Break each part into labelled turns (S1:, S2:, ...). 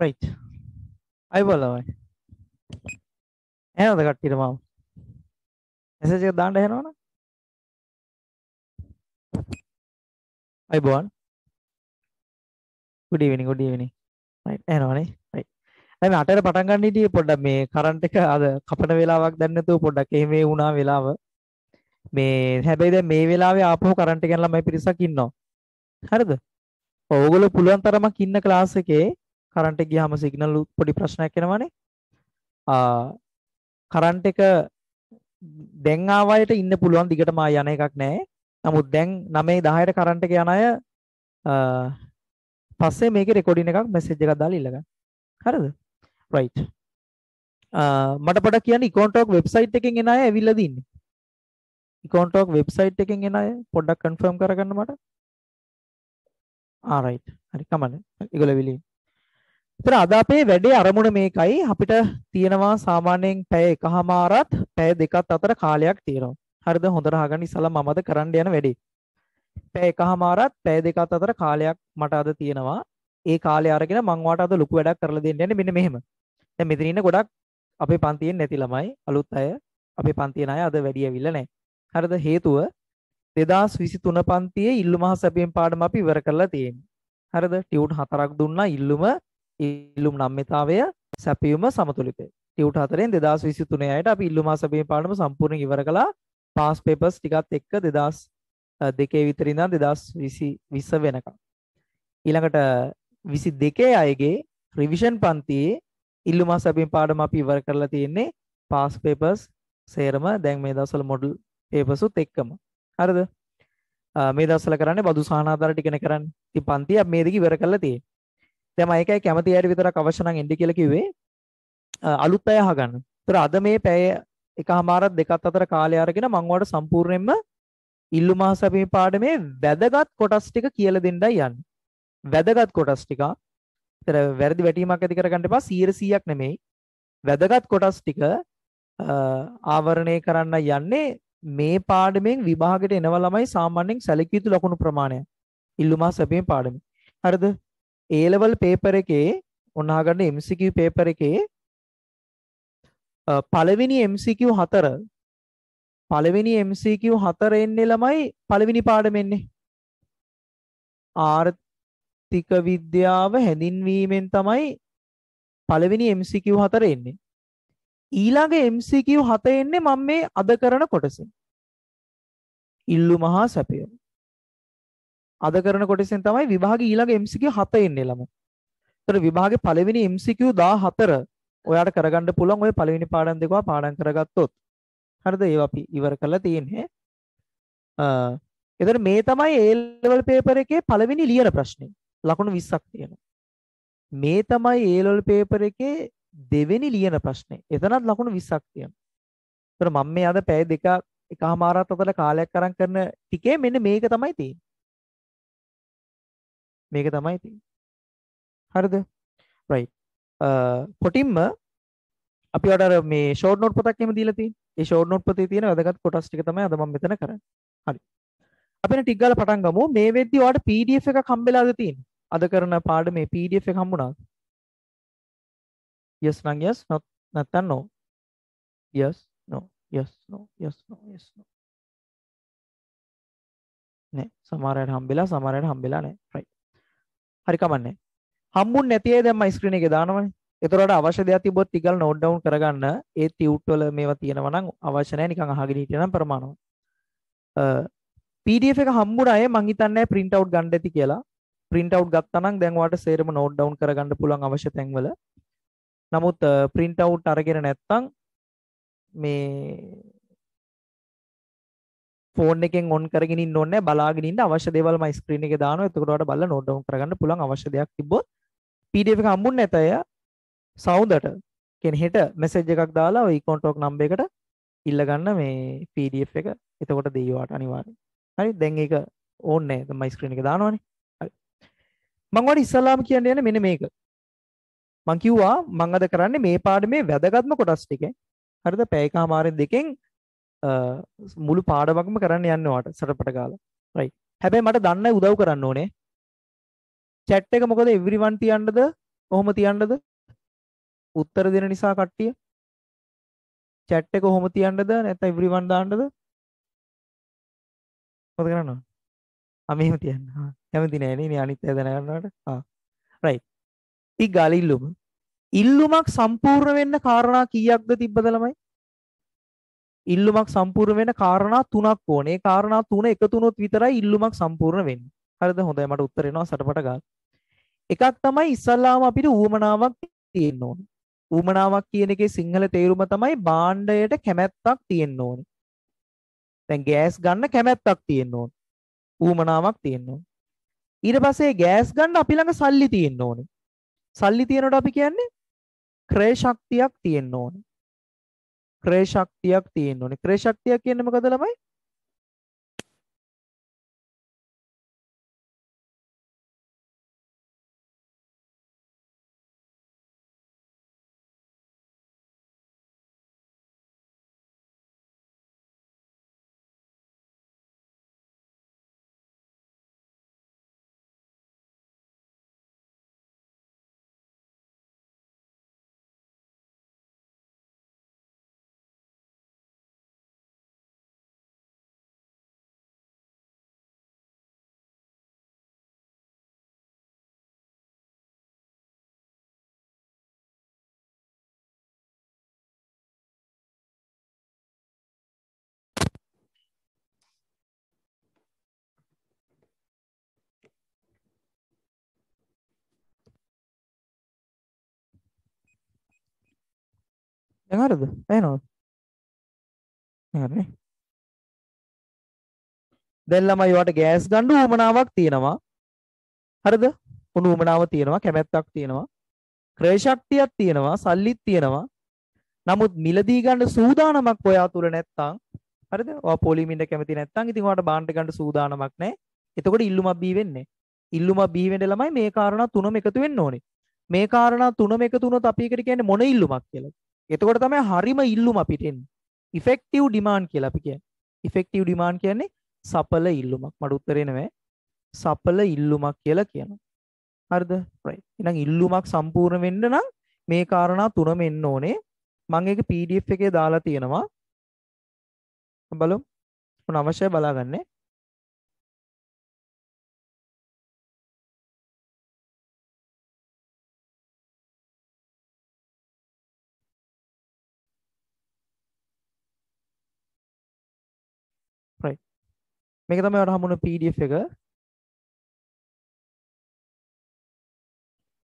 S1: Right අයිබෝල තමයි එනවද කට්ටියට මම? මෙසේජ් එක දාන්න එහෙනවනම්? අයිබෝන් good evening good evening. Right එනවනේ right. දැන් මේ අටට පටන් ගන්න හිටියේ පොඩ්ඩක් මේ කරන්ට් එක අද කපන වෙලාවක් දැන් නැතුව පොඩ්ඩක් එහෙම වුණා වෙලාව. මේ හැබැයි දැන් මේ වෙලාවේ ආපහු කරන්ට් එක යන ළමයි පිරිසක් ඉන්නවා. හරිද? ඔයගොල්ලෝ පුළුවන් තරමක් ඉන්න ක්ලාස් එකේ කරන්ට් එක ගියාම සිග්නල් පොඩි ප්‍රශ්නයක් එනවනේ ආ කරන්ට් එක දැන් ආවයට ඉන්න පුළුවන් දිගටම ආය යන එකක් නැහැ නමුත් දැන් 9 10ට කරන්ට් එක යන අය පස්සේ මේකේ රෙකෝඩින් එකක් මෙසේජ් එකක් දාලා ඉල්ලගන්න. හරිද? right. මට පොඩක් කියන්න ඉකෝන්ටෝක් වෙබ්සයිට් එකෙන් එන අය ඇවිල්ලාද ඉන්නේ? ඉකෝන්ටෝක් වෙබ්සයිට් එකෙන් එන අය පොඩ්ඩක් කන්ෆර්ම් කරගන්න මට. ආ right. හරි කමන්නේ. ඒගොල්ලෝ විලි. ඉතින් අද අපේ වැඩේ අරමුණ මේකයි අපිට තියෙනවා සාමාන්‍යයෙන් පැය එකහමාරත් පැය දෙකත් අතර කාලයක් තියෙනවා. හරිද? හොඳට අහගන්න ඉස්සලා මමද කරන්න යන වැඩේ. පැය එකහමාරත් පැය දෙකත් අතර කාලයක් මට අද තියෙනවා. ඒ කාලය අරගෙන මං වාට අද ලොකු වැඩක් කරලා දෙන්න යන්නේ මෙන්න මෙහෙම. දැන් මෙතන ඉන්න ගොඩක් අපේ පන්තියෙන් නැති ළමයි අලුත් අය අපේ පන්තියන අය අද වැඩි ඇවිල්ලා නැහැ. හරිද? හේතුව 2023 පන්තියේ ඉල්ලුම හා සැපීම් පාඩම අපි ඉවර කරලා තියෙන්නේ. හරිද? ටියුට් හතරක් දුන්නා ඉල්ලුම ඉල්ලුම් නම්‍යතාවය සැපයුම සමතුලිතය. ටියුට් හතරෙන් 2023 අයට අපි ඉල්ලුම හා සැපීම් පාඩම සම්පූර්ණයෙන් ඉවර කළා. පාස් පේපර්ස් ටිකත් එක්ක 2002 විතර ඉඳන් 2020 වෙනකම්. ඊළඟට 22 අයගේ රිවිෂන් පන්තියේ ඉල්ලුම හා සැපීම් පාඩම අපි ඉවර කරලා තියෙන්නේ පාස් පේපර්ස් සේරම දැන් මේ දවස්වල මොඩල් පේපර්ස් උත් එක්කම. හරිද? මේ දවස්වල කරන්නේ බදු සහනාධාර ටිකනේ කරන්නේ. ඉතින් පන්තිය අපි මේ දෙක ඉවර කරලා තියෙන්නේ. දැන් මම ඒකයි කැමති අයට විතරක් අවශ්‍ය නම් එන්න කියලා කිව්වේ. අලුත් අය අහගන්න. ඒතර අද මේ පැය එකමාරක් දෙකත් අතර කාලය අරගෙන මම ඔයාලට සම්පූර්ණයෙන්ම ඉල්ලුම හසපේ පාඩමේ වැදගත් කොටස් ටික කියලා දෙන්නයි යන්නේ. වැදගත් කොටස් ටික. ඒතර වැරදි වැටීමක් ඇති කරගන්න එපා 100%ක් නෙමෙයි. වැදගත් කොටස් ටික ආවරණය කරන්න යන්නේ මේ පාඩමෙන් විභාගයට එනව ළමයි සාමාන්‍යයෙන් සැලකිය යුතු ලකුණු ප්‍රමාණය. ඉල්ලුම හසපේ පාඩමේ. හරිද? A level paper එකේ ඔන්න අහගන්න MCQ paper එකේ පළවෙනි MCQ හතර. පළවෙනි MCQ හතර එන්නේ ළමයි පළවෙනි පාඩම එන්නේ. ආර්ථික විද්‍යාව හැඳින්වීමෙන් තමයි පළවෙනි MCQ හතර එන්නේ. ඊළඟ MCQ හත එන්නේ මම මේ අද කරන කොටසෙන්. ඉල්ලු මහා සැපය. අද කරන කොටසෙන් තමයි විභාග ඊළඟ MCQ හත එන්නේ ළමයි. ඒතර විභාගේ පළවෙනි MCQ 14 ඔයාට කරගන්න පුළුවන් ඔය පළවෙනි පාඩම් දෙකව පාඩම් කරගත්තොත්. හරිද? ඒවා අපි ඉවර කරලා තියෙන්නේ. අ එතන මේ තමයි A level paper එකේ පළවෙනි ලියන ප්‍රශ්නේ. ලකුණු 20ක් තියෙනවා. මේ තමයි A level paper එකේ දෙවෙනි ලියන ප්‍රශ්නේ. එතනත් ලකුණු 20ක් තියෙනවා. ඒතර මම මේ අද පැය දෙක එකමාරක් අතර කාලයක් අරන් කරන ටිකේ මෙන්න මේක තමයි තියෙන්නේ. මේක තමයි තියෙන්නේ. හරිද? right. පොටින්ම අපි වට මේ ෂෝට් නෝට් පොතක් එහෙම දීලා තියෙන්නේ. ඒ ෂෝට් නෝට් පොතේ තියෙන වැදගත් කොටස් ටික තමයි අද මම මෙතන කරන්නේ. හරි. අපි ටික ගාලා පටන් ගමු. මේ වෙද්දි ඔයාලට PDF එකක් හම්බෙලාද තියෙන්නේ? අද කරන පාඩමේ PDF එක හම්බුණාද? yes නම් yes not නැත්නම් no. yes no yes no yes no yes no. නෑ සමහර අයට හම්බෙලා සමහර අයට හම්බෙලා නෑ. right. හරි කමන්නේ. හම්බුන් නැති අය දැන් මම ස්ක්‍රීන් එකේ දානවනේ. ඒතරට අවශ්‍ය දෙයක් තිබ්බොත් ටිකල් නෝට් ඩවුන් කරගන්න. ඒ ටියුට් වල මේවා තියෙනවා නම් අවශ්‍ය නැහැ නිකන් අහගෙන හිටියනම් ප්‍රමාණවත්. PDF එක හම්බුන අය මං හිතන්නේ print out ගන්න ඇති කියලා. print out ගත්තා නම් දැන් ඔයාලට සේරම නෝට් ඩවුන් කරගන්න පුළුවන් අවශ්‍ය තැන්වල. නමුත් print out අරගෙන නැත්නම් මේ ෆෝන් එකෙන් ඔන් කරගෙන ඉන්න ඕනේ බලාගෙන ඉන්න අවශ්‍ය දේවල් මම ස්ක්‍රීන් එකේ දානවා. එතකොට ඔයාලට බලලා නෝට් ඩවුන් කරගන්න පුළුවන් අවශ්‍ය දෙයක් තිබ්බොත් PDF එක හම්බුනේ නැත අය සවුන්දට කියන්නේ හෙට මැසේජ් එකක් දාලා ඔය කොන්ටෝක් නම්බර් එකට ඉල්ල ගන්න මේ PDF එක. එතකොට දෙයි ඔයාලට අනිවාර්යෙන් හරි දැන් ඒක ඕනේ නැහැ මම ස්ක්‍රීන් එකේ දානවනේ. හරි. මම ඔයාලට ඉස්සලාම කියන්න යන්නේ මෙන්න මේක. මං කිව්වා මං අද කරන්නේ මේ පාඩමේ වැදගත්ම කොටස් ටික හරිද? පැයකමාරෙන් දෙකෙන් මුළු පාඩමක්ම කරන්න යන්න වාට සටපට ගාලා රයි හැබැයි මට දන්න උදව් කරන්න ඕනේ චැට් එක මොකද එවරිවන් තියන්නද කොහොම තියන්නද? උත්තර දෙන නිසා කට්ටිය chat එක කොහොම තියන්නද නැත්නම් everyone දාන්නද? මොකද කරන්නේ? ආ මෙහෙම තියන්න. හා කැමති නෑ නේ අනිත් අය දැනගන්නවට. ආ right. ටික ගාලා ඉල්ලුම. ඉල්ලුමක් සම්පූර්ණ වෙන්න කාරණා කීයක්ද තිබ්බද ළමයි? ඉල්ලුමක් සම්පූර්ණ වෙන්න කාරණා තුනක් ඕනේ. ඒ කාරණා තුන එකතු වුණොත් විතරයි ඉල්ලුමක් සම්පූර්ණ වෙන්නේ. හරිද? හොඳයි මට උත්තර එනවා සටපට ගන්න. එකක් තමයි ඉස්සල්ලාම අපිට ඌමනාවක් තියෙන්න ඕනේ. ඌමනාවක් කියන එකේ සිංහල තේරුම තමයි භාණ්ඩයට කැමැත්තක් තියෙන්න ඕනේ. දැන් ගෑස් ගන්න කැමැත්තක් තියෙන්න ඕනේ. ඌමනාවක් තියෙන්න ඕනේ. ඊට පස්සේ ගෑස් ගන්න අපි ළඟ සල්ලි තියෙන්න ඕනේ. සල්ලි තියෙනකොට අපි කියන්නේ ක්‍රය ශක්තියක් තියෙන්න ඕනේ. ක්‍රය ශක්තියක් තියෙන්න ඕනේ. ක්‍රය ශක්තියක් කියන්නේ මොකද ළමයි? දැන් හරිද? ඇහෙනවද? හරි. දැන් ළමයි වට ගෑස් ගන්න උවමනාවක් තියෙනවා. හරිද? උණු උවමනාව තියෙනවා, කැමැත්තක් තියෙනවා. ක්‍රය ශක්තියක් තියෙනවා, සල්ලිත් තියෙනවා. නමුත් මිලදී ගන්න සූදානමක් ඔයා තුල නැත්තම් හරිද? ඔයා පොලිමින්ට කැමති නැත්තම් ඉතින් ඔයාට බාන්න ගන්න සූදානමක් නැහැ. එතකොට ඉල්ලුමක් බී වෙන්නේ. ඉල්ලුමක් බී වෙන්න ළමයි මේ කාරණා තුනම එකතු වෙන්න ඕනේ. මේ කාරණා තුනම එකතු වුණොත් අපි එකට කියන්නේ මොන ඉල්ලුමක් කියලා. එතකොට තමයි හරිම ඉල්ලුම අපිට එන්නේ. ඉෆෙක්ටිව් ඩිමාන්ඩ් කියලා අපි කියන්නේ. ඉෆෙක්ටිව් ඩිමාන්ඩ් කියන්නේ සඵල ඉල්ලුමක්. මට උත්තරේ නෙමෙයි. සඵල ඉල්ලුමක් කියලා කියනවා. හරිද? right. එහෙනම් ඉල්ලුමක් සම්පූර්ණ වෙන්න නම් මේ කාරණා තුනම එන්න ඕනේ. මම ඒක PDF එකේ දාලා තියෙනවා. බලමු. මොන අවශ්‍යයි බලාගන්නේ. මේක තමයි ඔයාලට හම්බුන PDF එක.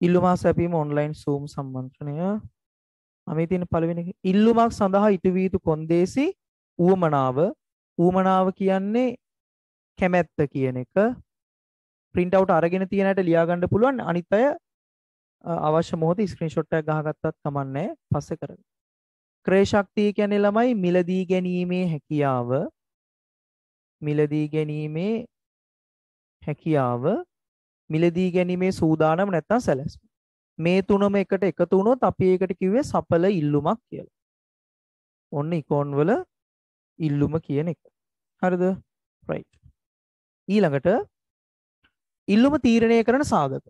S1: ඉල්ලුමක් සැපීම ඔන්ලයින් Zoom සම්මන්ත්‍රණය. මේ තියෙන පළවෙනි එක. ඉල්ලුමක් සඳහා ඉටු වී යුතු කොන්දේසි ඌමනාව. ඌමනාව කියන්නේ කැමැත්ත කියන එක. Print out අරගෙන තියෙන අයට ලියා ගන්න පුළුවන්. අනිත් අය අවශ්‍ය මොහොතේ ස්ක්‍රීන්ෂොට් එකක් ගහගත්තත් කමන්නේ පස්සේ කරගන්න. ක්‍රේ ශක්තිය කියන්නේ ළමයි මිලදී ගැනීමේ හැකියාව. මිලදී ගැනීමේ හැකියාව මිලදී ගැනීමේ සූදානම නැත්තම් සැලැස්ම. මේ තුනම එකට එකතු වුණොත් අපි ඒකට කිව්වේ සඵල ඉල්ලුමක් කියලා. ඔන්න ඉකෝන් වල ඉල්ලුම කියන එක. හරිද? right. ඊළඟට ඉල්ලුම තීරණය කරන සාධක.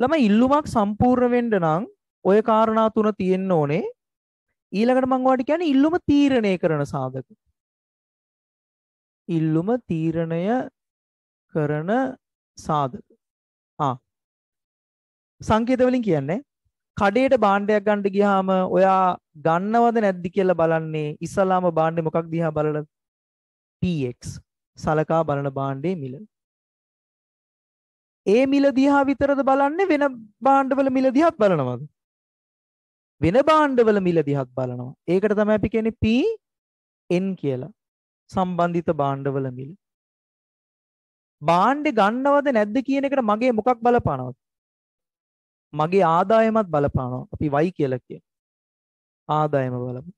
S1: ළමයි ඉල්ලුමක් සම්පූර්ණ වෙන්න නම් ඔය කාරණා තුන තියෙන්න ඕනේ. ඊළඟට මම ඔයාලට කියන්නේ ඉල්ලුම තීරණය කරන සාධක. ඉල්ලුම තීරණය කරන සාධක. ආ. සංකේත වලින් කියන්නේ කඩේට භාණ්ඩයක් ගන්න ගියාම ඔයා ගන්නවද නැද්ද කියලා බලන්නේ ඉස්සලාම භාණ්ඩේ මොකක් දිහා බලලා PX සලකා බලන භාණ්ඩේ මිල. ඒ මිල දිහා විතරද බලන්නේ වෙන භාණ්ඩවල මිල දිහාත් බලනවද? වෙන භාණ්ඩවල මිල දිහත් බලනවා. ඒකට තමයි අපි කියන්නේ PN කියලා. සම්බන්ධිත භාණ්ඩවල මිල. භාණ්ඩේ ගන්නවද නැද්ද කියන එකට මගේ මොකක් බලපානවද? මගේ ආදායමත් බලපානවා. අපි Y කියලා කියන. ආදායම බලමු.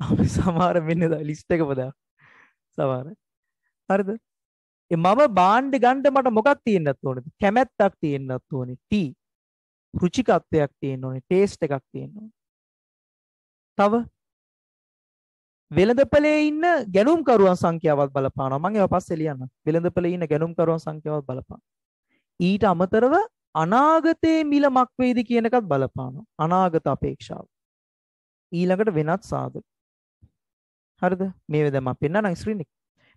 S1: අපි සමහර මෙන්න ලිස්ට් එක පදා. සමහර. හරිද? ඒ මම භාණ්ඩේ ගන්න මට මොකක් තියෙන්නත් ඕනද? කැමැත්තක් තියෙන්නත් ඕනේ. T රුචිකත්වයක් තියෙන්න ඕනේ ටේස්ට් එකක් තියෙන්න ඕනේ. තව වෙළඳපොලේ ඉන්න ගැනුම්කරුවන් සංඛ්‍යාවත් බලපානවා. මම ඒවා පස්සේ ලියන්නම්. වෙළඳපොලේ ඉන්න ගැනුම්කරුවන් සංඛ්‍යාවත් බලපානවා. ඊට අමතරව අනාගතයේ මිල මක් වේද කියන එකත් බලපානවා. අනාගත අපේක්ෂාව. ඊළඟට වෙනත් සාධක. හරිද? මේව දැන් මම පෙන්නනම් ස්ක්‍රීන් එක.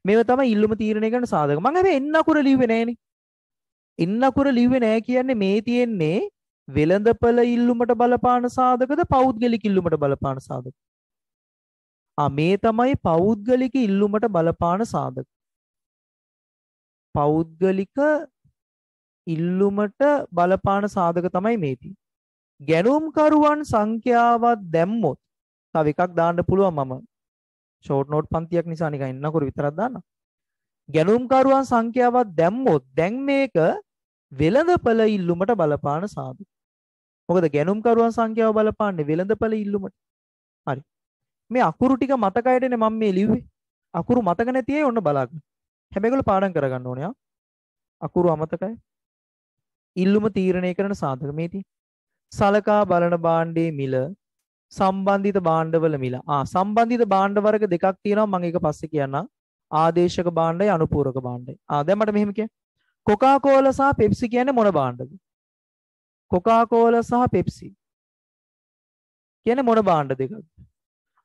S1: මේව තමයි ඉල්ලුම තීරණය කරන සාධක. මම හැබැයි එන්න අකුර ලිව්වේ නෑනේ. එන්න අකුර ලිව්වේ නෑ කියන්නේ මේ තියෙන්නේ වෙළඳපළ ඉල්ලුමට බලපාන සාධකද පෞද්ගලික ඉල්ලුමට බලපාන සාධක. ආ මේ තමයි පෞද්ගලික ඉල්ලුමට බලපාන සාධක. පෞද්ගලික ඉල්ලුමට බලපාන සාධක තමයි මේති. ගැනුම්කරුවන් සංඛ්‍යාවත් දැම්මොත් තව එකක් දාන්න පුළුවන් මම ෂෝට් නෝට් පන්තියක් නිසා නිකන් එන්නකොර විතරක් දාන්න. ගැනුම්කරුවන් සංඛ්‍යාවත් දැම්මොත් දැන් මේක වෙළඳපළ ඉල්ලුමට බලපාන සාධක. මොකද ගැනුම්කරුවන් සංඛ්‍යාව බලපාන්නේ වෙළඳපළ ඉල්ලුමට. හරි. මේ අකුරු ටික මතකයටනේ මම මේ ලිව්වේ. අකුරු මතක නැති අය ඔන්න බලන්න. හැබැයි ඒගොල්ලෝ පාඩම් කරගන්න ඕනේ අකුරු අමතකයි. ඉල්ලුම තීරණය කරන සාධක මේති. සලකා බලන භාණ්ඩයේ මිල සම්බන්ධිත භාණ්ඩවල මිල. ආ සම්බන්ධිත භාණ්ඩ වර්ග දෙකක් තියෙනවා මම ඒක පස්සේ කියන්නම්. ආදේශක භාණ්ඩයි අනුපූරක භාණ්ඩයි. ආ දැන් මට මෙහෙම කියන්න. කොකා කෝලා සහ පෙප්සි කියන්නේ මොන භාණ්ඩද? කොකා කෝලා සහ පෙප්සි කියන්නේ මොන භාණ්ඩ දෙකක්ද?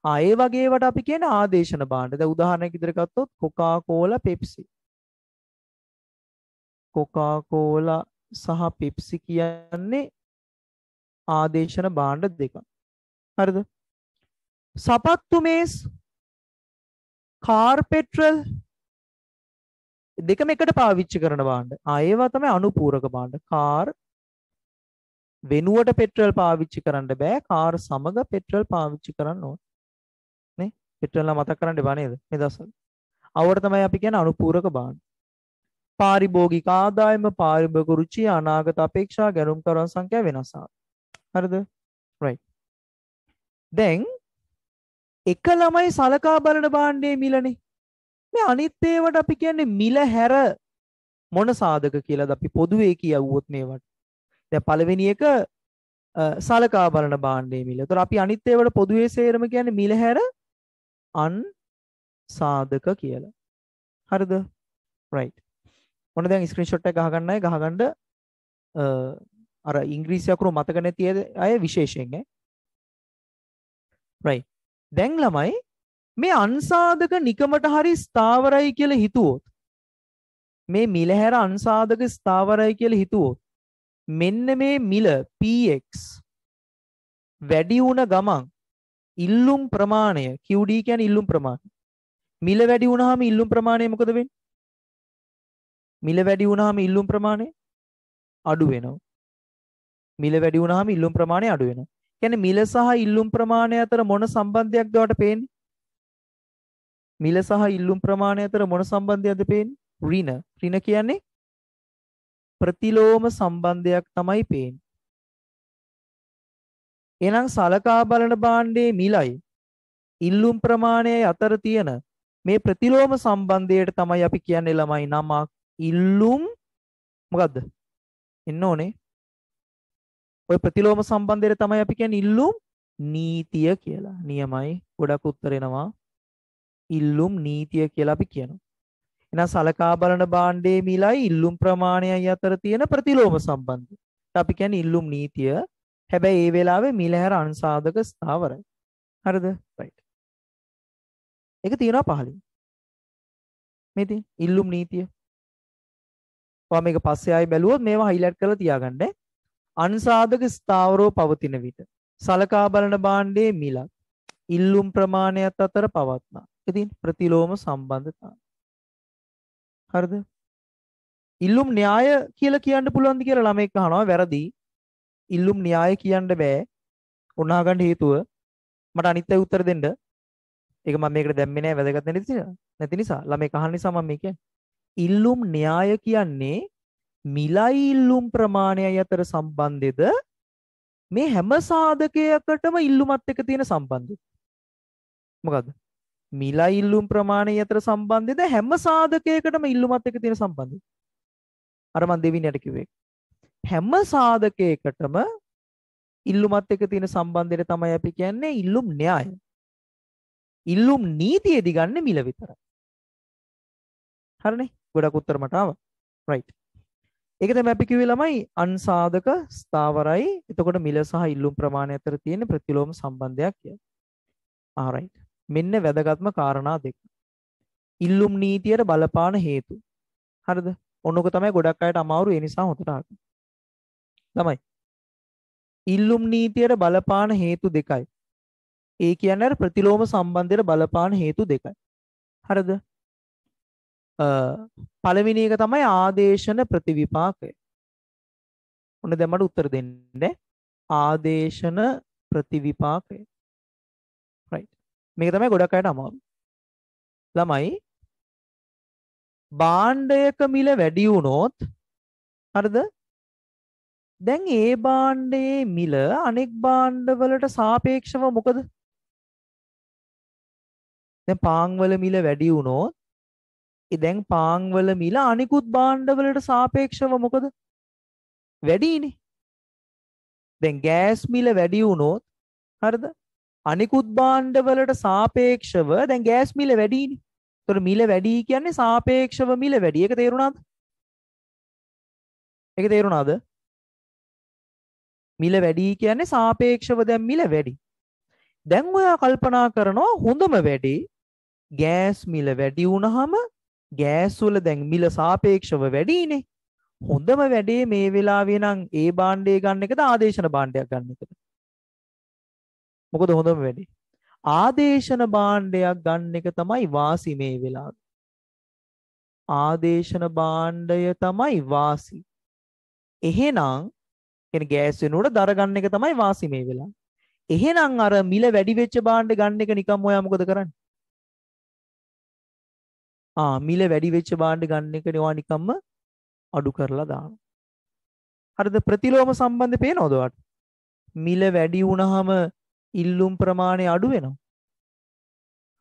S1: ආ ඒ වගේ ඒවට අපි කියන්නේ ආදේශන භාණ්ඩ. දැන් උදාහරණයක් විදිහට ගත්තොත් Coca Cola Pepsi. Coca Cola සහ පෙප්සි කියන්නේ ආදේශන භාණ්ඩ දෙකක්. හරිද? සපත්තු මේස් කාර් පෙට්‍රල් දෙකම එකට පාවිච්චි කරන භාණ්ඩ. ආ ඒවා තමයි අනුපූරක භාණ්ඩ. කාර් වෙනුවට පෙට්‍රල් පාවිච්චි කරන්න බෑ. කාර් සමග පෙට්‍රල් පාවිච්චි කරන්න ඕන. නේ? පෙට්‍රල් නම් මතක් කරන්න එපා නේද? මේ දවස්වල. අවුවට තමයි අපි කියන්නේ අනුපූරක භාණ්ඩ. පාරිභෝගික ආදායම පාරිභෝගික රුචිය අනාගත අපේක්ෂා ගැනුම්කරුවන් සංඛ්‍යාව වෙනස් හරිද right දැන් එක ළමයි සලකා බලන භාණ්ඩයේ මිලනේ මේ අනිත් ඒවට අපි කියන්නේ මිල හැර මොන සාධක කියලාද අපි පොදුවේ කියවුවොත් මේවට දැන් පළවෙනි එක සලකා බලන භාණ්ඩයේ මිල. ඒතර අපි අනිත් ඒවාට පොදුවේ සේරම කියන්නේ මිල හැර අන් සාධක කියලා. හරිද? right. ඔන්න දැන් ස්ක්‍රීන්ෂොට් එක ගහගන්න අය ගහගන්න අර ඉංග්‍රීසි අකුරු මතක නැති අය විශේෂයෙන් ඈ right දැන් ළමයි මේ අන්සාධක නිකමට හරි ස්ථාවරයි කියලා හිතුවොත් මේ මිල හැර අන්සාධක ස්ථාවරයි කියලා හිතුවොත් මෙන්න මේ මිල px වැඩි වුණ ගමන් ඉල්ලුම් ප්‍රමාණය QD කියන්නේ ඉල්ලුම් ප්‍රමාණය මිල වැඩි වුණාම ඉල්ලුම් ප්‍රමාණය මොකද වෙන්නේ මිල වැඩි වුණාම ඉල්ලුම් ප්‍රමාණය අඩු වෙනවා. මිල වැඩි වුණාම ඉල්ලුම් ප්‍රමාණය අඩු වෙනවා. කියන්නේ මිල සහ ඉල්ලුම් ප්‍රමාණය අතර මොන සම්බන්ධයක්ද ඔයාලට පේන්නේ? මිල සහ ඉල්ලුම් ප්‍රමාණය අතර මොන සම්බන්ධයක්ද පේන්නේ? ඍණ. ඍණ කියන්නේ ප්‍රතිලෝම සම්බන්ධයක් තමයි පේන්නේ. එහෙනම් සලකා බලන භාණ්ඩයේ මිලයි ඉල්ලුම් ප්‍රමාණයයි අතර තියෙන මේ ප්‍රතිලෝම සම්බන්ධයට තමයි අපි කියන්නේ ළමයි නමක් ඉල්ලුම් මොකක්ද එන්න ඕනේ ඔය ප්‍රතිලෝම සම්බන්ධයට තමයි අපි කියන්නේ ඉල්ලුම් නීතිය කියලා. නියමයි. ගොඩක් උත්තරෙනවා. ඉල්ලුම් නීතිය කියලා අපි කියනවා. එහෙනම් සලකා බලන භාණ්ඩයේ මිලයි ඉල්ලුම් ප්‍රමාණයයි අතර තියෙන ප්‍රතිලෝම සම්බන්ධය. අපි කියන්නේ ඉල්ලුම් නීතිය. හැබැයි ඒ වෙලාවේ මිල හැර අන්සාධක ස්ථාවරයි. හරිද? right. ඒක තියෙනවා පහලින්. මේ තියෙන ඉල්ලුම් නීතිය. ඔයා මේක පස්සේ ආයි බැලුවොත් මේවා highlight කරලා තියාගන්න. අන්සාධක ස්ථාවරව පවතින විට සලකා බලන භාණ්ඩයේ මිලක් ඉල්ලුම් ප්‍රමාණයත් අතර පවත්නා. ඉතින් ප්‍රතිලෝම සම්බන්ධතාව. හරිද? ඉල්ලුම් න්‍යාය කියලා කියන්න පුළුවන්ද කියලා ළමෙක් අහනවා වැරදි. ඉල්ලුම් න්‍යාය කියන්න බෑ. උනා ගන්න හේතුව මට අනිත් අය උත්තර දෙන්න. ඒක මම මේකට දැම්මේ නෑ වැදගත් නැති නිසා ළමෙක් අහන්න නිසා මම මේ කියන්නේ. ඉල්ලුම් න්‍යාය කියන්නේ මිලයි ඉල්ලුම් ප්‍රමාණයයි අතර සම්බන්ධෙද මේ හැම සාධකයකටම ඉල්ලුමත් එක්ක තියෙන සම්බන්ධය මොකද්ද මිලයි ඉල්ලුම් ප්‍රමාණය අතර සම්බන්ධෙද හැම සාධකයකටම ඉල්ලුමත් එක්ක තියෙන සම්බන්ධය. අර මන් දෙවිනියට කිව්වේ. හැම සාධකයකටම ඉල්ලුමත් එක්ක තියෙන සම්බන්ධයට තමයි අපි කියන්නේ ඉල්ලුම් න්‍යාය. ඉල්ලුම් නීතියේදී ගන්න මිල විතරයි හරිනේ? ගොඩක් උත්තර මට ආවා. Right. ඒක තමයි අපි කිව්වේ ළමයි අන්සාධක ස්ථාවරයි. එතකොට මිල සහ ඉල්ලුම් ප්‍රමාණය අතර තියෙන ප්‍රතිලෝම සම්බන්ධයක් කියලා. ආරයිට්. මෙන්න වැදගත්ම කාරණා දෙක. ඉල්ලුම් නීතියට බලපාන හේතු. හරිද? ඔන්නක තමයි ගොඩක් අයට අමාරු ඒ නිසා හොතට අහන්න. ළමයි. ඉල්ලුම් නීතියට බලපාන හේතු දෙකයි. ඒ කියන්නේ අර ප්‍රතිලෝම සම්බන්ධයට බලපාන හේතු දෙකයි. හරිද? පළවෙනි එක තමයි ආදේශන ප්‍රතිවිපාකය. ඔන්න දැන් මට උත්තර දෙන්න. ආදේශන ප්‍රතිවිපාකය. Right. මේක තමයි ගොඩක් අයට අමාරු. ළමයි භාණ්ඩයක මිල වැඩි වුණොත් හරිද? දැන් ඒ භාණ්ඩයේ මිල අනෙක් භාණ්ඩවලට සාපේක්ෂව මොකද? දැන් පාන් වල මිල වැඩි වුණොත් ඒ දැන් පාන් වල මිල අනිකුත් භාණ්ඩවලට සාපේක්ෂව මොකද? වැඩිනේ. දැන් ගෑස් මිල වැඩි වුණොත් හරිද? අනිකුත් භාණ්ඩවලට සාපේක්ෂව දැන් ගෑස් මිල වැඩිනේ. ඒතර මිල වැඩි කියන්නේ සාපේක්ෂව මිල වැඩි. ඒක තේරුණාද? ඒක තේරුණාද? මිල වැඩි කියන්නේ සාපේක්ෂව දැන් මිල වැඩි. දැන් ඔයා කල්පනා කරනවා හොඳම වැඩේ ගෑස් මිල වැඩි වුණාම ගෑස් වල දැන් මිල සාපේක්ෂව වැඩිනේ. හොඳම වැඩේ මේ වෙලාවේ නම් ඒ භාණ්ඩය ගන්න එකද ආදේශන භාණ්ඩයක් ගන්න එකද? මොකද හොඳම වැඩේ? ආදේශන භාණ්ඩයක් ගන්න එක තමයි වාසි මේ වෙලාවේ. ආදේශන භාණ්ඩය තමයි වාසි. එහෙනම් කියන්නේ ගෑස් වෙනුවට දර ගන්න එක තමයි වාසි මේ වෙලාවේ. එහෙනම් අර මිල වැඩි වෙච්ච භාණ්ඩ ගන්න එක නිකම් ඔයා මොකද කරන්නේ? ආ මිල වැඩි වෙච්ච භාණ්ඩ ගන්න එක නෙවා නිකම්ම අඩු කරලා දානවා. හරිද ප්‍රතිලෝම සම්බන්ධය පේනවද ඔයාලට? මිල වැඩි වුණාම ඉල්ලුම් ප්‍රමාණය අඩු වෙනවා.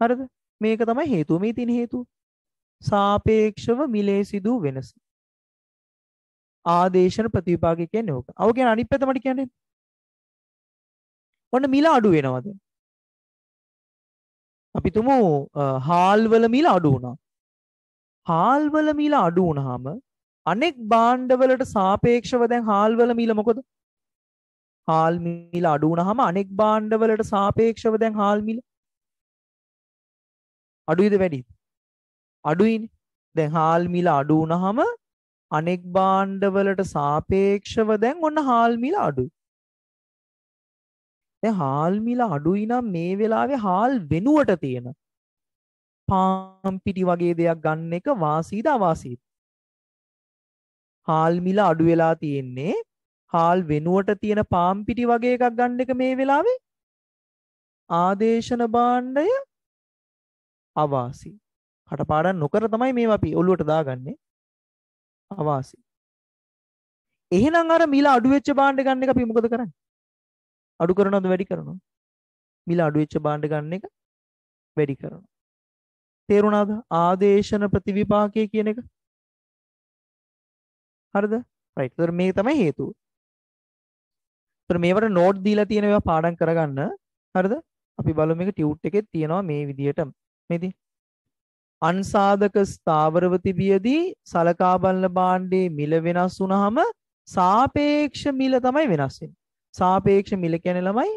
S1: හරිද? මේක තමයි හේතුව. මේ තියෙන හේතුව. සාපේක්ෂව මිලේ සිදු වෙනස. ආදේශන ප්‍රතිවිපාකය කියන්නේ ඕක. අව කියන්නේ අනිත් පැත්ත මට කියන්නේ. ඔන්න මිල අඩු වෙනවද? අපි තුමු හාල් වල මිල අඩු වුණා. හාල් වල මිල අඩු වුණාම අනෙක් භාණ්ඩවලට සාපේක්ෂව දැන් හාල් වල මිල මොකද? හාල් මිල අඩු වුණාම අනෙක් භාණ්ඩවලට සාපේක්ෂව දැන් හාල් මිල අඩුයිද වැඩිද? අඩුයිනේ. දැන් හාල් මිල අඩු වුණාම අනෙක් භාණ්ඩවලට සාපේක්ෂව දැන් ඔන්න හාල් මිල අඩුයි. දැන් හාල් මිල අඩුයි නම් මේ වෙලාවේ හාල් වෙනුවට තියෙන පාම් පිටි වගේ දෙයක් ගන්න එක වාසීද අවාසීද? හාල් මිල අඩු වෙලා තියෙන්නේ හාල් වෙනුවට තියෙන පාම් පිටි වගේ එකක් ගන්න එක මේ වෙලාවේ ආදේශන භාණ්ඩය අවාසි. කටපාඩම් නොකර තමයි මේවා අපි ඔළුවට දාගන්නේ. අවාසි. එහෙනම් අර මිල අඩු වෙච්ච භාණ්ඩ ගන්න එක අපි මොකද කරන්නේ? අඩු කරනවද වැඩි කරනවද? මිල අඩු වෙච්ච භාණ්ඩ ගන්න එක වැඩි කරනවා. තේරුණාද? ආදේශන ප්‍රතිවිපාකය කියන එක. හරිද? රයිට්. ඒතර මේ තමයි හේතුව. ඒතර මේවට නෝට් දීලා තියෙන ඒවා පාඩම් කරගන්න. හරිද? අපි බලමු මේක ටියුට් එකේ තියෙනවා මේ විදිහට. මේදී අන්සාධක ස්ථාවරව තිබියදී සලකා බලන භාණ්ඩේ මිල වෙනස් වුනහම සාපේක්ෂ මිල තමයි වෙනස් වෙන්නේ. සාපේක්ෂ මිල කියන්නේ ළමයි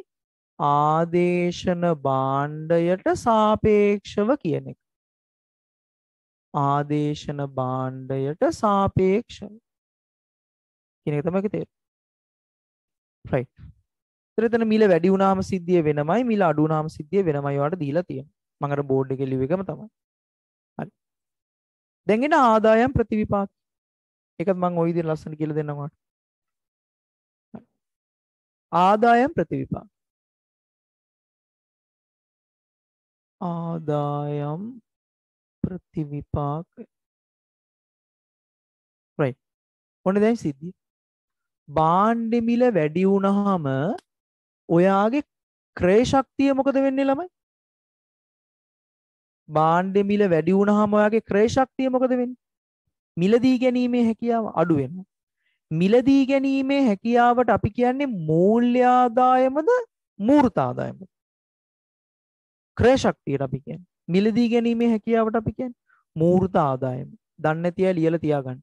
S1: ආදේශන භාණ්ඩයට සාපේක්ෂව කියන එක. ආදේශන භාණ්ඩයට සාපේක්ෂව කියන එක තමයි තේරෙන්නේ. Right. එතන මිල වැඩි වුණාම සිද්ධිය වෙනමයි මිල අඩු වුණාම සිද්ධිය වෙනමයි ඔයාලට දීලා තියෙනවා. මම අර බෝඩ් එකේ ලිව් එකම තමයි. හරි. දැන් එන ආදායම් ප්‍රතිවිපාක. ඒකත් මම ওই විදිහට ලස්සන කියලා දෙන්නම් ඔයාලට. ආදායම් ප්‍රතිවිපාක. ආදායම් ප්‍රතිවිපාක right ඔන්න දැන් සිද්ධිය භාණ්ඩ මිල වැඩි වුණාම ඔයාගේ ක්‍රය ශක්තිය මොකද වෙන්නේ ළමයි? භාණ්ඩ මිල වැඩි වුණාම ඔයාගේ ක්‍රය ශක්තිය මොකද වෙන්නේ? මිලදී ගැනීමේ හැකියාව අඩු වෙනවා. මිලදී ගැනීමේ හැකියාවට අපි කියන්නේ මූල්‍ය ආදායමද මූර්ත ආදායමද ක්‍රය ශක්තියට අපි කියන්නේ. මිලදී ගැනීමේ හැකියාවට අපි කියන්නේ මූර්ත ආදායම. දන්නේ නැති අය ලියලා තියාගන්න.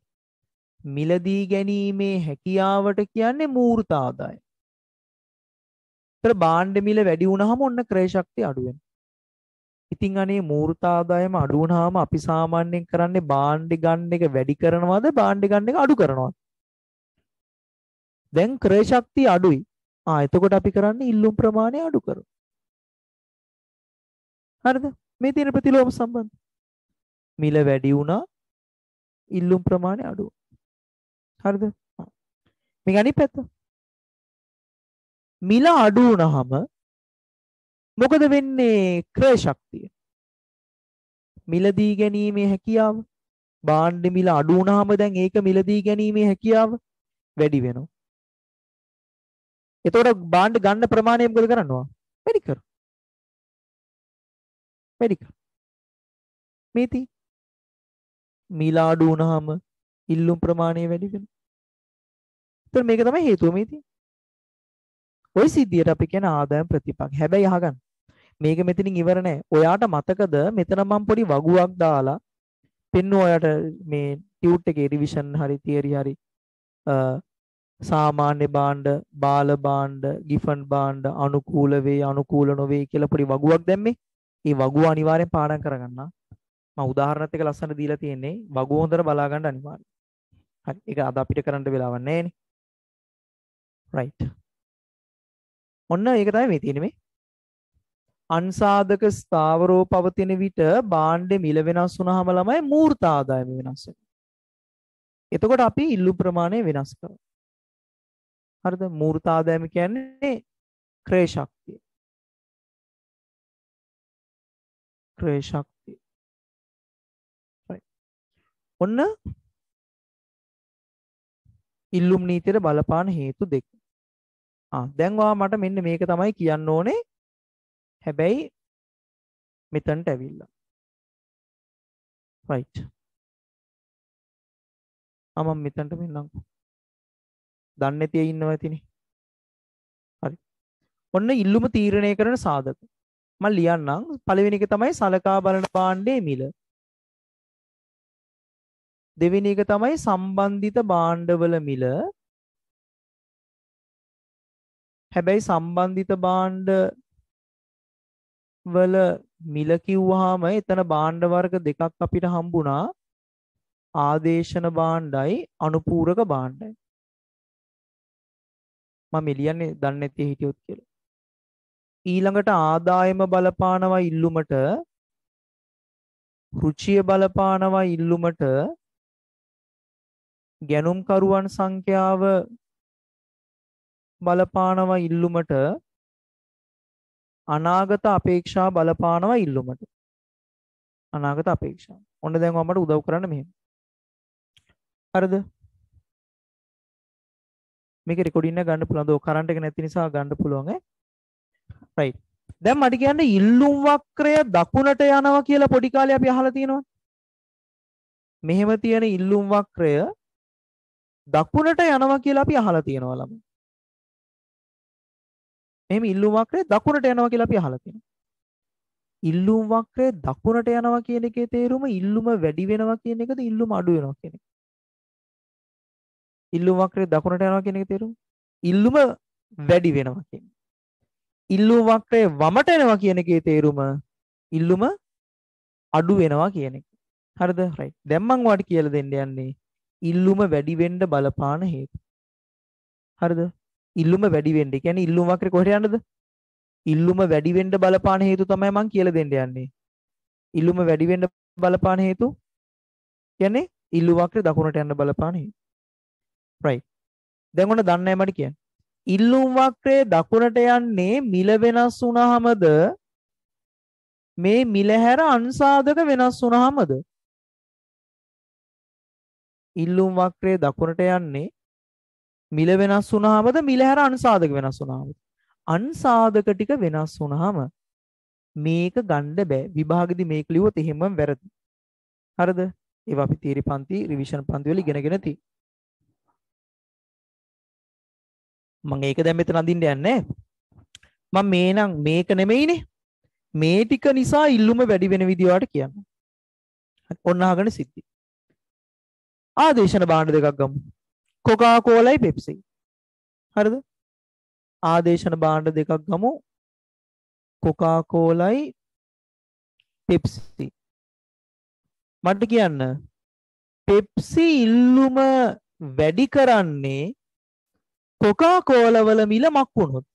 S1: මිලදී ගැනීමේ හැකියාවට කියන්නේ මූර්ත ආදායම. ඒතර භාණ්ඩ මිල වැඩි වුණාම ඔන්න ක්‍රය ශක්තිය අඩු වෙනවා. ඉතින් අනේ මූර්ත ආදායම අඩු වුණාම අපි සාමාන්‍යයෙන් කරන්නේ භාණ්ඩ ගන්න එක වැඩි කරනවද භාණ්ඩ ගන්න එක අඩු කරනවද? දැන් ක්‍රය ශක්තිය අඩුයි. ආ එතකොට අපි කරන්නේ ඉල්ලුම් ප්‍රමාණය අඩු කරනවා. හරිද? මේ තියෙන ප්‍රතිලෝම සම්බන්ධ. මිල වැඩි වුණා ඉල්ලුම් ප්‍රමාණය අඩු. හරිද? මේක අනිත් පැත්ත. මිල අඩු වුණාම මොකද වෙන්නේ ක්‍රය ශක්තිය? මිලදී ගැනීමේ හැකියාව භාණ්ඩ මිල අඩු වුණාම දැන් ඒක මිලදී ගැනීමේ හැකියාව වැඩි වෙනවා. එතකොට භාණ්ඩ ගන්න ප්‍රමාණය මොකද කරනවා? වැඩි කරනවා. වැඩි කරනවා. මේ තියෙන්නේ මීලාඩු වුණාම ඉල්ලුම් ප්‍රමාණය වැඩි වෙනවා. ඒතර මේක තමයි හේතුව මේ තියෙන්නේ. ওই සිද්ධියට අපි කියන ආදායම් ප්‍රතිපක්. හැබැයි අහගන්න. මේක මෙතනින් ඉවර නෑ. ඔයාට මතකද මෙතන මම පොඩි වගුවක් දාලා පෙන්නුව ඔයාට මේ ටියුට් එකේ රිවිෂන් හරි තියරි හරි සාමාන්‍ය භාණ්ඩ, බාල භාණ්ඩ, ගිෆන් භාණ්ඩ අනුකූල වේ අනුකූල නොවේ කියලා පොඩි වගුවක් දැම්මේ. ඒ වගුව අනිවාර්යෙන් පාඩම් කරගන්න. මම උදාහරණත් එක ලස්සනට දීලා තියෙන්නේ වගුව හොඳට බලා ගන්න අනිවාර්යයි. හරි. ඒක අද අපිට කරන්න වෙලාවක් නැහැ නේ. Right. ඔන්න ඒක තමයි මේ තියෙන්නේ මේ. අන්සාධක ස්ථාවරෝ පවතින විට භාණ්ඩේ මිල වෙනස් වුනහම ළමයි මූර්ත ආදායම වෙනස් වෙනවා. එතකොට අපි ඉල්ලු ප්‍රමාණය වෙනස් කරනවා. හරිද? මූර්ත ආදායම කියන්නේ ක්‍රය ශක්තිය. ක්‍රය ශක්තිය. ඔන්න ඉල්ලුම් නීතියට බලපාන හේතු දෙක. ආ දැන් ඔයා මට මෙන්න මේක තමයි කියන්න ඕනේ. හැබැයි මෙතනට ඇවිල්ලා. right. ආ මම මෙතනට මෙන්නම්කෝ. දන්නේ තිය ඉන්නවා ඇතිනේ. හරි. ඔන්න ඉල්ලුම තීරණය කරන සාධක. මම ලියන්නම්. පළවෙනි එක තමයි සලකා බලන භාණ්ඩයේ මිල. දෙවෙනි එක තමයි සම්බන්ධිත භාණ්ඩවල මිල. හැබැයි සම්බන්ධිත භාණ්ඩ වල මිල කිව්වහම එතන භාණ්ඩ වර්ග දෙකක් අපිට හම්බුණා. ආදේශන භාණ්ඩයි අනුපූරක භාණ්ඩයි. මම එළියන්නේ දන්නේ නැති හිටියොත් කියලා. ඊළඟට ආදායම බලපානවා ඉල්ලුමට රුචිය බලපානවා ඉල්ලුමට ගැනුම්කරුවන් සංඛ්‍යාව බලපානවා ඉල්ලුමට අනාගත අපේක්ෂා බලපානවා ඉල්ලුමට. අනාගත අපේක්ෂා. ඔන්න දැන් මමට උදව් කරන්න මෙහෙම. හරිද? මේක රෙකෝඩින් එක ගන්න පුළුවන් දෝ කරන්ට් එක නැති නිසා ගන්න පුළුවන් ඈ? රයිට් දැන් මට කියන්න ඉල්ලුම් වක්‍රය දකුණට යනවා කියලා පොඩි කාලේ අපි අහලා තියෙනවා. මෙහෙම තියෙන ඉල්ලුම් වක්‍රය දකුණට යනවා කියලා අපි අහලා තියෙනවා ළමයි. එහෙම ඉල්ලුම් වක්‍රය දකුණට යනවා කියලා අපි අහලා තියෙනවා. ඉල්ලුම් වක්‍රය දකුණට යනවා කියන එකේ තේරුම ඉල්ලුම වැඩි වෙනවා කියන එකද ඉල්ලුම අඩු වෙනවා කියන එක. ඉල්ලුම් වක්‍රය දකුණට යනවා කියන එකේ තේරුම ඉල්ලුම වැඩි වෙනවා කියන එක. ඉල්ලුම් වක්‍රය වමට එනවා කියන එකේ තේරුම ඉල්ලුම අඩු වෙනවා කියන එක. හරිද? රයිට්. දැන් මම ඔයාලට කියලා දෙන්න යන්නේ ඉල්ලුම වැඩි වෙන්න බලපාන හේතු. හරිද? ඉල්ලුම වැඩි වෙන්න. ඒ කියන්නේ ඉල්ලුම වක්‍රේ කොහෙට යන්නද? ඉල්ලුම වැඩි වෙන්න බලපාන හේතු තමයි මම කියලා දෙන්න යන්නේ. ඉල්ලුම වැඩි වෙන්න බලපාන හේතු කියන්නේ ඉල්ලුම වක්‍රේ දකුණට යන්න බලපාන හේතු. right. දැන් ඔන්න දන්නේ මට කියන්න. ඉල්ලුම් වක්‍රයේ දකුණට යන්නේ මිල වෙනස් වුණාමද මේ මිල හැර අන්සාධක වෙනස් වුණාමද ඉල්ලුම් වක්‍රයේ දකුණට යන්නේ මිල වෙනස් වුණාමද මිල හැර අන්සාධක වෙනස් වුණාමද? අන්සාධක ටික වෙනස් වුණාම මේක ගන්න බෑ. විභාගෙදි මේක ලියුවොත් එහෙමම වැරදි. හරිද? ඒවා අපි තීරි පන්ති රිවිෂන් පන්ති වල ඉගෙනගෙන තියෙයි මම ඒක දැන් මෙතන අඳින්න යන්නේ මම මේ නම් මේක නෙමෙයිනේ. මේ ටික නිසා ඉල්ලුම වැඩි වෙන විදිහ වාට කියන්න. ඔන්න අහගෙන සිද්ධි. ආදේශන භාණ්ඩ දෙකක් ගමු. කොකා කෝලයි පෙප්සි. හරිද? ආදේශන භාණ්ඩ දෙකක් ගමු. කොකා කෝලයි පෙප්සි. මට කියන්න පෙප්සි ඉල්ලුම වැඩි කරන්නේ කොකා කෝලවල මිල මක් වුණොත්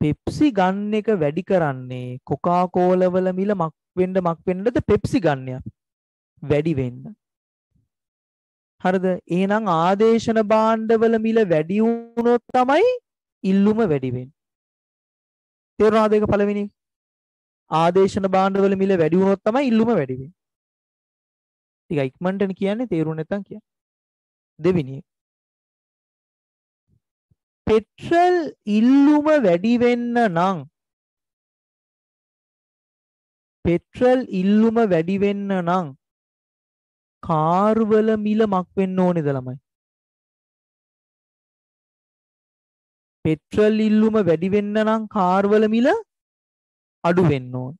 S1: පෙප්සි ගන්න එක වැඩි කරන්නේ කොකා කෝලවල මිල මක් වෙන්න මක් වෙන්නද පෙප්සි ගන්න වැඩි වෙන්න හරිද? එහෙනම් ආදේශන භාණ්ඩවල මිල වැඩි වුණොත් තමයි ඉල්ලුම වැඩි වෙන්නේ. තේරුණාද ඒක පළවෙනි? ආදේශන භාණ්ඩවල මිල වැඩි වුණොත් තමයි ඉල්ලුම වැඩි වෙන්නේ. ටික ඉක්මනට කියන්නේ තේරුම් නැත්තම් කියන්න. දෙවෙනි එක. පෙට්‍රල් ඉල්ලුම වැඩි වෙන්න නම් පෙට්‍රල් ඉල්ලුම වැඩි වෙන්න නම් කාර්වල මිල මක් වෙන්න ඕනේද ළමයි? පෙට්‍රල් ඉල්ලුම වැඩි වෙන්න නම් කාර්වල මිල අඩු වෙන්න ඕන.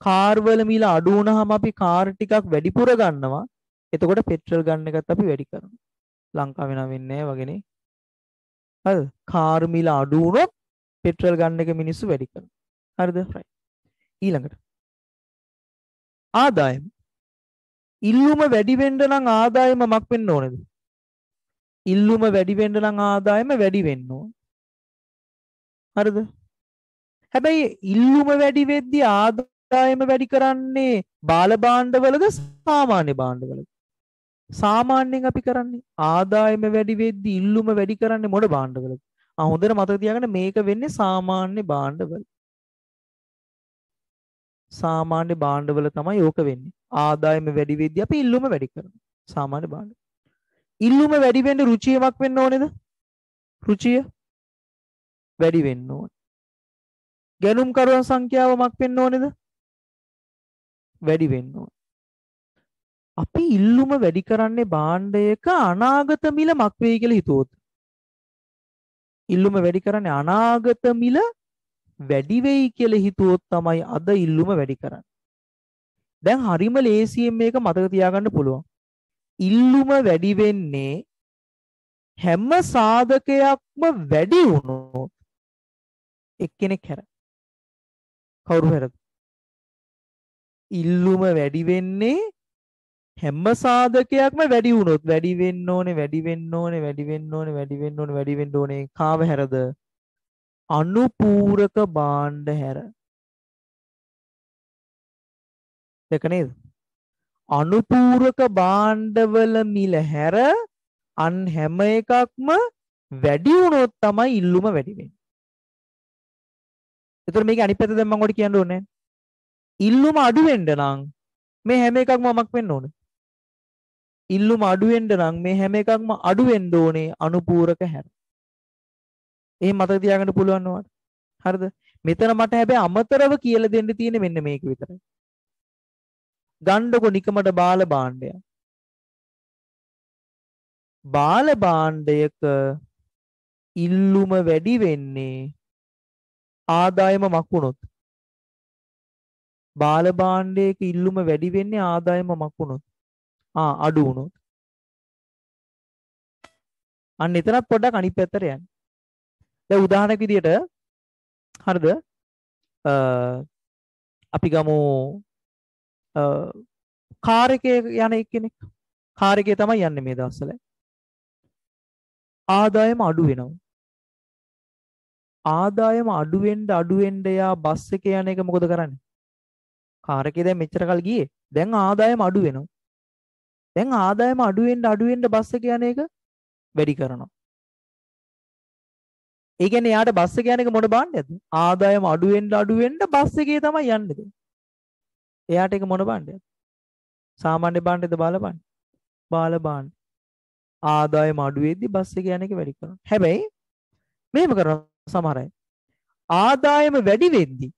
S1: කාර්වල මිල අඩු වුණාම අපි කාර් ටිකක් වැඩිපුර ගන්නවා. එතකොට පෙට්‍රල් ගන්න එකත් අපි වැඩි කරනවා. ලංකාවේ නම් වෙන්නේ නැහැ වගේනේ හරිද? කාර් මිල අඩු වුණොත් පෙට්‍රල් ගන්න එක මිනිස්සු වැඩි කරනවා. හරිද? රයිට් ඊළඟට. ආදායම. ඉල්ලුම වැඩි වෙන්න නම් ආදායම මක් වෙන්න ඕනේද ඉල්ලුම වැඩි වෙන්න නම් ආදායම වැඩි වෙන්න ඕන හරිද හැබැයි ඉල්ලුම වැඩි වෙද්දී ආදායම වැඩි කරන්නේ බාල භාණ්ඩවලද සාමාන්‍ය භාණ්ඩවලද සාමාන්‍යයෙන් අපි කරන්නේ ආදායම වැඩි වෙද්දී ඉල්ලුම වැඩි කරන්නේ මොන භාණ්ඩවලද? ආ හොඳට මතක තියාගන්න මේක වෙන්නේ සාමාන්‍ය භාණ්ඩවල. සාමාන්‍ය භාණ්ඩවල තමයි ඕක වෙන්නේ. ආදායම වැඩි වෙද්දී අපි ඉල්ලුම වැඩි කරනවා. සාමාන්‍ය භාණ්ඩ. ඉල්ලුම වැඩි වෙන්න රුචියමක් වෙන්න ඕනේද? රුචිය වැඩි වෙන්න ඕනේ. ගැනුම්කරුවන් සංඛ්‍යාව මක් වෙන්න ඕනේද? වැඩි වෙන්න ඕනේ. අපි ඉල්ලුම වැඩි කරන්නේ භාණ්ඩයක අනාගත මිල මක් වෙයි කියලා හිතුවොත්. ඉල්ලුම වැඩි කරන්නේ අනාගත මිල වැඩි වෙයි කියලා හිතුවොත් තමයි අද ඉල්ලුම වැඩි කරන්නේ. දැන් හරිම ලේසියෙන් මේක මතක තියාගන්න පුළුවන්. ඉල්ලුම වැඩි වෙන්නේ හැම සාධකයක්ම වැඩි වුණොත් එක්කෙනෙක් හැර. කවුරු හැරද? ඉල්ලුම වැඩි වෙන්නේ හැම සාධකයක්ම වැඩි වුණොත් වැඩි වෙන්න ඕනේ වැඩි වෙන්න ඕනේ වැඩි වෙන්න ඕනේ වැඩි වෙන්න ඕනේ වැඩි වෙන්න ඕනේ කාව හැරද අනුපූරක භාණ්ඩ හැර දෙක නේද අනුපූරක භාණ්ඩවල මිල හැර අන් හැම එකක්ම වැඩි වුණොත් තමයි ඉල්ලුම වැඩි වෙන්නේ එතකොට මේක අනිත් පැත්ත දැන් මම ඔයාලට කියන්න ඕනේ ඉල්ලුම අඩු වෙන්න නම් මේ හැම එකක්ම මමක් වෙන්න ඕනේ ඉල්ලුම අඩුවෙන්ඩ නම් මේ හැම එකක්ම අඩුවෙන්ඩ ඕනේ අනුපූරක හැර. ඒ මතක තියාගන්න පුළුවන්නවාට. හරිද? මෙතන මට හැබැයි අමතරව කියලා දෙන්න තියෙන්නේ මෙන්න මේක විතරයි. ගණ්ඩකො නිකමට බාල භාණ්ඩය. බාල භාණ්ඩයක ඉල්ලුම වැඩි වෙන්නේ ආදායම මක්වුණොත්. බාල භාණ්ඩයක ඉල්ලුම වැඩි වෙන්නේ ආදායම මක්වුණොත්. ආ අඩු වුණොත් අන්න එතනත් පොඩ්ඩක් අනිත් පැත්තට යන්න. දැන් උදාහරණයක් විදියට හරිද? අපි ගමු කාර් එකේ යන එක්කෙනෙක්. කාර් එකේ තමයි යන්නේ මේ දවස්වල. ආදායම අඩු වෙනවා. ආදායම අඩු වෙන්න අඩු වෙන්න යා බස් එකේ යන එක මොකද කරන්නේ? කාර් එකේ දැන් මෙච්චර කල් ගියේ. දැන් ආදායම අඩු වෙනවා. දැන් ආදායම අඩුවෙන්ට අඩුවෙන්ට බස් එක යන එක වැඩි කරනවා. ඒ කියන්නේ යාට බස් එක යන එක මොන බාණ්ඩයක්ද? ආදායම අඩුවෙන්ට අඩුවෙන්ට බස් එකේ තමයි යන්නේ. එයාට ඒක මොන බාණ්ඩයක්ද? සාමාන්‍ය බාණ්ඩයක්ද බාල බාණ්ඩ? බාල බාණ්ඩ. ආදායම අඩු වෙද්දි බස් එක යන එක වැඩි කරනවා. හැබැයි මෙහෙම කරනවා සමහර අය. ආදායම වැඩි වෙද්දි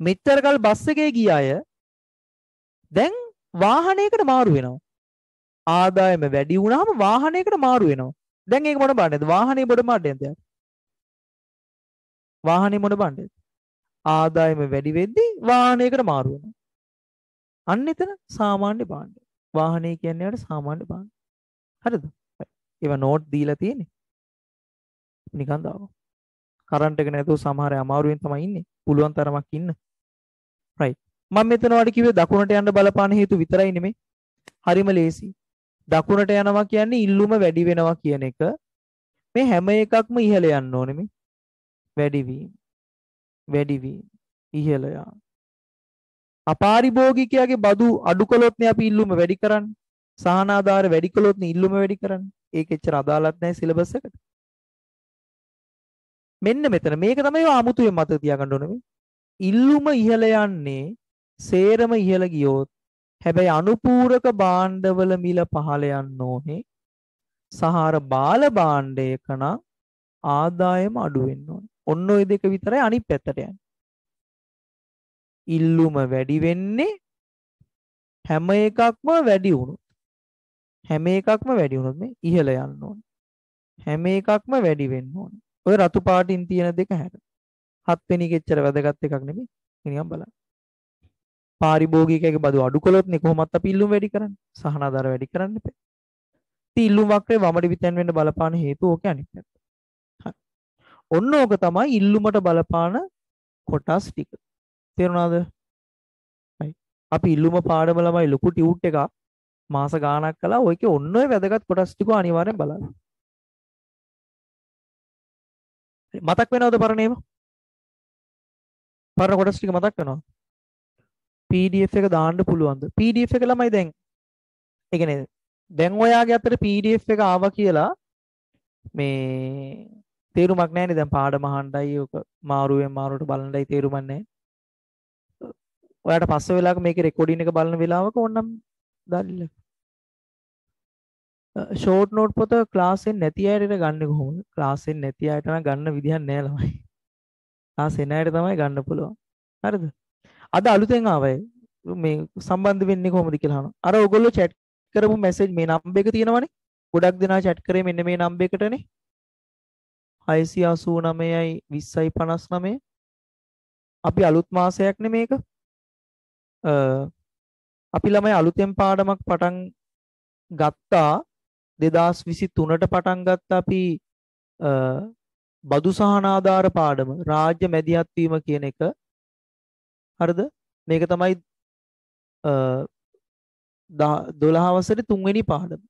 S1: මෙච්චර කල් බස් එකේ ගිය අය දැන් වාහනයකට මාරු වෙනවා. ආදායම වැඩි වුණාම වාහනයකට මාරු වෙනවා. දැන් ඒක මොන බණ්ඩේද? වාහනේ බොඩ බණ්ඩේද? වාහනේ මොන බණ්ඩේද? ආදායම වැඩි වෙද්දි වාහනයකට මාරු වෙනවා. අන්න එතන සාමාන්‍ය භාණ්ඩ. වාහනය කියන්නේ යට සාමාන්‍ය භාණ්ඩ. හරිද? ඒවා නෝට් දීලා තියෙන්නේ. නිකන් දාව. කරන්ට් එක නැතුව සමහර අමාරුවෙන් තමයි ඉන්නේ. පුළුවන් තරමක් ඉන්න. right. මම මෙතන ඔයාලට කිව්වේ දකුණට යන්න බලපාන හේතු විතරයි නෙමෙයි. හරිම ලේසි. දකුණට යනවා කියන්නේ ඉල්ලුම වැඩි වෙනවා කියන එක. මේ හැම එකක්ම ඉහළ යන්න ඕනේ මේ. වැඩි වීම. වැඩි වීම. ඉහළ යාම. අපාරිභෝගිකයාගේ බදු අඩු කළොත්නේ අපි ඉල්ලුම වැඩි කරන්නේ. සහනාධාර වැඩි කළොත්නේ ඉල්ලුම වැඩි කරන්නේ. ඒක එච්චර අදාළත් නැහැ සිලබස් එකට. මෙන්න මෙතන මේක තමයි ආමුතුවෙන් මතක තියාගන්න ඕනේ. ඉල්ලුම ඉහළ යන්නේ සේරම ඉහළ ගියොත් හැබැයි අනුපූරක භාණ්ඩවල මිල පහළ යන්න ඕනේ. සහාර බාල භාණ්ඩයක නම් ආදායම අඩු වෙන්න ඕනේ. ඔන්න ඔය දෙක විතරයි අනිත් පැත්තට යන්නේ. ඉල්ලුම වැඩි වෙන්නේ හැම එකක්ම වැඩි වුණොත්. හැම එකක්ම වැඩි වුණොත් මේ ඉහළ යන්න ඕනේ. හැම එකක්ම වැඩි වෙන්න ඕනේ. ඔය රතු පාටින් තියෙන දෙක හැර. හත්වෙනි කෙච්චර වැදගත් එකක් නෙමෙයි. නිකන් බලන්න. පාරිභෝගිකයෙක් බදු අඩු කළොත් නේ කොහොමත් අපි ඉල්ලුම් වැඩි කරන්නේ. සහනාධාර වැඩි කරන්න එපා. ඉතින් ඉල්ලුම් වක්‍රේ වමට විතෙන් වෙන්න බලපාන හේතුව ඕකේ අනිත් පැත්ත. හරි. ඔන්න ඕක තමයි ඉල්ලුමට බලපාන කොටස් ටික. තේරුණාද? හරි. අපි ඉල්ලුම පාඩම ළමයි ලොකු ටියුට් එකක් මාස ගාණක් කළා. ඔයකේ ඔන්න ඔය වැදගත් කොටස් ටික අනිවාර්යෙන් බලන්න. මතක් වෙනවද පරණ ඒවා? පරණ කොටස් ටික මතක් වෙනවද? PDF එක දාන්න පුළුවන්ද? PDF එක ළමයි දැන් ඒ කියන්නේ දැන් ඔයාගේ අතට PDF එක ආවා කියලා මේ තේරුමක් නැහැනේ දැන් පාඩම අහන්නයි ඔක මාරුවෙන් මාරුවට බලන්නයි තේරුමක් නැහැ. ඔයාට පස්ස වෙලාවක මේකේ රෙකෝඩින් එක බලන වෙලාවක ඕනනම් දාන්න. ෂෝට් නෝට් පොත ක්ලාස් එකෙන් නැති අයට ගන්න කොහොමද? ක්ලාස් එකෙන් නැති අයට නම් ගන්න විදිහක් නැහැ ළමයි. ක්ලාස් එන අයට තමයි ගන්න පුළුවන්. හරිද? අද අලුතෙන් ආවයි මේ සම්බන්ධ වෙන්නේ කොහොමද කියලා අහනවා. අර ඔයගොල්ලෝ chat කරපු මැසේජ් මේ නම්බර් එක තියෙනවනේ. ගොඩක් දෙනා chat කරේ මෙන්න මේ නම්බර් එකටනේ. 689යි 20යි 59 අපි අලුත් මාසයක් නේ මේක. අපි ළමයි අලුතෙන් පාඩමක් පටන් ගත්තා. 2023ට පටන් ගත්ත අපි බදු සහනාධාර පාඩම රාජ්‍ය මැදිහත් වීම කියන එක. හරිද? මේක තමයි 12 වසරේ තුන්වෙනි පාඩම.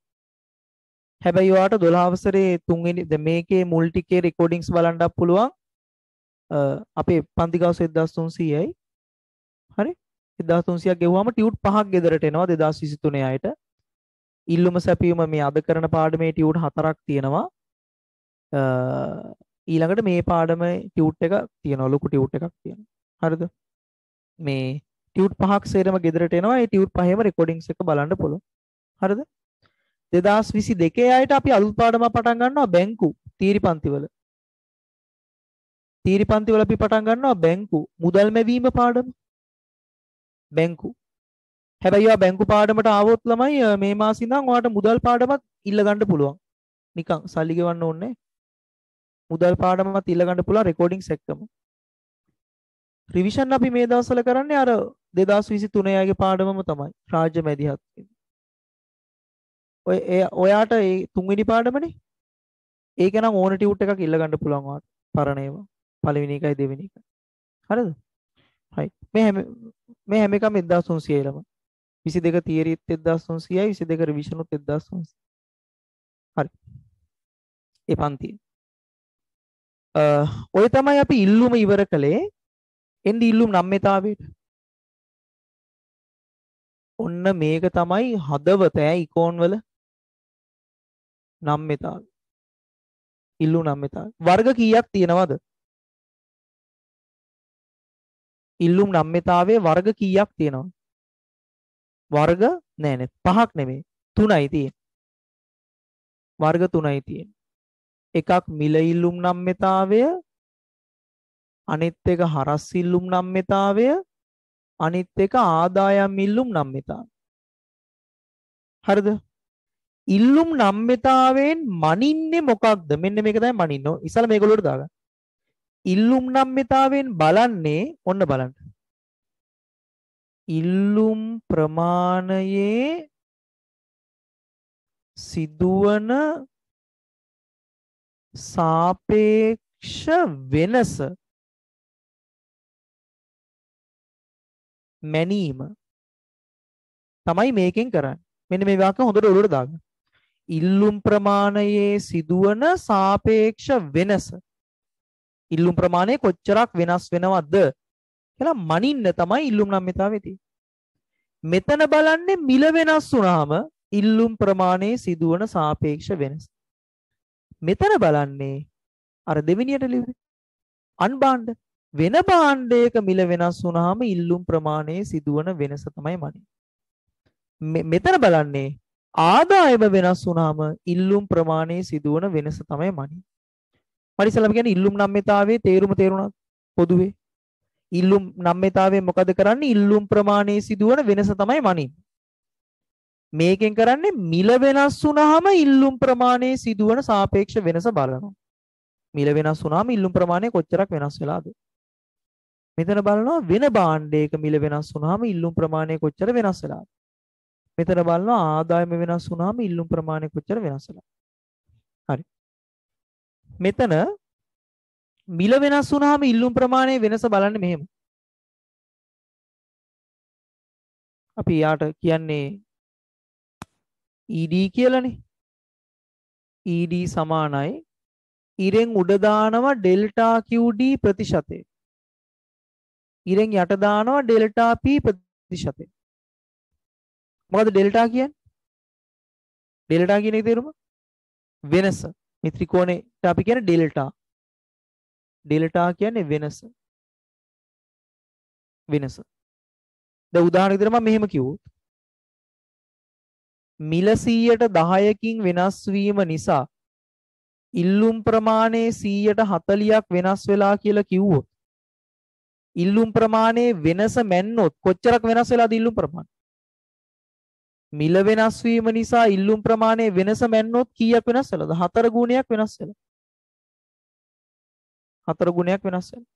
S1: හැබැයි ඔයාට 12 වසරේ තුන්වෙනි දැන් මේකේ මුල් ටිකේ රෙකෝඩින්ග්ස් බලන්නත් පුළුවන්. අපේ පන්ති කවුස 1300යි හරි? 1300ක් ගෙවුවාම ටියුට් පහක් ගෙදරට එනවා 2023 අයට. ඉල්ලුම සැපීම මේ අද කරන පාඩමේ ටියුට් හතරක් තියෙනවා. ඊළඟට මේ පාඩමේ ටියුට් එක තියෙනවා ලොකු ටියුට් එකක් තියෙනවා. හරිද? මේ ටියුට් පහක් සේරම ගෙදරට එනවා. ඒ ටියුට් පහේම රෙකෝඩින්ග්ස් එක බලන්න පුළුවන්. හරිද? 2022 අයට අපි අලුත් පාඩමක් පටන් ගන්නවා බැංකු තීරි පන්තිවල තීරි පන්තිවල අපි පටන් ගන්නවා බැංකු මුදල් මැවීම පාඩම. බැංකු. හැබැයි ඔයා බැංකු පාඩමට ආවොත් ළමයි මේ මාසේ ඉඳන් ඔයාට මුදල් පාඩමත් ඉල්ල ගන්න පුළුවන්. නිකන් සල්ලි ගෙවන්න ඕනේ මුදල් පාඩමත් ඉල්ල ගන්න පුළුවන් රෙකෝඩින්ග්ස් එක්කම. රිවිෂන් අපි මේ දවස්වල කරන්නේ අර 2023 යාගේ පාඩමම තමයි රාජ්‍ය මැදිහත් ඔය ඔයාට ඒ තුන්වෙනි පාඩමනේ? ඒක නම් ඕන ටියුට් එකක් ඉල්ල ගන්න පුළුවන් ඔයාට. පරණ ඒවා. පළවෙනි එකයි දෙවෙනි එක හරිද? හරි. මේ හැම මේ හැම එකම 1300 ළම 22 තියරිත් 1300යි 22 රිවිෂනුත් 1300 හරි. ඒ පන්තිය. ඔය තමයි අපි ඉල්ලුම ඉවර කළේ. එන්ඩ ඉල්ලුම් නම්මතාවයට ඔන්න මේක තමයි හදවත ඈ ඉකෝන් වල නම්මතාව ඉල්ලු නම්මතාව වර්ග කීයක් තියෙනවද? ඉල්ලුම් නම්මතාවේ වර්ග කීයක් තියෙනවද? වර්ග නෑ නෑ පහක් නෙමෙයි තුනයි තියෙන්නේ. වර්ග තුනයි තියෙන්නේ. එකක් මිල ඉල්ලුම් නම්මතාවය අනිත් එක හරස් ඉල්ලුම් නම්මතාවය අනිත් එක ආදායම් ඉල්ලුම් නම්මතාවය හරිද? ඉල්ලුම් නම්මතාවෙන් මනින්නේ මොකක්ද මෙන්න මේක තමයි මනින්න ඉස්සල මේගොල්ලෝට දාගන්න ඉල්ලුම් නම්මතාවෙන් බලන්නේ ඔන්න බලන්න ඉල්ලුම් ප්‍රමාණයේ සිදුවන සාපේක්ෂ වෙනස මැනීම තමයි මේකෙන් කරන්නේ. මෙන්න මේ වාක්‍ය හොඳට ඔළුවට දාගන්න. ඉල්ලුම් ප්‍රමාණයේ සිදුවන සාපේක්ෂ වෙනස. ඉල්ලුම් ප්‍රමාණය කොච්චරක් වෙනස් වෙනවද කියලා මනින්න තමයි ඉල්ලුම් නම්‍යතාවේ තියෙන්නේ. මෙතන බලන්නේ මිල වෙනස් වුණාම ඉල්ලුම් ප්‍රමාණයේ සිදුවන සාපේක්ෂ වෙනස. මෙතන බලන්නේ අර දෙවිනියට ලිව්වේ. අන්භාණ්ඩ වෙන භාණ්ඩයක මිල වෙනස් වුණාම ඉල්ලුම් ප්‍රමාණයේ සිදුවන වෙනස තමයි මනින්නේ. මෙතන බලන්නේ ආදායම වෙනස් වුණාම ඉල්ලුම් ප්‍රමාණයේ සිදුවන වෙනස තමයි මනින්නේ. පරිසලම කියන්නේ ඉල්ලුම් නම්‍යතාවයේ තේරුම තේරුණාද? පොදුවේ. ඉල්ලුම් නම්‍යතාවයෙන් මොකද කරන්නේ? ඉල්ලුම් ප්‍රමාණයේ සිදුවන වෙනස තමයි මනින්නේ. මේකෙන් කරන්නේ මිල වෙනස් වුණාම ඉල්ලුම් ප්‍රමාණයේ සිදුවන සාපේක්ෂ වෙනස බලනවා. මිල වෙනස් වුණාම ඉල්ලුම් ප්‍රමාණය කොච්චරක් වෙනස් වෙලාද? මෙතන බලනවා වෙන භාණ්ඩයක මිල වෙනස් වුණාම ඉල්ලුම් ප්‍රමාණය කොච්චර වෙනස් වෙලාද? මෙතන බලනවා ආදායම වෙනස් වුණාම ඉල්ලුම් ප්‍රමාණය කොච්චර වෙනස් වෙලාද? හරි. මෙතන මිල වෙනස් වුණාම ඉල්ලුම් ප්‍රමාණය වෙනස බලන්න මෙහෙම. අපි යාට කියන්නේ ED කියලානේ. ED සමානයි ඉරෙන් උඩ දානවා ඩෙල්ටා QD ප්‍රතිශතය. ඉරෙන් යට දානවා ඩෙල්ටා P ප්‍රතිශතය. මොකද ඩෙල්ටා කියන්නේ? ඩෙල්ටා කියන එක තේරුම? වෙනස. මේ ත්‍රිකෝණයට අපි කියන්නේ ඩෙල්ටා. ඩෙල්ටා කියන්නේ වෙනස. වෙනස. දැන් උදාහරණයක් විදිහට මම මෙහෙම කිව්වොත් මිල 100ට 10කින් වෙනස් වීම නිසා ඉල්ලුම් ප්‍රමාණය 100ට 40ක් වෙනස් වෙලා කියලා කිව්වොත් ඉල්ලුම් ප්‍රමාණයේ වෙනස මැන්නොත් කොච්චරක් වෙනස් වෙලාද ඉල්ලුම් ප්‍රමාණය මිල වෙනස් වීම නිසා ඉල්ලුම් ප්‍රමාණය වෙනස මැන්නොත් කීයක් වෙනස් වෙලාද? හතර ගුණයක් වෙනස් වෙලා. හතර ගුණයක් වෙනස් වෙනවා.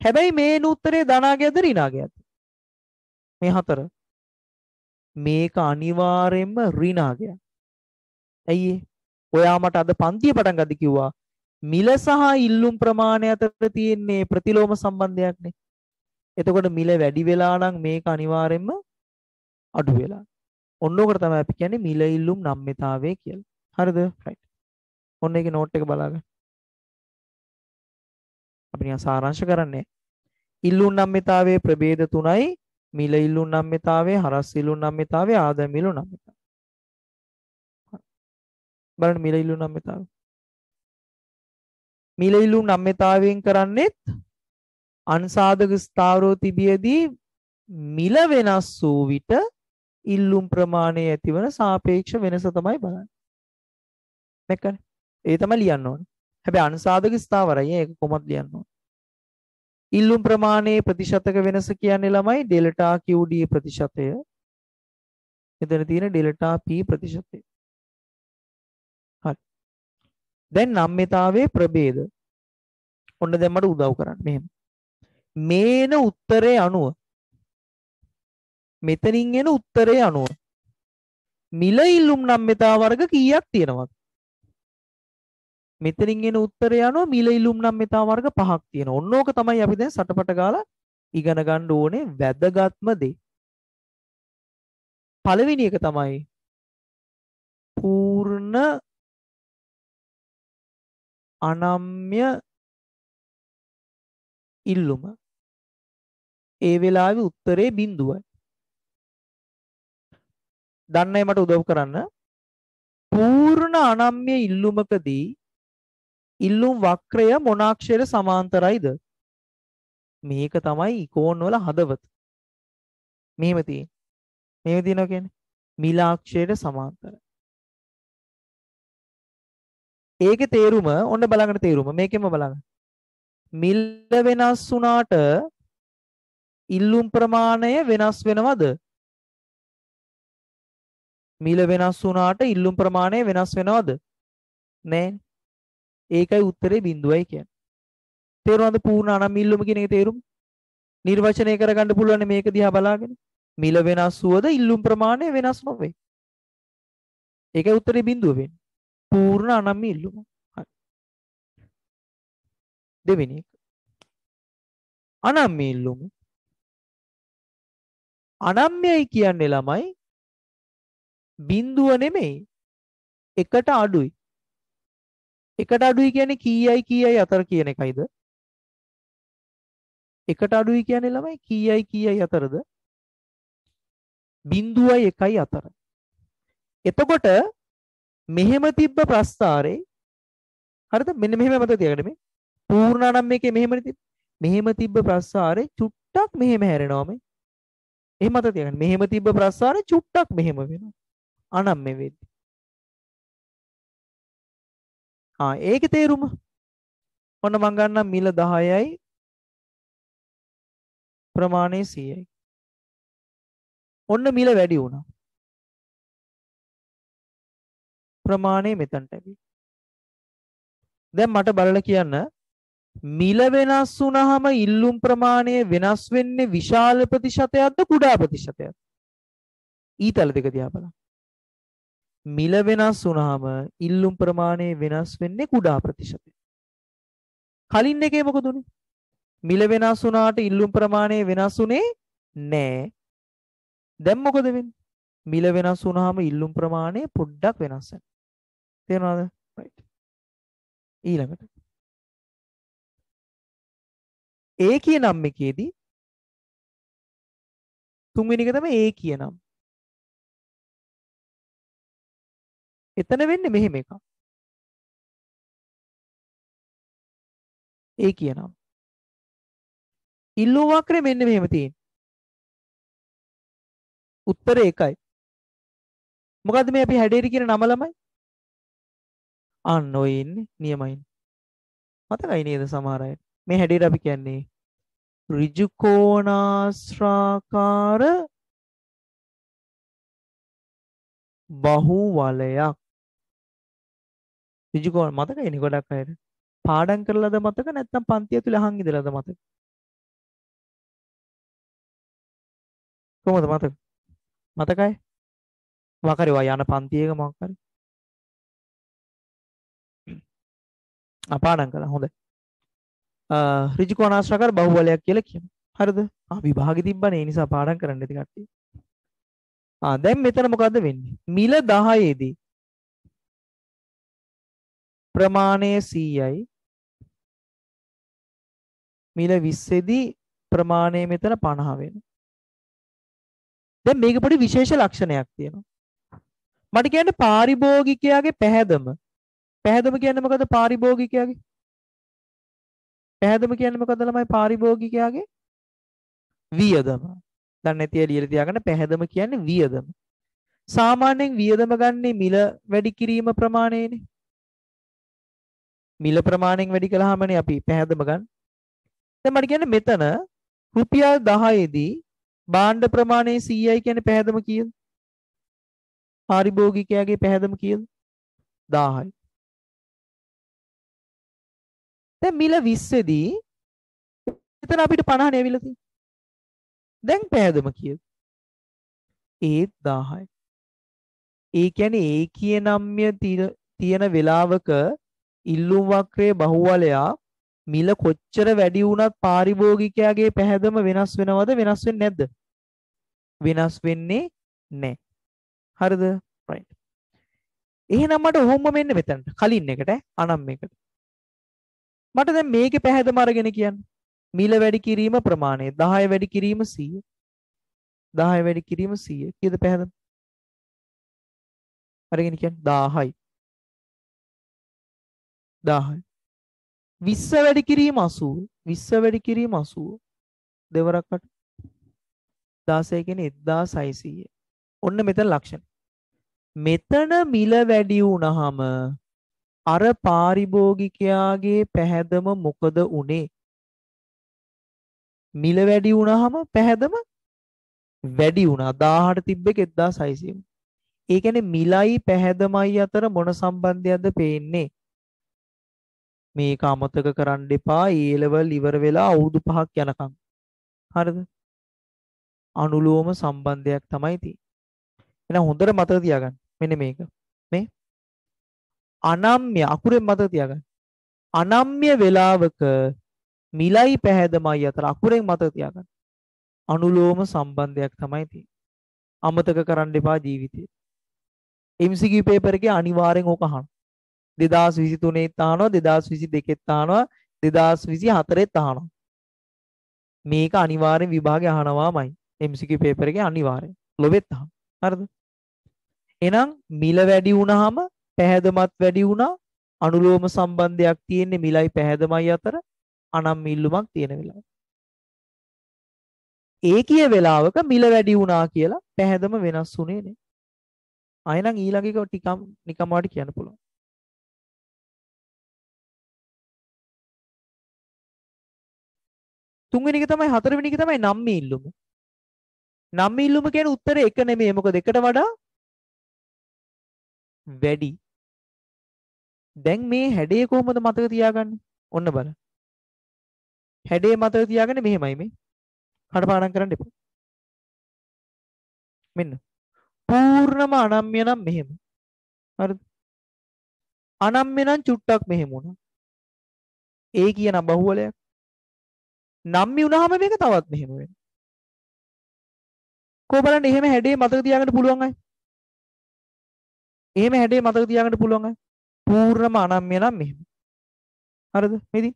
S1: හැබැයි මේ උත්තරේ ධනාගයද ඍණාගයද? මේ හතර. මේක අනිවාර්යෙන්ම ඍණාගයක්. ඇයි ඔයා මට අද පන්තිය පටන් ගද්දි කිව්වා මිල සහ ඉල්ලුම් ප්‍රමාණය අතර තියෙන්නේ ප්‍රතිලෝම සම්බන්ධයක්නේ. එතකොට මිල වැඩි වෙලා නම් මේක අනිවාර්යෙන්ම අඩු වෙලා. ඔන්න ඕකට තමයි අපි කියන්නේ මිල ඉල්ලුම් නම්‍යතාවය කියලා. හරිද? රයිට්. ඔන්න ඒකේ නෝට් එක බලාගන්න. අපි නිකන් සාරාංශ කරන්නේ. ඉල්ලුම් නම්‍යතාවයේ ප්‍රභේද තුනයි මිල ඉල්ලුම් නම්‍යතාවයේ හරස් ඉල්ලුම් නම්‍යතාවයේ ආදායම් ඉල්ලුම් නම්‍යතාවය. බලන්න මිල ඉල්ලුම් නම්‍යතාවය. මිල ඉල්ලුම් නම්‍යතාවයෙන් කරන්නේත් අන්සාධක ස්ථාවරෝ තිබියදී මිල වෙනස් වූ විට ඉල්ලුම් ප්‍රමාණය ඇතිවන සාපේක්ෂ වෙනස තමයි බලන්නේ. දැක්කනේ? ඒ තමයි ලියන්න ඕනේ. හැබැයි අනුසාධක ස්ථාවරයි ඒක කොහොමද ලියන්න ඕනේ. ඉල්ලුම් ප්‍රමාණයේ ප්‍රතිශතක වෙනස කියන්නේ ළමයි ඩෙල්ටා QD ප්‍රතිශතය. එතන තියෙන ඩෙල්ටා P ප්‍රතිශතය. හරි. දැන් නම්‍යතාවයේ ප්‍රභේද. ඔන්න දැන් මට උදව් කරන්න මෙහෙම. මේන උත්තරේ අනුව මෙතනින් එන උත්තරේ අනුව මිල ඉල්ලුම් නම්‍යතා වර්ග කීයක් තියෙනවද? මෙතනින් එන උත්තරය අනුව මිල ඉල්ලුම් නම්‍යතා වර්ග පහක් තියෙනවා. ඔන්න ඕක තමයි අපි දැන් සටපට ගාලා ඉගෙන ගන්න ඕනේ වැදගත්ම දේ. පළවෙනි එක තමයි පූර්ණ අනම්‍ය ඉල්ලුම. ඒ වෙලාවේ උත්තරේ බිඳුවයි. දන්නයි මට උදව් කරන්න. පූර්ණ අනම්‍ය ඉල්ලුමකදී ඉල්ලුම් වක්‍රය මොනාක්ෂයට සමාන්තරයිද? මේක තමයි ඉකෝන් වල හදවත. මෙහෙම තියෙන මෙහෙම තියෙනවා කියන්නේ මිලාක්ෂයට සමාන්තරයි ඒකේ තේරුම ඔන්න බලන්න තේරුම. මේකෙම බලන්න. මිල වෙනස් වුණාට ඉල්ලුම් ප්‍රමාණය වෙනස් වෙනවද? මිල වෙනස් වුණාට ඉල්ලුම් ප්‍රමාණය වෙනස් වෙනවද? නෑ. ඒකයි උත්තරේ බිඳුවයි කියන්නේ. තේරුණාද පූර්ණ අනම් ඉල්ලුම කියන එකේ තේරුම? නිර්වචනය කරගන්න පුළුවන් මේක දිහා බලාගෙන. මිල වෙනස් වුවද ඉල්ලුම් ප්‍රමාණය වෙනස් නොවේ. ඒකයි උත්තරේ බිඳුව වෙන්නේ. පූර්ණ අනම්‍ය ඉල්ලුම. හරි. දෙවෙනි එක. අනම්‍ය ඉල්ලුම. අනම්‍යයි කියන්නේ ළමයි බිඳුව නෙමෙයි. එකට අඩුයි. එකට අඩුයි කියන්නේ කීයයි කීයයි අතර කියන එකයිද? එකට අඩුයි කියන්නේ ළමයි කීයයි කීයයි අතරද? බිඳුවයි එකයි අතර. එතකොට මෙහෙම තිබ්බ ප්‍රස්ථාරේ හරිද මෙන්න මෙහෙම මතක තියාගන්න මේ පූර්ණානම් මේකේ මෙහෙමනේ තිබ්බ මෙහෙම තිබ්බ ප්‍රස්ථාරේ චුට්ටක් මෙහෙම හැරෙනවා මේ එහෙම මතක තියාගන්න මෙහෙම තිබ්බ ප්‍රස්ථාරේ චුට්ටක් මෙහෙම වෙනවා අනම් මේ වෙද්දි ආ ඒකේ තේරුම ඔන්න මං ගන්නම් මිල 10යි ප්‍රමාණය 100යි ඔන්න මිල වැඩි වුණා ප්‍රමාණය මෙතනට ඇවි. දැන් මට බලලා කියන්න මිල වෙනස් වුණාම ඉල්ලුම් ප්‍රමාණය වෙනස් වෙන්නේ විශාල ප්‍රතිශතයක්ද කුඩා ප්‍රතිශතයක්ද? ඊතල දෙක දිහා බලන්න. මිල වෙනස් වුණාම ඉල්ලුම් ප්‍රමාණය වෙනස් වෙන්නේ කුඩා ප්‍රතිශතය. කලින් එකේ මොකද උනේ? මිල වෙනස් වුණාට ඉල්ලුම් ප්‍රමාණය වෙනස් වුණේ නෑ. දැන් මොකද වෙන්නේ? මිල වෙනස් වුණාම ඉල්ලුම් ප්‍රමාණය පොඩ්ඩක් වෙනස් වෙනවා. තේරෙනවද? right. ඊළඟට ඒ කියන නම් එකේදී තුන්වෙනි එක තමයි ඒ කියනම්. එතන වෙන්නේ මෙහෙම එකක්. ඒ කියනම්. ඉල්ලුම් වක්‍රේ මෙන්න මෙහෙම තියෙන. උත්තරේ එකයි. මොකද්ද මේ අපි හැඩේරි කියන නම ළමයි? අන්න ඔය ඉන්නේ නියමයින්. මතකයි නේද සමහර අය. මේ හැඩයට අපි කියන්නේ ඍජු කෝණාශ්‍රාකාර බහුවලයක්. ඍජු කෝණ මතකයිනේ ගොඩක් අයට. පාඩම් කරලාද මතක නැත්නම් පන්ති ඇතුලේ අහන් ඉඳලාද මතක? කොහොමද මතක? මතකයි? වකරේ වා යන පන්තියක මොකක් හරි පාඩම් කළා හොඳයි. ඍජු කෝණාශ්‍රාකාර බහුබලයක් කියලා කියනවා. හරිද? ආ විභාගෙ තිබ්බනේ ඒ නිසා පාඩම් කරන්න ඉතින් කට්ටිය. ආ දැන් මෙතන මොකද්ද වෙන්නේ? මිල 10 දී ප්‍රමාණය 100යි. මිල 20 දී ප්‍රමාණය මෙතන 50 වෙනවා. දැන් මේක පොඩි විශේෂ ලක්ෂණයක් තියෙනවා. මට කියන්නේ පාරිභෝගිකයාගේ පැහැදම පැහැදම කියන්නේ මොකද පාරිභෝගිකයාගේ? පැහැදම කියන්නේ මොකද ළමයි පාරිභෝගිකයාගේ? වියදම. දැන් නැති එළියට තියාගන්න පැහැදම කියන්නේ වියදම. සාමාන්‍යයෙන් වියදම ගන්නේ මිල වැඩි කිරීම ප්‍රමාණයනේ. මිල ප්‍රමාණයෙන් වැඩි කළාමනේ අපි පැහැදම ගන්න. දැන් මට කියන්නේ මෙතන රුපියල් 10 දී භාණ්ඩ ප්‍රමාණය 100යි කියන්නේ පැහැදම කීයද? පාරිභෝගිකයාගේ පැහැදම කීයද? 1000යි. දැන් මිල 20 දී එතන අපිට 50 නේ ඇවිල්ලා තියෙන්නේ. දැන් පෑදම කීයද? ඒත් 1000යි. ඒ කියන්නේ ඒ කියනම්ය තියෙන වෙලාවක ඉල්ලුම් වක්‍රයේ බහුවලයා මිල කොච්චර වැඩි වුණත් පාරිභෝගිකයාගේ පැහැදම වෙනස් වෙනවද වෙනස් වෙන්නේ නැද්ද? වෙනස් වෙන්නේ නැහැ. හරිද? right. එහෙනම් මට ඔහොම මෙන්න මෙතනට කලින් එකට අනම් එකට මට දැන් මේකේ පැහැදම අරගෙන කියන්න. මිල වැඩි කිරීම ප්‍රමාණය 10 වැඩි කිරීම 100. 10 වැඩි කිරීම 100. කීයද පැහැදම? අරගෙන කියන්න 1000යි. 1000යි. 20 වැඩි කිරීම 80. 20 වැඩි කිරීම 80. දෙවරක්කට 16 කියන්නේ 1600. ඔන්න මෙතන ලක්ෂණ. මෙතන මිල වැඩි වුණාම අර පාරිභෝගිකයාගේ පැහැදම මොකද උනේ? මිල වැඩි වුණාම පැහැදම වැඩි වුණා. 1000ට තිබ්බ එක 1600. ඒ කියන්නේ මිලයි පැහැදමයි අතර මොන සම්බන්ධයක්ද පේන්නේ? මේක අමතක කරන්න එපා. ඒ ලෙවල් ඉවර වෙලා අවුරුදු 5ක් යනකම්. හරිද? අනුලෝම සම්බන්ධයක් තමයි තියෙන්නේ. එහෙනම් හොඳට මතක තියාගන්න. මෙන්න මේක. මේ අනම්‍ය අකුරෙන් මතක තියාගන්න. අනම්‍ය වේලාවක මිලයි පැහැදමයි අතර අකුරෙන් මතක තියාගන්න. අනුලෝම සම්බන්ධයක් තමයි තියෙන්නේ. අමතක කරන්න එපා ජීවිතේ. MCQ පේපර් එකේ අනිවාර්යෙන් ඕක අහන්න. 2023 අහනවා 2022 අහනවා 2024 අහනවා. මේක අනිවාර්යෙන් විභාගේ අහනවාමයි. MCQ පේපර් එකේ අනිවාර්යෙන්. ලොවෙත් අහන්න. හරිද? එහෙනම් මිල වැඩි වුණාම පැහැදමත් වැඩි වුණා අනුලෝම සම්බන්ධයක් තියෙන්නේ මිලයි පැහැදමයි අතර අනම් ඉල්ලුමක් තියෙන වෙලාව. ඒකීය වෙලාවක මිල වැඩි වුණා කියලා පැහැදම වෙනස් වුණේ නේ. ආයෙනම් ඊළඟ එක ටිකම් නිකම් වාට කියන්න පුළුවන්. තුන්වෙනි එක තමයි හතරවෙනි එක තමයි නම් ඉල්ලුම. නම් ඉල්ලුම කියන්නේ උත්තරේ එක නෙමෙයි මොකද එකට වඩා වැඩි. දැන් මේ හැඩය කොහොමද මතක තියාගන්නේ? ඔන්න බලන්න. හැඩේ මතක තියාගන්නේ මෙහෙමයි මේ. කඩපාඩම් කරන්න එපා. මෙන්න. පූර්ණම අනම්‍ය නම් මෙහෙම. හරිද? අනම්‍ය නම් චුට්ටක් මෙහෙම වුණා. ඒ කියන බහුවලයක්. නම්මි වුණාම මේක තවත් මෙහෙම වෙනවා. කො බලන්න එහෙම හැඩේ මතක තියාගන්න පුළුවන් අය. එහෙම හැඩේ මතක තියාගන්න පුළුවන් අය. පූර්ණම අනම්‍ය නම් මෙහෙම. හරිද? මේදි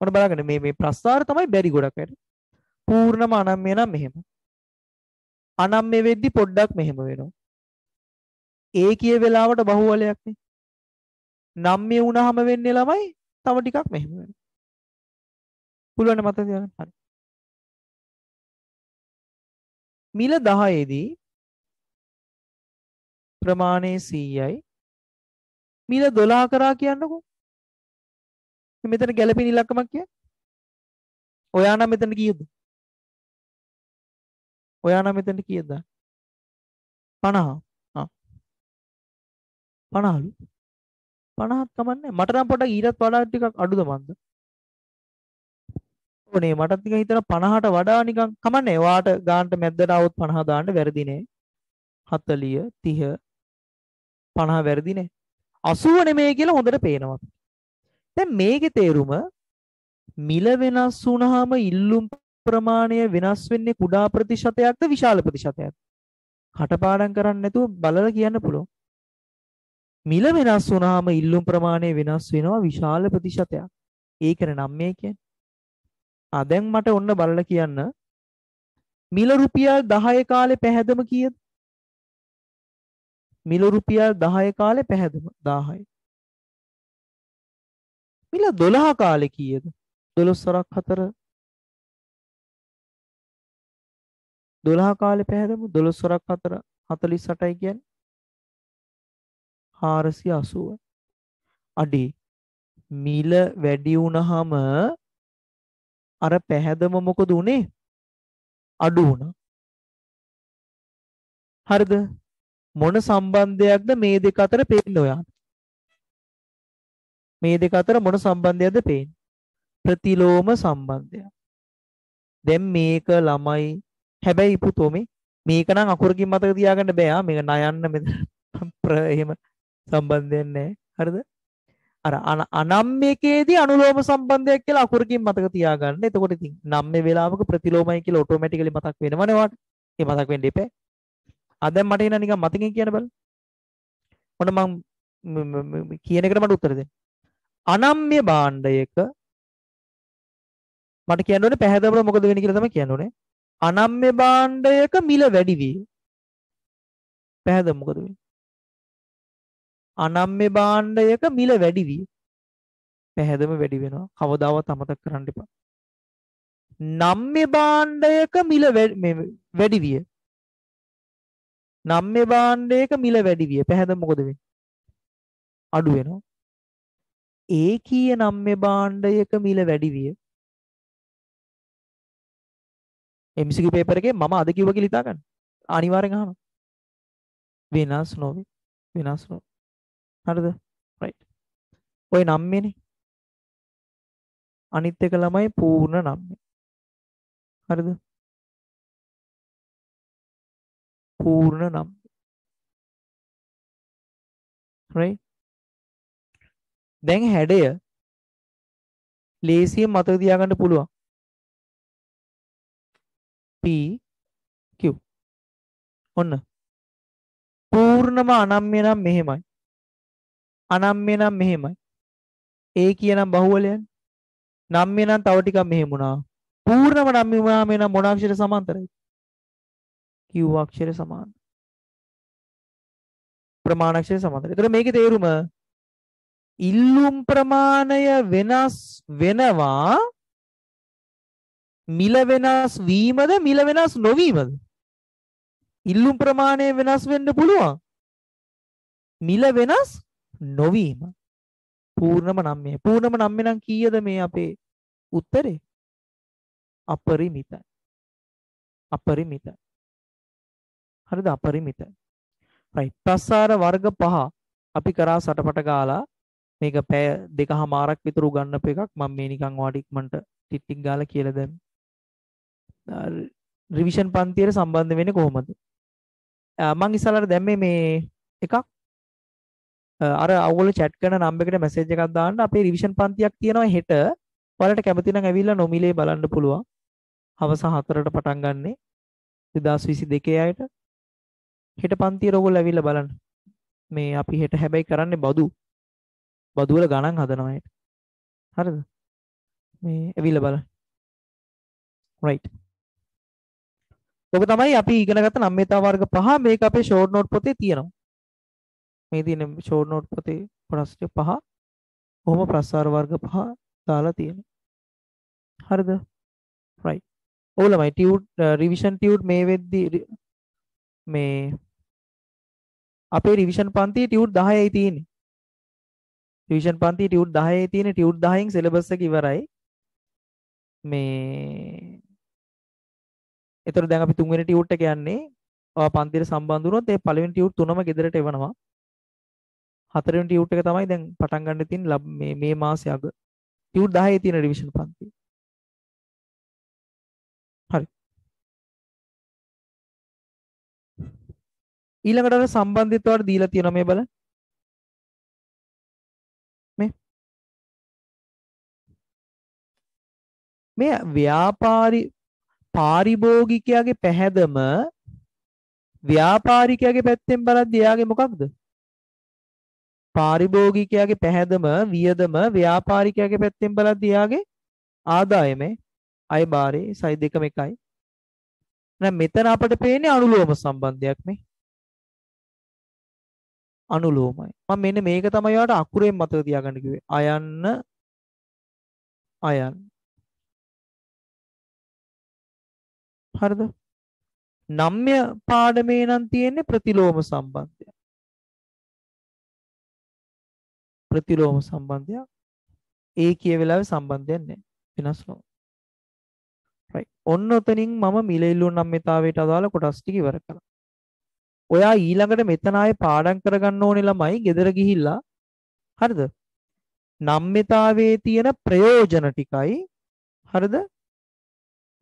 S1: ඔන්න බලන්න මේ මේ ප්‍රස්තාර තමයි බැරි ගොඩක් වැඩ. පූර්ණම අනම්‍ය නම් මෙහෙම. අනම්‍ය වෙද්දි පොඩ්ඩක් මෙහෙම වෙනවා. ඒ කිය වෙලාවට බහුවලයක් නේ. නම්ය වුණාම වෙන්නේ ළමයි තව ටිකක් මෙහෙම වෙනවා. පුළුවන් මතක තියාගන්න. හරි. මිල 10 දී ප්‍රමාණය 100යි. මිල 12 කරා කියන්නකෝ. මෙතන ගැළපෙන ඉලක්කමක් කිය. ඔයා නම් මෙතන කීයද? ඔයා නම් මෙතන කීයද? 50. ආ. 50ලු. 50ක් කමන්නේ. මට නම් පොඩ්ඩක් ඊටත් වඩා ටිකක් අඩුද මන්ද? ඕනේ මටත් නිකන් හිතන 50ට වඩා නිකන් කමන්නේ. ඔයාට ගානට මැද්දට આવොත් 50 දාන්න වැරදිනේ. 40 30 50 වැරදිනේ. 80 නෙමෙයි කියලා හොඳට පේනවා. දැන් මේකේ තේරුම මිල වෙනස් වුණාම ඉල්ලුම් ප්‍රමාණය වෙනස් වෙන්නේ කුඩා ප්‍රතිශතයක්ද විශාල ප්‍රතිශතයක්ද? කටපාඩම් කරන්නේ නැතුව බලලා කියන්න පුළුවන්. මිල වෙනස් වුණාම ඉල්ලුම් ප්‍රමාණය වෙනස් වෙනවා විශාල ප්‍රතිශතයක්. ඒකනේ නම් මේ කියන්නේ. ආ දැන් මට ඔන්න බලලා කියන්න. මිල රුපියල් 10 කාලේ පැහැදම කීයද? මිල රුපියල් 10 කාලේ පැහැදම 1000යි. මිල 12 කාලේ කීයද? 12 වරක් 4 12 කාලේ පැහැදම 12 වරක් 4 48යි කියන්නේ 480යි. අඩේ මිල වැඩි වුණාම අර පැහැදම මොකද උනේ? අඩු වුණා. හරිද? මොන සම්බන්ධයක්ද මේ දෙක අතර පේන්නේ ඔයාට? මේ දෙක අතර මොන සම්බන්ධයක්ද පේන්නේ? ප්‍රතිලෝම සම්බන්ධයක්. දැන් මේක ළමයි හැබැයි පුතෝමේ මේක නම් අකුරකින් මතක තියාගන්න බෑ ආ මේක නයන්න මෙතන එහෙම සම්බන්ධයක් නැහැ හරිද අර අනම්මේකේදී අනුලෝම සම්බන්ධයක් කියලා අකුරකින් මතක තියාගන්න. එතකොට ඉතින් නම්මේ වෙලාවක ප්‍රතිලෝමයි කියලා ඔටෝමැටිකලි මතක් වෙනවනේ වාට. ඒ මතක් වෙන්න එපා. ආ දැන් මට එන නිකන් මතකින් කියන්න බලන්න. ඔන්න මම කියන එකට මට උත්තර දෙන්න. අනම්ම්‍ය භාණ්ඩයක මට කියන්න ඕනේ පැහැදිලිව මොකද වෙන්නේ කියලා තමයි කියන්න ඕනේ. අනම්ම්‍ය භාණ්ඩයක මිල වැඩි විය. පැහැදිලිව මොකද වෙන්නේ? අනම්ම්‍ය භාණ්ඩයක මිල වැඩි විය. පැහැදම වැඩි වෙනවා. කවදාවත් අමතක කරන්න එපා. නම්ම්‍ය භාණ්ඩයක මිල වැඩි විය. නම්ම්‍ය භාණ්ඩයක මිල වැඩි විය. පැහැදම මොකද වෙන්නේ? අඩු වෙනවා. ඒකීය නම්ම්‍ය භාණ්ඩයක මිල වැඩි විය. MCQ පේපර් එකේ මම අද කිව්වා කියලා හිතා ගන්න. අනිවාර්යෙන් අහනවා. වෙනස් නොවේ. වෙනස් නොවේ. හරිද? right. ඔය නම්මේනේ. අනිත් එක ළමයි පූර්ණ නම්මේ. හරිද? පූර්ණ නම් right දැන් හැඩය ලේසියෙන් මතක තියාගන්න පුළුවන් P Q ඔන්න පූර්ණම අනම්‍ය නම් මෙහෙමයි අනම්‍ය නම් මෙහෙමයි. ඒ කියනම් බහුවලයන් නම්ය නම් තව ටිකක් මෙහෙම වුණා. පූර්ණම නම්ය වුණාම එනම් මොන අක්ෂර සමාන්තරයි Q අක්ෂර සමාන්තර ප්‍රමාණ අක්ෂර සමාන්තර. ඒතර මේකේ තේරුම ඉල්ලුම් ප්‍රමාණය වෙනස් වෙනවා මිල වෙනස් වීමද මිල වෙනස් නොවීමද? ඉල්ලුම් ප්‍රමාණය වෙනස් වෙන්න පුළුවන්. මිල වෙනස් නොවීම පූර්ණම නම්ය පූර්ණම නම්ය නම් කීයද මේ අපේ උත්තරේ? අපරිමිතයි. අපරිමිතයි. හරිද? අපරිමිතයි. රයිට් ප්‍රස්සාර වර්ග පහ අපි කරා සටපට ගාලා මේක පැය දෙකහමාරක් විතර උගන්නපු එකක්. මම මේ නිකන් ඔයාලට ඉක්මනට ටිට්ටික් ගාලා කියලා දැම්මේ රිවිෂන් පන්තියට සම්බන්ධ වෙන්නේ කොහොමද? මං ඉස්සලට දැම්මේ මේ එකක්. අර අවුල චැට් කරන නම්බර් එකට මැසේජ් එකක් දාන්න. අපේ රිවිෂන් පන්තියක් තියෙනවා හෙට. ඔයාලට කැමති නම් ඇවිල්ලා නොමිලේ බලන්න පුළුවන්. හවස 4ට පටන් ගන්නෙ. 2022 අයට. හෙට පන්තියට ඔයගොල්ලෝ ඇවිල්ලා බලන්න. මේ අපි හෙට හැබැයි කරන්නේ බදු. බදු වල ගණන් හදනවා හෙට. හරිද? මේ ඇවිල්ලා බලන්න. Right. ඔක තමයි අපි ඉගෙන ගත්ත නම්‍යතා වර්ග පහ. මේක අපේ ෂෝට් නෝට් පොතේ තියෙනවා. මේ තියෙන ෂෝට් නෝට් පොතේ ප්‍රශ්න පහ කොහොම ප්‍රසාර වර්ග පහ දාලා තියෙනවා. හරිද? right. ඕලමයි ටියුට් රිවිෂන් ටියුට් මේ වෙද්දි මේ අපේ රිවිෂන් පන්තියේ ටියුට් 10යි තියෙන්නේ. රිවිෂන් පන්තියේ ටියුට් 10යි තියෙන්නේ ටියුට් 10න් සිලබස් එක ඉවරයි. මේ එතකොට දැන් අපි තුන්වෙනි ටියුට් එක යන්නේ ඔයා පන්තියට සම්බන්ධ වුණොත් ඒ පළවෙනි ටියුට් තුනම ගෙදරට එවනවා. හතරවෙනි ටියුට් එක තමයි දැන් පටන් ගන්න තියෙන මේ මේ මාසේ අග. ටියුට් 10 තියෙන රිවිෂන් පන්ති. හරි. ඊළඟට අර සම්බන්ධිතවට දීලා තියෙනවා මේ බලන්න. මේ මේ ව්‍යාපාරි පාරිභෝගිකයාගේ පැහැදම ව්‍යාපාරිකයාගේ පැත්තෙන් බලද්දී එයාගේ මොකක්ද? පාරිභෝගිකයාගේ පැහැදම වියදම ව්‍යාපාරිකයාගේ පැත්තෙන් බලද්දී එයාගේ ආදායමේ අයබාරේ සයි දෙකම එකයි. දැන් මෙතන අපිට පේන්නේ අනුලෝම සම්බන්ධයක් නේ. අනුලෝමයි. මම මෙන්න මේක තමයි ඔයාලට අකුරෙන් මතක තියාගන්න කිව්වේ. අයන්න අයන්න හරිද? නම්ය පාඩමේ නම් තියෙන්නේ ප්‍රතිලෝම සම්බන්ධය. ප්‍රතිලෝම සම්බන්ධයක්. ඒ කිය වෙලාවේ සම්බන්ධයක් නැහැ. වෙනස් නොව. right. ඔන්න ඔතනින් මම මිලෙල්ලු නම්‍යතාවයට අදාළ කොටස් ටික ඉවර කළා. ඔයා ඊළඟට මෙතන ආයේ පාඩම් කරගන්න ඕනේ ළමයි ගෙදර ගිහිල්ලා හරිද? නම්‍යතාවයේ තියෙන ප්‍රයෝජන ටිකයි හරිද?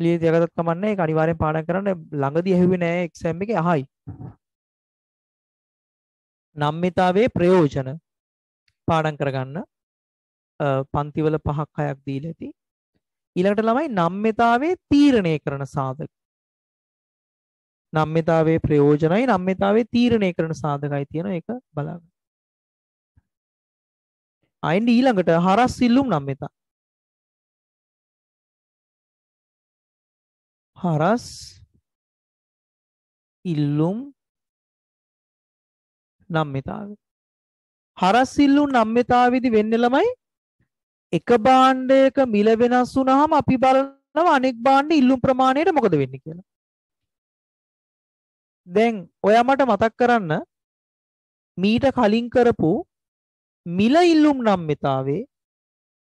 S1: ලිය තියාගත්තත් කමක් නැහැ ඒක අනිවාර්යෙන් පාඩම් කරන්න ළඟදී ඇහුවේ නෑ එක්සෑම් එකේ අහයි නම්මිතාවේ ප්‍රයෝජන පාඩම් කරගන්න පන්තිවල පහක් හයක් දීලා ඇති. ඊළඟට ළමයි නම්මිතාවේ තීරණය කරන සාධක. නම්මිතාවේ ප්‍රයෝජනයි නම්මිතාවේ තීරණය කරන සාධකයි තියෙන එක බලන්න අයින් ඊළඟට හරස් සිල්ලුම් නම්මිතා හරස් ඉල්ලුම් නම්මිතාව හරස් ඉල්ලුම් නම්මිතාවිදි වෙන්න ළමයි එක බාණ්ඩයක මිල වෙනස් වුනහම අපි බලනවා අනෙක් බාණ්ඩ ඉල්ලුම් ප්‍රමාණයට මොකද වෙන්නේ කියලා. දැන් ඔයා මට මතක් කරන්න මීට කලින් කරපු මිල ඉල්ලුම් නම්මිතාවේ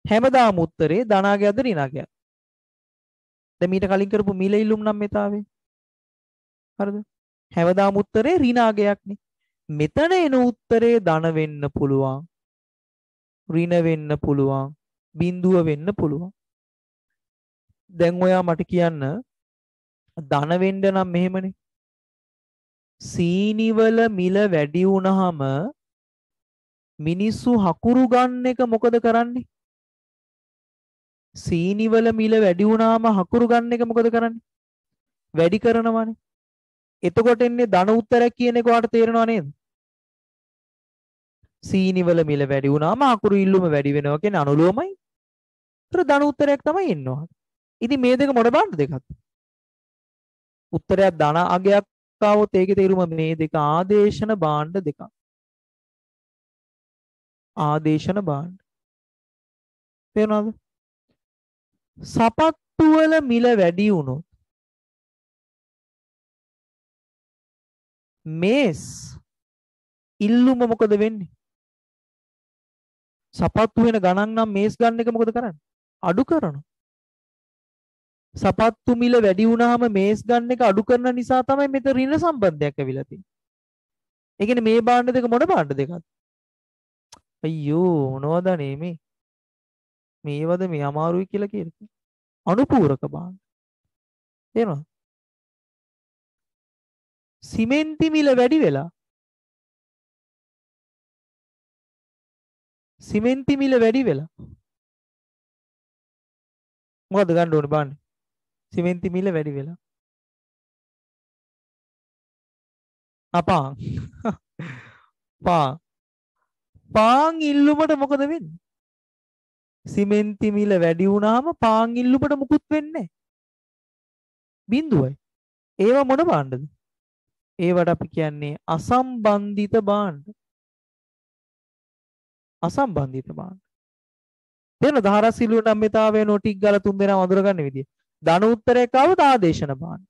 S1: හැමදාම උත්තරේ ධනාගයක්ද ඍණාගයක්ද දැන් මීට කලින් කරපු මිල ඉල්ලුම් නම් මෙතාවේ හරිද? හැමදාම උත්තරේ ඍණාගයක්නේ. මෙතන එන උත්තරේ ධන වෙන්න පුළුවන් ඍණ වෙන්න පුළුවන් බිඳුව වෙන්න පුළුවන් දැන් ඔයා මට කියන්න ධන වෙන්න නම් මෙහෙමනේ සීනිවල මිල වැඩි වුණාම මිනිස්සු හකුරු ගන්න එක මොකද කරන්නේ? සීනිවල මිල වැඩි වුණාම හකුරු ගන්න එක මොකද කරන්නේ? වැඩි කරනවානේ. එතකොට එන්නේ ධන උත්තරයක් කියන එක ඔයාලට තේරෙනව නේද? සීනිවල මිල වැඩි වුණාම අකුරු ඉල්ලුම වැඩි වෙනවා කියන්නේ අනුලෝමයි. ඒතර ධන උත්තරයක් තමයි එනවා. ඉතින් මේ දෙක මොන බාණ්ඩ දෙකක්ද? උත්තරයක් ධන අගයක් ආවොත් ඒකේ තේරුම මේ දෙක ආදේශන භාණ්ඩ දෙකක්. ආදේශන භාණ්ඩ. තේරුණාද? සපත්තු වල මිල වැඩි වුණොත් මේස් ඉල්ලුම මොකද වෙන්නේ? සපත්තු වෙන ගණන් නම් මේස් ගන්න එක මොකද කරන්නේ? අඩු කරනවා. සපත්තු මිල වැඩි වුණාම මේස් ගන්න එක අඩු කරන නිසා තමයි මෙතන ඍණ සම්බන්ධයක් ඇවිල්ලා තියෙන්නේ. ඒ කියන්නේ මේ භාණ්ඩ දෙක මොන භාණ්ඩ දෙකක්ද? අයියෝ මොනවද මේ? මේවද මේ අමාරුයි කියලා කියන්නේ. අනුපූරක භාණ්ඩ. තේරෙනවද? සිමෙන්ති මිල වැඩි වෙලා සිමෙන්ති මිල වැඩි වෙලා. මොකද ගන්න ඕනේ බලන්න සිමෙන්ති මිල වැඩි වෙලා. අපා පා. පාන් ඉල්ලුමට මොකද වෙන්නේ? සිමෙන්ති මිල වැඩි වුණාම පාන් ඉල්ලුමට මුකුත් වෙන්නේ බිඳුවයි ඒව මොන භාණ්ඩද ඒවට අපි කියන්නේ අසම්බන්ධිත භාණ්ඩ. අසම්බන්ධිත භාණ්ඩ. දෙන ධාරසිලුව නම්මිතාවේ නොටික් ගාලා තුන් දෙනා වඳුර ගන්න විදිය. ධන උත්තරයක් ආවොත් ආදේශන භාණ්ඩ.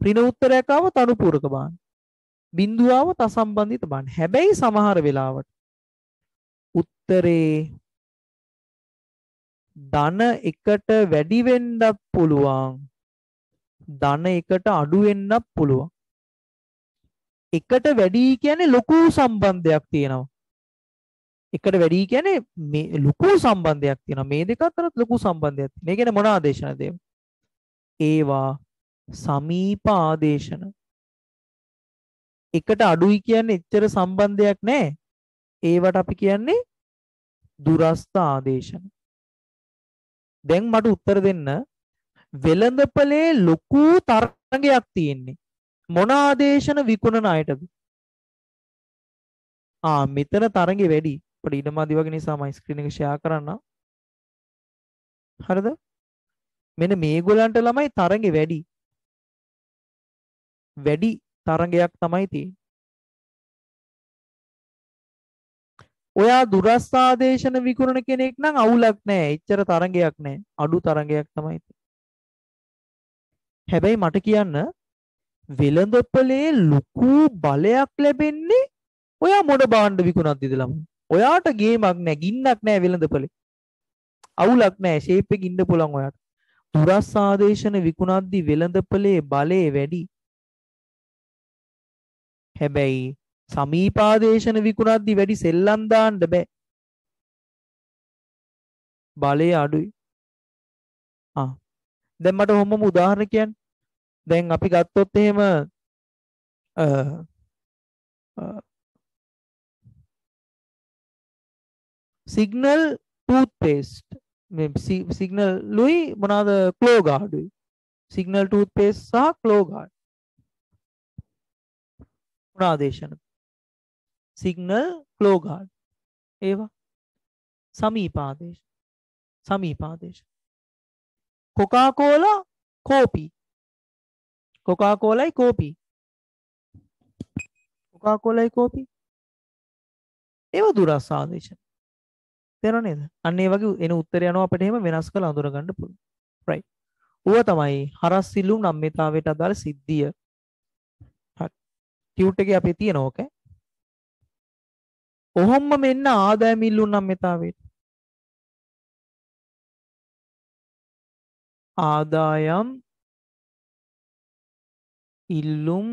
S1: ඍණ උත්තරයක් ආවොත් අනුපූරක භාණ්ඩ. බිඳුව ආවොත් අසම්බන්ධිත භාණ්ඩ. හැබැයි සමහර වෙලාවට උත්තරේ ධන එකට වැඩි වෙන්නත් පුළුවන්. ධන එකට අඩු වෙන්නත් පුළුවන්. එකට වැඩි කියන්නේ ලොකු සම්බන්ධයක් තියෙනවා. එකට වැඩි කියන්නේ මේ ලොකු සම්බන්ධයක් තියෙනවා. මේ දෙක අතරත් ලොකු සම්බන්ධයක් තියෙනවා. ඒ කියන්නේ මොන ආදේශනද ඒවා සමීප ආදේශන. එකට අඩුයි කියන්නේ එච්චර සම්බන්ධයක් නැහැ. ඒවට අපි කියන්නේ දුරස්ත ආදේශන. දැන් මට උත්තර දෙන්න වෙළඳපලේ ලොකු තරගයක් තියෙන්නේ. මොන ආදේශන විකුණන අයටද? ආ මෙතන තරඟේ වැඩි. අපිට ඉඩමදි වගේ නිසා මම ස්ක්‍රීන් එක ෂෙයා කරන්නම්. හරිද? මෙන්න මේගොල්ලන්ට ළමයි තරඟේ වැඩි. වැඩි තරඟයක් තමයි තියෙන්නේ. ඔයා දුරස් ආදේශන විකුණන කෙනෙක් නම් අවුලක් නැහැ. එච්චර තරඟයක් නැහැ. අඩු තරඟයක් තමයි තියෙන්නේ. හැබැයි මට කියන්න වෙළඳපොලේ ලොකු බලයක් ලැබෙන්නේ ඔයා මොන භාණ්ඩ විකුණද්දිද ළමයි. ඔයාට ගේමක් නැහැ, ගින්නක් නැහැ වෙළඳපොලේ. අවුලක් නැහැ, ෂේප් එකේ ඉන්න පුළුවන් ඔයාට. දුරස් ආදේශන විකුණද්දි වෙළඳපොලේ බලය වැඩි. හැබැයි සමීපාදේශන විකුණද්දි වැඩි සෙල්ලම් දාන්න බෑ. බලය අඩුයි. ආ. දැන් මට ඔහොමම උදාහරණ කියන්න. දැන් අපි ගත්තොත් එහෙම සිගනල් ටූත්පේස්ට් සිගනල් ලුයි මොනාද කලෝගාඩුයි. සිගනල් ටූත්පේස් සහ කලෝගාඩ්. මොනාදේශන සිගනල් කලෝගාඩ්. ඒවා. සමීපාදේශ සමීපාදේශ කොකාකෝලා කෝපී කොකා කෝලයි කෝපි කොකා කෝලයි කෝපි ඒව දුරස් ආදේශන තේරෙනව නේද? අන්න ඒ වගේ එන උත්තරය යනවා අපිට එහෙම වෙනස් කරලා අඳුර ගන්න පුළුවන්. Right. ඌව තමයි හරස් සිල්ලුම් නම්මිතාවයට අදාළ සිද්ධිය. හරි. ටියුට් එකේ අපි තියෙන ඕක ඔහොම්ම මෙන්න ආදායම ඉල්ලුම් නම්මිතාවයට ආදායම් ඉල්ලුම්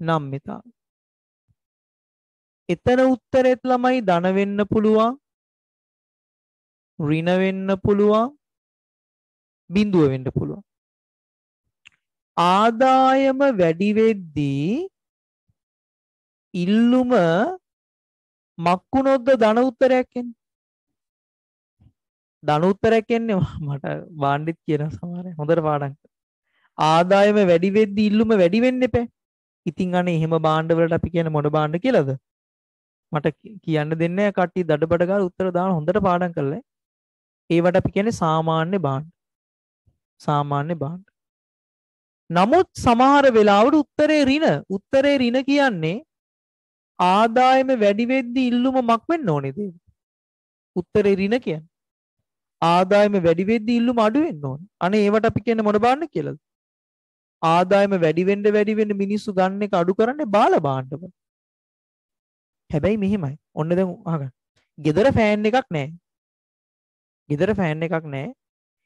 S1: නම් මෙතා එතන උත්තරෙත් ළමයි ධන වෙන්න පුළුවන් ඍණ වෙන්න පුළුවන් බිඳුව වෙන්න පුළුවන්. ආදායම වැඩි වෙද්දී ඉල්ලුම මක්කුණොත්ද ධන උත්තරයක් එන්නේ? ධන උත්තරයක් එන්නේ මට බාණ්ඩිත් කියන සමහර හොඳට පාඩම් ආදායම වැඩි වෙද්දී ඉල්ලුම වැඩි වෙන්න එපා. ඉතින් අනේ එහෙම බාණ්ඩ වලට අපි කියන්නේ මොන බාණ්ඩ කියලාද? මට කියන්න දෙන්නේ කට්ටිය දඩබඩ ගාලා උත්තර දාන හොඳට පාඩම් කරලා. ඒවට අපි කියන්නේ සාමාන්‍ය බාණ්ඩ. සාමාන්‍ය බාණ්ඩ. නමුත් සමහර වෙලාවට උත්තරේ ඍණ. උත්තරේ ඍණ කියන්නේ ආදායම වැඩි වෙද්දී ඉල්ලුම මක් වෙන්න ඕනේද උත්තරේ ඍණ කියන්නේ ආදායම වැඩි වෙද්දී ඉල්ලුම අඩු වෙන්න ඕනේ. අනේ ඒවට අපි කියන්නේ මොන බාණ්ඩ කියලාද? ආදායම වැඩි වෙන්න වැඩි වෙන්න මිනිස්සු ගන්න එක අඩු කරන්නේ බාල බාණ්ඩවල. හැබැයි මෙහෙමයි ඔන්න දැන් අහගන්න ගෙදර ෆෑන් එකක් නැහැ ගෙදර ෆෑන් එකක් නැහැ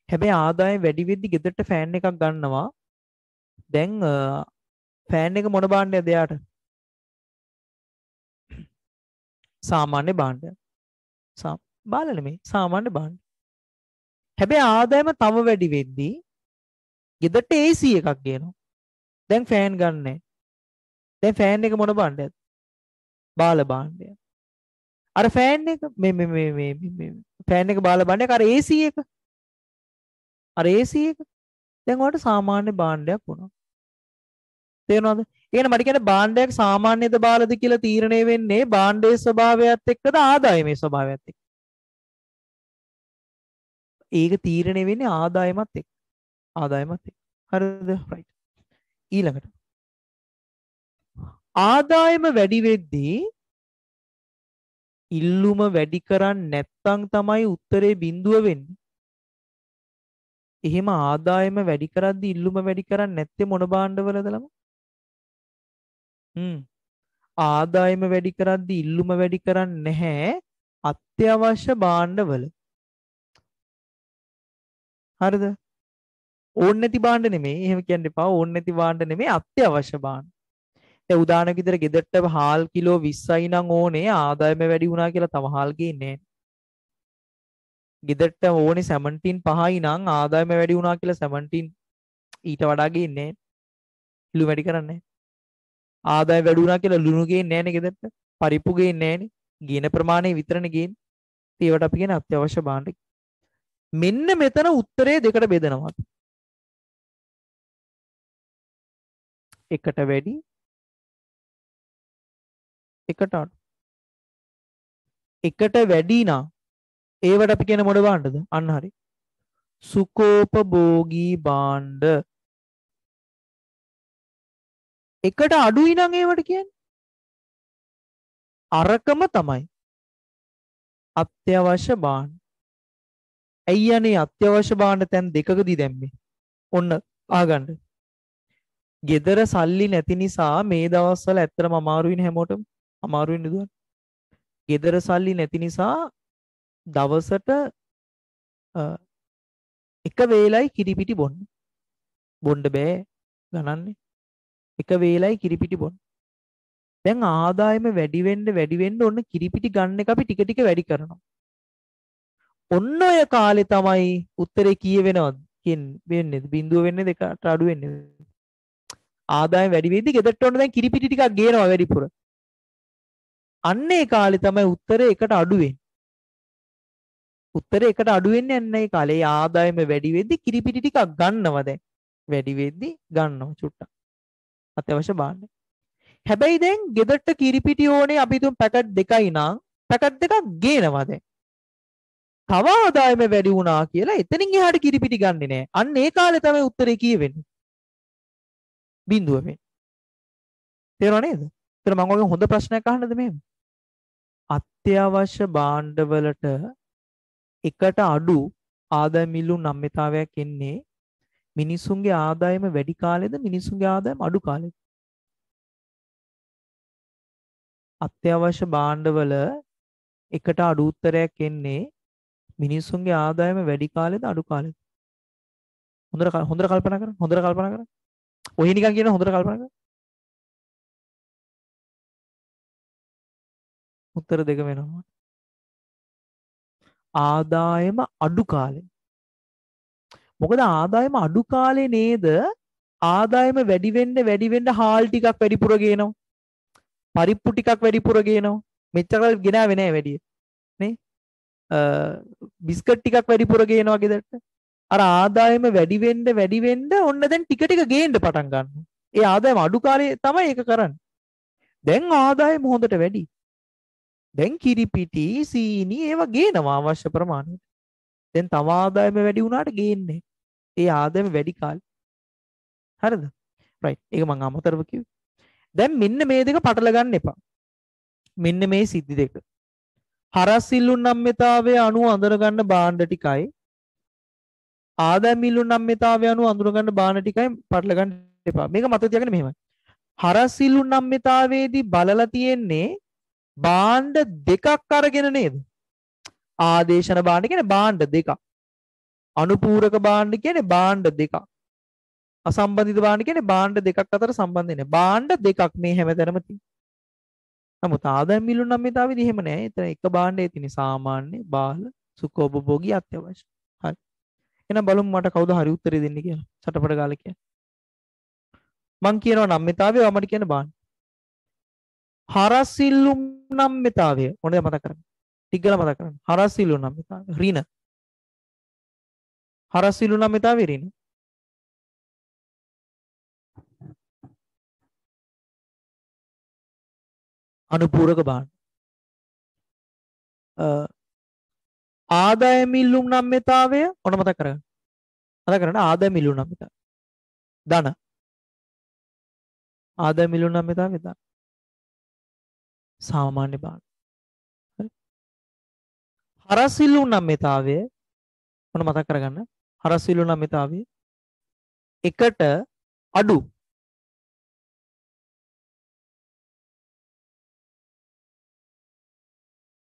S1: හැබැයි ආදායම වැඩි වෙද්දි ගෙදරට ෆෑන් එකක් ගන්නවා දැන් ෆෑන් එක මොන භාණ්ඩයක්ද එයාට? සාමාන්‍ය භාණ්ඩයක්. සාම බාල නෙමෙයි සාමාන්‍ය භාණ්ඩ. හැබැයි ආදායම තව වැඩි වෙද්දී ගෙදරට AC එකක් ගේනවා. දැන් ෆෑන් ගන්නෑ. දැන් ෆෑන් එක මොන භාණ්ඩයක්ද? බාල භාණ්ඩයක්. අර ෆෑන් එක මේ මේ මේ මේ ෆෑන් එක බාල භාණ්ඩයක් අර AC එක. අර AC එක දැන් ඔයාලට සාමාන්‍ය භාණ්ඩයක් වුණා. තේරෙනවද? එහෙනම් මට කියන්නේ භාණ්ඩයක් සාමාන්‍යද බාලද කියලා තීරණය වෙන්නේ භාණ්ඩයේ ස්වභාවයත් එක්කද ආදායමේ ස්වභාවයත් එක්ක. ඒක තීරණය වෙන්නේ ආදායමත් එක්ක. ආදායමත් එක්ක. හරිද? right. ඊළඟට ආදායම වැඩි වෙද්දී ඉල්ලුම වැඩි කරන්නේ නැත්නම් තමයි උත්තරේ බිඳුව වෙන්නේ. එහෙම ආදායම වැඩි කරද්දී ඉල්ලුම වැඩි කරන්නේ නැත්තේ මොන භාණ්ඩවලද ළම? හ්ම්. ආදායම වැඩි කරද්දී ඉල්ලුම වැඩි කරන්නේ නැහැ අත්‍යවශ්‍ය භාණ්ඩවල. හරිද? ඕන් නැති භාණ්ඩ නෙමෙයි. එහෙම කියන්න එපා. ඕන් නැති භාණ්ඩ නෙමෙයි අත්‍යවශ්‍ය භාණ්ඩ. දැන් උදාහරණයක් විදිහට ගෙදරට හාල් කිලෝ 20යි නම් ඕනේ ආදායම වැඩි වුණා කියලා තව හාල් ගේන්නේ නැහැ. ගෙදරට ඕනේ 17 පහයි නම් ආදායම වැඩි වුණා කියලා 17 ඊට වඩා ගේන්නේ නැහැ. වැඩි කරන්නේ ආදායම වැඩි වුණා කියලා ලුණු ගේන්නේ නැහැ නේ ගෙදරට. පරිප්පු ගේන්නේ නැහැ නේ. ගේන ප්‍රමාණය විතරනේ ගේන්නේ. ඒවට අපි කියන අත්‍යවශ්‍ය භාණ්ඩ. මෙන්න මෙතන උත්තරේ දෙකට බෙදනවා. එකට වැඩි එකට අඩු. එකට වැඩි නම් ඒවට අපි කියන මොඩ බාණ්ඩද අන්න හරි. සුකෝපභෝගී බාණ්ඩ එකට අඩුයි නම් ඒවට කියන්නේ? අරකම තමයි. අත්‍යවශ්‍ය බාණ්ඩ ඇයි අනේ අත්‍යවශ්‍ය බාණ්ඩ තැන් දෙකකදී දැම්මේ? ඔන්න ආගන්න ගෙදර සල්ලි නැති නිසා මේ දවස්වල ඇත්තටම අමාරුයිනේ හැමෝටම. අමාරුයි නේද ගෙදර සල්ලි නැති නිසා දවසට එක වේලයි කිරිපිටි බොන්න. බොන්ඩ බෑ ගණන්නේ. එක වේලයි කිරිපිටි බොන්න. දැන් ආදායම වැඩිවෙන්ඩ වැඩිවෙන්ඩ ඔන්න කිරිපිටි ගන්න එක අපි ටික ටික වැඩි කරනවා. ඔන්න ඔය කාලෙ තමයි උත්තරේ කිය වෙනවද වෙන්න. බින්දුව වෙන්න දෙකට අඩු වෙන්න. ආදායම වැඩි වෙද්දි ගෙදරට ඔන්න දැන් කිරිපිටි ටිකක් ගේනවා වැඩිපුර. අන්න ඒ කාලේ තමයි උත්තරේ එකට අඩු වෙන්නේ. උත්තර එකට අඩුවෙන්නේ නැහැ කාලේ. ආදායම වැඩි වෙද්දි කිරිපිටි ටිකක් ගන්නවා දැන්. වැඩි වෙද්දි ගන්නවා චුට්ටක්. අත්‍යවශ්‍ය බාන්න. හැබැයි දැන් ගෙදරට කිරිපිටි ඕනේ අපි තුන් පැකට් දෙකයි නම් පැකට් දෙකක් ගේනවා දැන්. තව ආදායම වැඩි වුණා කියලා එතනින් එහාට කිරිපිටි ගන්නෙ නෑ. අන්න ඒ කාලේ තමයි උත්තරේ කියවෙන්නේ. බිඳුව වෙන්නේ. තේරුණා නේද? ඒතර මම ඔයගෙන් හොඳ ප්‍රශ්නයක් අහන්නද මෙහෙම? අත්‍යවශ්‍ය භාණ්ඩවලට එකට අඩු ආදායම් මිල්ලුම් නම්‍යතාවයක් එන්නේ මිනිසුන්ගේ ආදායම වැඩි කාලෙද මිනිසුන්ගේ ආදායම අඩු කාලෙද? අත්‍යවශ්‍ය භාණ්ඩවල එකට අඩු උත්තරයක් එන්නේ මිනිස්සුන්ගේ ආදායම වැඩි කාලෙද අඩු කාලෙද? හොඳට හොඳට කල්පනා කරන්න හොඳට කල්පනා කරන්න. ඔය නිකන් කියන හොඳට කල්පනා කරන්න. උත්තර දෙක වෙනවා ආදායම අඩු කාලේ. මොකද ආදායම අඩු කාලේ නේද ආදායම වැඩි වෙන්න වැඩි වෙන්න හාල් ටිකක් වැඩිපුර ගේනවා. පරිප්පු ටිකක් වැඩිපුර ගේනවා. මෙච්චර ගෙනාවේ නෑ වැඩි. නේ? බිස්කට් ටිකක් වැඩිපුර ගේනවා ගෙදරට. අර ආදායම වැඩි වෙන්න වැඩි වෙන්න ඔන්න දැන් ටික ටික ගේන්න පටන් ගන්නවා. ඒ ආදායම අඩු කාලේ තමයි ඒක කරන්නේ. දැන් ආදායම හොඳට වැඩි. දැන් කිරිපිටි සීනි ඒවා ගේනවා අවශ්‍ය ප්‍රමාණයට. දැන් තව ආදායම වැඩි වුණාට ගේන්නේ. ඒ ආදායම වැඩි කාලේ. හරිද? රයිට්. ඒක මම අමතරව කිව්වේ. දැන් මෙන්න මේ දෙක පටල ගන්න එපා. මෙන්න මේ සිද්ධි දෙක. හරස් ඉල්ලුන් නම්්‍යතාවය අනුව අඳුරගන්න බාණ්ඩ ටිකයි ආදායම් ඉල්ලුන් නම්්‍යතාවය අනුව අඳුරගන්න බාණ ටිකයි පටලගන්න එපා. මේක මතක තියාගන්න මෙහෙමයි. හරස් ඉල්ලුන් නම්්‍යතාවයේදී බලලා තියෙන්නේ බාණ්ඩ දෙකක් අරගෙන නේද? ආදේශන බාණ්ඩ කියන්නේ බාණ්ඩ දෙකක්. අනුපූරක බාණ්ඩ කියන්නේ බාණ්ඩ දෙකක්. අසම්බන්ධිත බාණ්ඩ කියන්නේ බාණ්ඩ දෙකක් අතර සම්බන්ධ නැහැ. බාණ්ඩ දෙකක් මේ හැමතැනම තියෙනවා. නමුත් ආදායම් මිලුම් නම් මෙතාවේදී එහෙම නෑ. එතන එක භාණ්ඩයේ තියෙන සාමාන්‍ය බාල සුඛෝපභෝගී අත්‍යවශ්‍ය. හරි. එහෙනම් බලමු මට කවුද හරි උත්තරේ දෙන්නේ කියලා. සටපට ගාලා කියන්න. මං කියනවා නම්මිතාවය වමට කියන බාණ්ඩ. හරස්සිල්ලුම් නම්මිතාවය ඕනද මතක් කරගන්න. ටික ගාලා මතක් කරගන්න. හරස්සිල්ලුම් නම්මිතාවය ඍණ. හරස්සිල්ලුම් නම්මිතාවය ඍණ. අනුපූරක බාණ්ඩ ආදාය මිල්ලුම් නම්්‍යතාවය ඔන මතක් කරගන්න මතක් කරන ආදාය මිල්ලු නම්්‍යතාව ධන ආදාය මිල්ලු නම්්‍යතාව ධන සාමාන්‍ය බාණ්ඩ හරසිල්ලු නම්්‍යතාවය ඔන මතක් කරගන්න? හරසිල්ලු නම්්‍යතාවය එකට අඩු.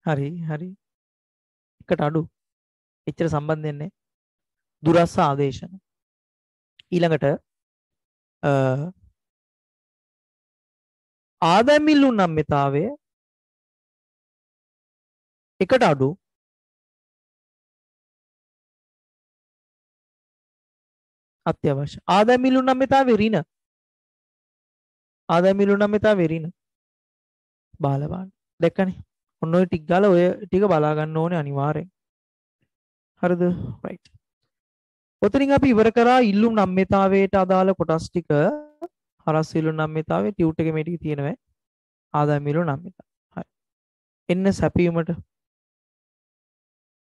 S1: හරි හරි. එකට අඩු. එච්චර සම්බන්ධෙන්නේ දුරස්ස ආදේශන. ඊළඟට ආදැමිල්ලු නම්මිතාවය එකට අඩු. අත්‍යවශ්‍ය. ආදැමිල්ලු නම්මිතා වෙරින ආදැමිල්ලු නම්මිතා වෙරින බාලබාන් දැක්කනේ? ඔන්න ඔය ටික ගාලා ඔය ටික බලා ගන්න ඕනේ අනිවාර්යෙන්. හරිද? right. ඔතනින් අපි ඉවර කරා ඉල්ලුම් නම්්‍යතාවයට අදාළ කොටස් ටික. හරස් ඉල්ලුම් නම්්‍යතාවයේ ටියුට් එකේ මේ ටික තියෙනවා. ආදායම් ඉල්ලුම් නම්්‍යතාව. හරි. එන්න සැපයීමට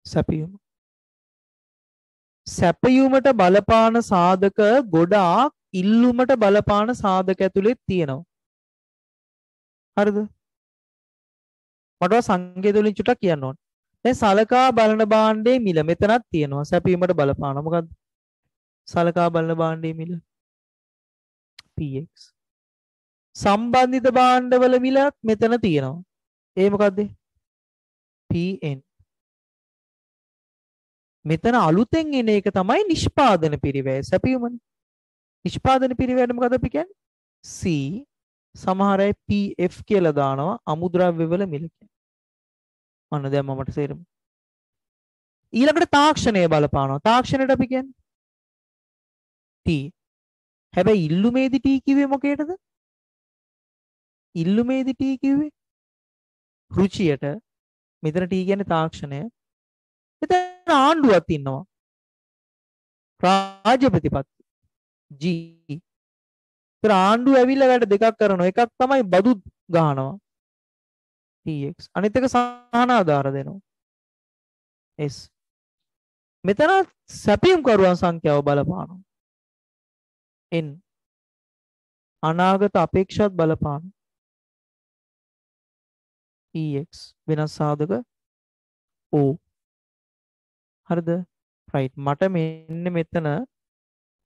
S1: සැපයීම සැපයීමට බලපාන සාධක ගොඩාක් ඉල්ලුමට බලපාන සාධක ඇතුළේ තියෙනවා. හරිද? මට සංකේත වලින් චුට්ටක් කියන්න ඕන. දැන් සලකා බලන භාණ්ඩයේ මිල මෙතනක් තියෙනවා. සැපීමට බලපාන මොකද්ද? සලකා බලන භාණ්ඩයේ මිල px. සම්බන්ධිත භාණ්ඩවල මිලක් මෙතන තියෙනවා. ඒ මොකද්ද? pn. මෙතන අලුතෙන් එන එක තමයි නිෂ්පාදන පිරිවැය සැපීමනේ. නිෂ්පාදන පිරිවැයට මොකද අපි කියන්නේ? C සමහර අය PF කියලා දානවා අමුද්‍රව්‍ය වල මිල කියන්නේ. අන්න දැන් මමට තේරෙමු. ඊළඟට තාක්ෂණය බලපානවා. තාක්ෂණයට අපි කියන්නේ T. හැබැයි ඉල්ලුමේදී T කිව්වේ මොකේටද? ඉල්ලුමේදී T කිව්වේ රුචියට. මෙතන T කියන්නේ තාක්ෂණය. මෙතන ආණ්ඩුවක් ඉන්නවා. රාජ්‍ය ප්‍රතිපත්ති. G. ඒතර ආණ්ඩුව ඇවිල්ලා වැඩ දෙකක් කරනවා. එකක් තමයි බදු ගහනවා. tx අනිත් එක සහන ආධාර දෙනවා s මෙතන සැපියුම් කරුවන් සංඛ්‍යාව බලපානවා n අනාගත අපේක්ෂාත් බලපාන. Ex වෙනස් සාධක o. හරිද? රයිට් මට මෙන්න මෙතන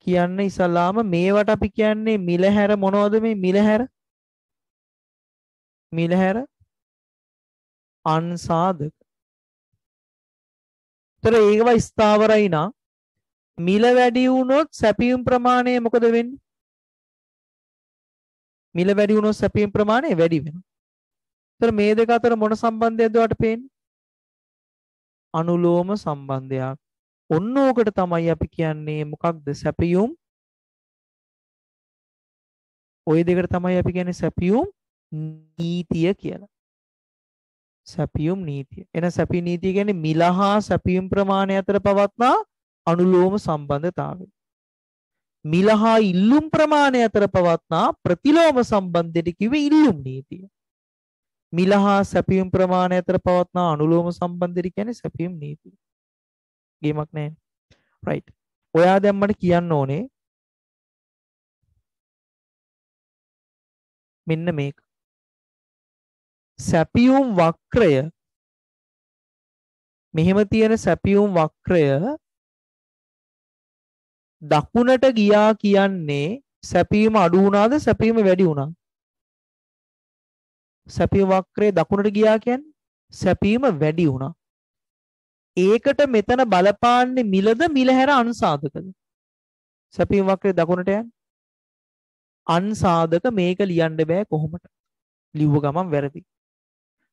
S1: කියන්න ඉසලාම මේවට අපි කියන්නේ මිලහැර මොනවද මේ මිලහැර? මිලහැර අන්සාධක. තොර ඒකව ස්ථාවරයි නම් මිල වැඩි වුණොත් සැපියුම් ප්‍රමාණය මොකද වෙන්නේ? මිල වැඩි වුණොත් සැපියුම් ප්‍රමාණය වැඩි වෙනවා. තොර මේ දෙක අතර මොන සම්බන්ධයක්ද ඔයාලට පේන්නේ? අනුලෝම සම්බන්ධයක්. ඔන්න ඕකට තමයි අපි කියන්නේ මොකක්ද සැපියුම් ওই දෙකට තමයි අපි කියන්නේ සැපියුම් නීතිය කියලා. සැපියුම් නීතිය. එන සැපි නීතිය කියන්නේ මිලහා සැපියුම් ප්‍රමාණය අතර පවත්නා අනුලෝම සම්බන්ධතාවය. මිලහා ඉල්ලුම් ප්‍රමාණය අතර පවත්නා ප්‍රතිලෝම සම්බන්ධයට කිව්වේ ඉල්ලුම් නීතිය. මිලහා සැපියුම් ප්‍රමාණය අතර පවත්නා අනුලෝම සම්බන්ධයට කියන්නේ සැපියුම් නීතිය. ගේමක් නැහැ. right. ඔයා දැන් මට කියන්න ඕනේ මෙන්න මේක. සැපියුම් වක්‍රය මෙහෙම තියෙන සැපියුම් වක්‍රය දකුණට ගියා කියන්නේ සැපීම අඩු වුණාද සැපීම වැඩි වුණා සැපීම වක්‍රය දකුණට ගියා කියන්නේ සැපීම වැඩි වුණා. ඒකට මෙතන බලපාන්නේ මිලද මිල හැර අන්සාධකද? සැපීම වක්‍රය දකුණට යන්නේ අන්සාධක මේක ලියන්න බෑ කොහොමද? ලිව්ව ගමන් වැරදි.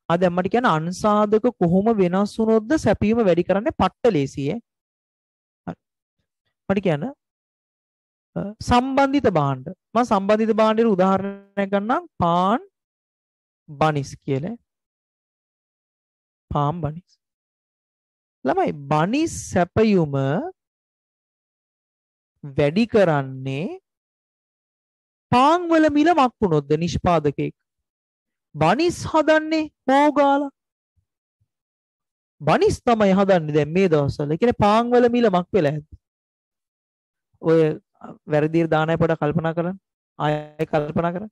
S1: ආ දැන් මට කියන්න අන්සාධක කොහොම වෙනස් වුණොත්ද සැපීම වැඩි කරන්නේ පට්ට ලේසියේ මට කියන්න. සම්බන්ධිත භාණ්ඩ. මම සම්බන්ධිත භාණ්ඩෙට උදාහරණයක් ගන්නම්. පාන් බනිස් කියලා. පාම් බනිස්. ළමයි බනිස් සැපයුම වැඩි කරන්නේ පාන් වල මිල මක් වුණොත්ද නිෂ්පාදකයෙක්? බනිස් හදන්නේ හෝගාලා බනිස් තමයි හදන්නේ දැන් මේ දවස්වල. ඒ කියන්නේ පාන් වල මිල මක් වෙලා ඇද්ද? ඔය වැරදිර දානය පොඩ කල්පනා කරන්න. ආයෙ කල්පනා කරන්න.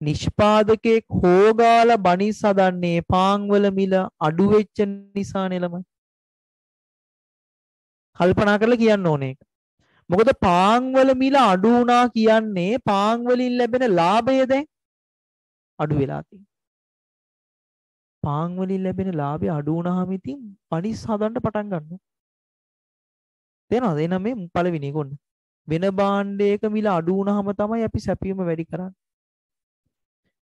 S1: නිෂ්පාදකයෙක් හෝගාලා බනිස් හදන්නේ පාන් වල මිල අඩු වෙච්ච නිසා නෙලමයි. කල්පනා කරලා කියන්න ඕනේ ඒක. මොකද පාන් වල මිල අඩු වුණා කියන්නේ පාන් වලින් ලැබෙන ලාභය දැන් අඩු වෙලා තියෙනවා. පාන් වලින් ලැබෙන ලාභය අඩු වුණාම ඉතින් පනිස් හදන්න පටන් ගන්නවා. තේරෙනවද? එහෙනම් මේ පළවෙනි කොන්න. වෙන භාණ්ඩයක මිල අඩු වුණාම තමයි අපි සැපීම වැඩි කරන්නේ.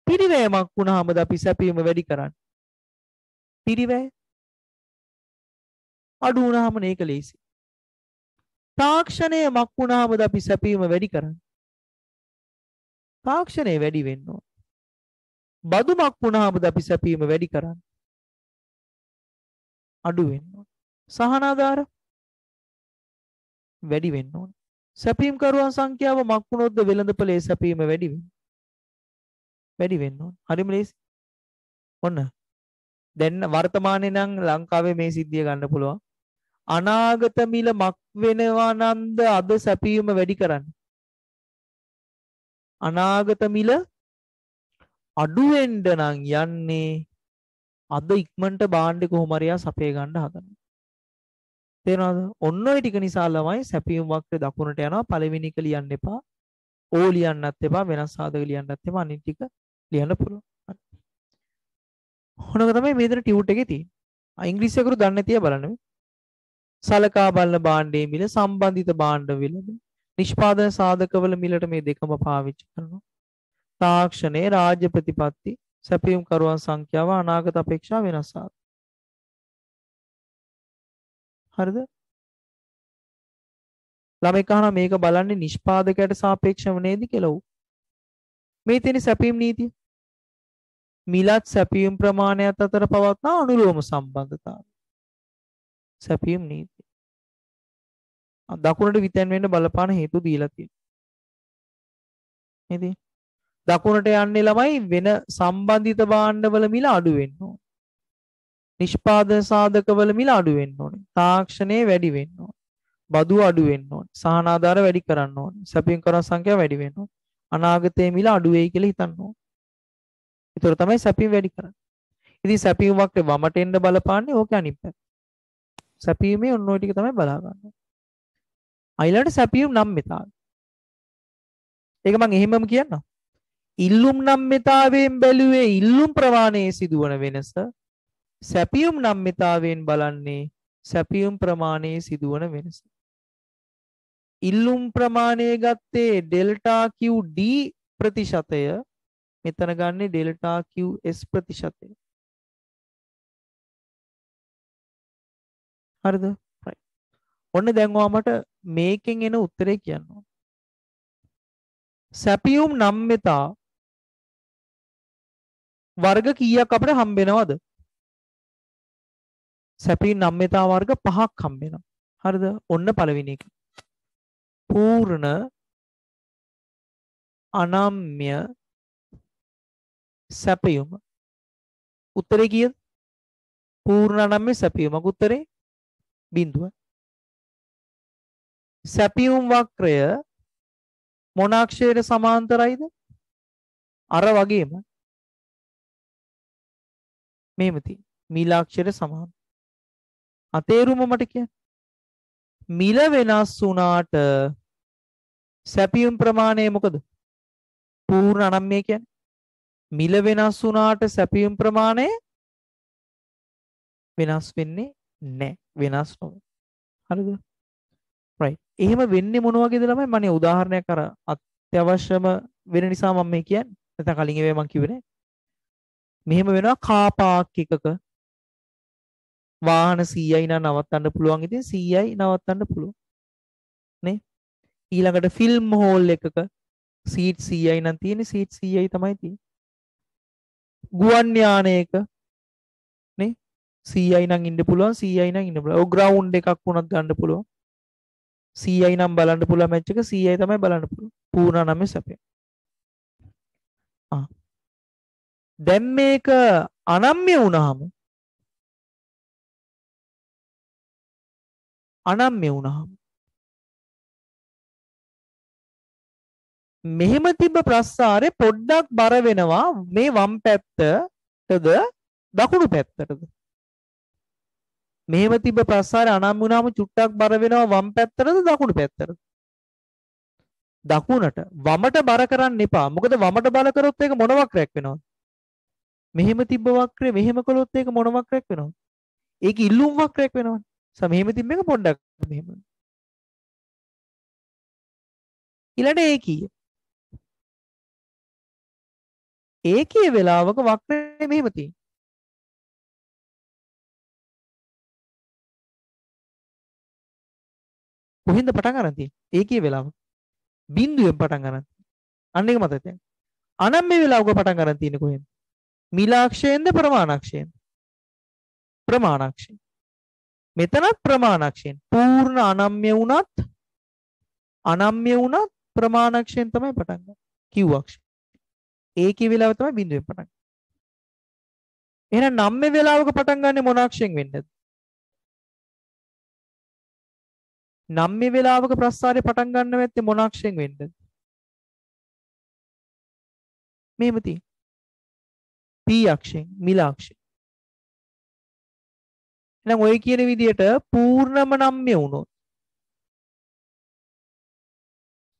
S1: පිරිවැයමක් වුණාමද අපි සැපීම වැඩි කරන්නේ. පිරිවැය අඩු වුණාම මේක ලේසි. තාක්ෂණය මක් වුණාමද අපි සැපීම වැඩි කරන්නේ. තාක්ෂණය වැඩි වෙන්න ඕන. බදුමක් වුණාමද අපි සැපීම වැඩි කරන්න අඩු වෙන්න ඕන සහනාධාර වැඩි වෙන්න ඕන. සැපීම් කරුවන් සංඛ්‍යාව මක් වුණොත්ද වෙළඳපොලේ සැපීම වැඩි වෙන්නේ වැඩි වෙන්න ඕන. හරිම ලේසි. ඔන්න. දැන් වර්තමානයේ නම් ලංකාවේ මේ සිද්ධිය ගන්න පුළුවන්. අනාගත මිල මක් වෙනවා නන්ද අද සැපීම වැඩි කරන්න. අනාගත මිල අඩුවෙන්ඩ නං යන්නේ අද ඉක්මට බාණ්ඩ කොහොමරයා සපය ගණ්ඩ හදන්න තේනද ඔන්න ටික නිසා ළමයි සැපියුම් වක්ට දකුණට යනවා පළවෙනික ලියන්න එපා. ඕ ලියන්නත් එපා වෙනස් සාධක ලියන්නත් එපා අනිත් ටික ලියන්න පුළුවන්. හොනක තමයි මේතර ටියුට් එකේ තියෙන්නේ. ඉංග්‍රීසියකරු දන්නේ තිය බලන්න සලකා බලන භාණ්ඩයේ මිල සම්බන්ධිත භාණ්ඩ මිල නිෂ්පාදන සාධකවල මිලට මේ දෙකම පාවිච්චි කරනවා. තාක්ෂණයේ රාජ්‍ය ප්‍රතිපත්ති සැපියුම් කරුවන් සංඛ්‍යාව අනාගත අපේක්ෂා වෙනස්සාද. හරිද? ළමෙක් අහනවා මේක බලන්නේ නිෂ්පාදකයට සාපේක්ෂව නේද කියලා උ. මේ තියෙන සැපීම් නීතිය. මිලත් සැපීම් ප්‍රමාණයත් අතර පවත්නා අනුලෝම සම්බන්ධතාවය. සැපීම් නීතිය. දකුණට විතැන් වෙන්න බලපාන හේතු දීලා තියෙනවා. නේද? දකුණට යන්නේ ළමයි වෙන සම්බන්ධිත භාණ්ඩවල මිල අඩු වෙන්න ඕන. නිෂ්පාදන සාධකවල මිල අඩු වෙන්න ඕනේ. තාක්ෂණයේ වැඩි වෙන්න ඕනේ. බදු අඩු වෙන්න ඕනේ. සහනාධාර වැඩි කරන්න ඕනේ. සැපින් කරන සංඛ්‍යාව වැඩි වෙන්න ඕනේ. අනාගතයේ මිල අඩු වෙයි කියලා හිතන්න ඕනේ. ඒතර තමයි සැපින් වැඩි කරන්නේ. ඉතින් සැපීම වක්‍රේ වමට එන්න බලපාන්නේ ඕකේ අනිත් පැත්ත. සැපීමේ ඔන්න ඔය ටික තමයි බලා ගන්න. අයිලට සැපීම් නම් මෙතාව. ඒක මම එහෙමම කියන්නම්. ඉල්ලුම් නම්මිතාවෙන් බැලුවේ ඉල්ලුම් ප්‍රමාණයේ සිදුවන වෙනස සැපියුම් නම්මිතාවෙන් බලන්නේ සැපියුම් ප්‍රමාණයේ සිදුවන වෙනස. ඉල්ලුම් ප්‍රමාණය ගත්තේ ඩෙල්ටා QD ප්‍රතිශතය මෙතන ගන්නේ ඩෙල්ටා QS ප්‍රතිශතය. හරිද? ඔන්න දැන් ඔයාමට මේකෙන් එන උත්තරේ කියන්න. සැපියුම් නම්මතා වර්ග කීයක් අපිට හම්බෙනවද? සැපී නම්මතා වර්ග පහක් හම්බෙනවා. හරිද? ඔන්න පළවෙනි එක. පූර්ණ අනම්‍ය සැපයුම. උත්තරේ කීයද? පූර්ණ අනම්‍ය සැපයුමක් උත්තරේ බිඳුව. සැපියුම් වක්‍රය මොන අක්ෂරයට සමාන්තරයිද? අර වගේම මෙහෙම තියෙන. මිල අක්ෂරයට සමාන. අතේරුම මට කියන්න. මිල වෙනස් වුණාට සැපියුම් ප්‍රමාණය මොකද? පූර්ණ අනම්‍ය කියන්නේ. මිල වෙනස් වුණාට සැපියුම් ප්‍රමාණය වෙනස් වෙන්නේ නැහැ. වෙනස් නොවේ. හරිද? right. එහෙම වෙන්නේ මොන වගේද ළමයි? මම උදාහරණයක් අර අත්‍යවශ්‍යම වෙන නිසා මම මේ කියන්නේ. නැත්නම් කලින් ඒවා මම කිව්වේ නෑ. මෙහෙම වෙනවා කාර් පාක් එකක වාහන 100යි නම් නවත්තන්න පුළුවන්. ඉතින් 100යි නවත්තන්න පුළුවන්. නේ? ඊළඟට ෆිල්ම් හෝල් එකක සීට් 100යි නම් තියෙන්නේ සීට් 100යි තමයි තියෙන්නේ. ගුවන් යානයක නේ 100යි නම් ඉන්න පුළුවන් 100යි නම් ඉන්න පුළුවන්. ඔය ග්‍රවුන්ඩ් එකක් වුණත් ගන්න පුළුවන්. 100යි නම් බලන්න පුළුවන් මැච් එක 100යි තමයි බලන්න පුළුවන්. පූර්ණ නම් සැපේ. ආ. දැන් මේක අනම්‍ය වුණාම අනම්‍ය වුණාම මෙහෙම තිබ්බ ප්‍රස්ථාරේ පොඩ්ඩක් බර වෙනවා මේ වම් පැත්තටද දකුණු පැත්තටද? මෙහෙම තිබ්බ ප්‍රස්ථාරේ අනම් වුණාම චුට්ටක් බර වෙනවා වම් පැත්තටද දකුණු පැත්තටද? දකුණට. වමට බර කරන්න එපා. මොකද වමට බල කරොත් ඒක මොන වක්‍රයක් වෙනවද? මෙහෙම තිබ්බ වක්‍රය මෙහෙම කළොත් ඒක මොන වක්‍රයක් වෙනවද? ඒක ඉල්ලුම් වක්‍රයක් වෙනවනේ ස මෙහෙම තිබ්බ එක පොඩ්ඩක් මෙහෙම ඊළඟට ඒ කීය ඒකේ වෙලාවක වක්‍රය මෙහෙම තියෙන. කොහෙන්ද පටන් ගන්න තියෙන්නේ? ඒකේ වෙලාවක. බිඳුවෙන් පටන් ගන්න. අන්න ඒක මතකද? අනම්‍ය වෙලාවක පටන් ගන්න තියෙන්නේ කොහෙන්ද? මිලාක්ෂයෙන්ද ප්‍රමාණාක්ෂයෙන්ද? ප්‍රමාණාක්ෂයෙන්. මෙතනත් ප්‍රමාණාක්ෂයෙන්. පූර්ණ අනම්‍ය වුණත් අනම්‍ය වුණත් ප්‍රමාණාක්ෂයෙන් තමයි පටන් ගන්නේ. කිව් අක්ෂය. ඒකේ වෙලාව තමයි බිඳුවෙන් පටන් ගන්න. එහෙනම් නම්මේ වෙලාවක පටන් ගන්නෙ මොන අක්ෂයෙන් වෙන්නද? නම්මේ වෙලාවක ප්‍රස්ථාරේ පටන් ගන්න වෙත්තේ මොන අක්ෂයෙන් වෙන්නද? මෙහෙම තියෙන. P අක්ෂයෙන් මිල අක්ෂයෙන්. එහෙනම් ඔය කියන විදිහට පූර්ණම නම්මේ වුණොත්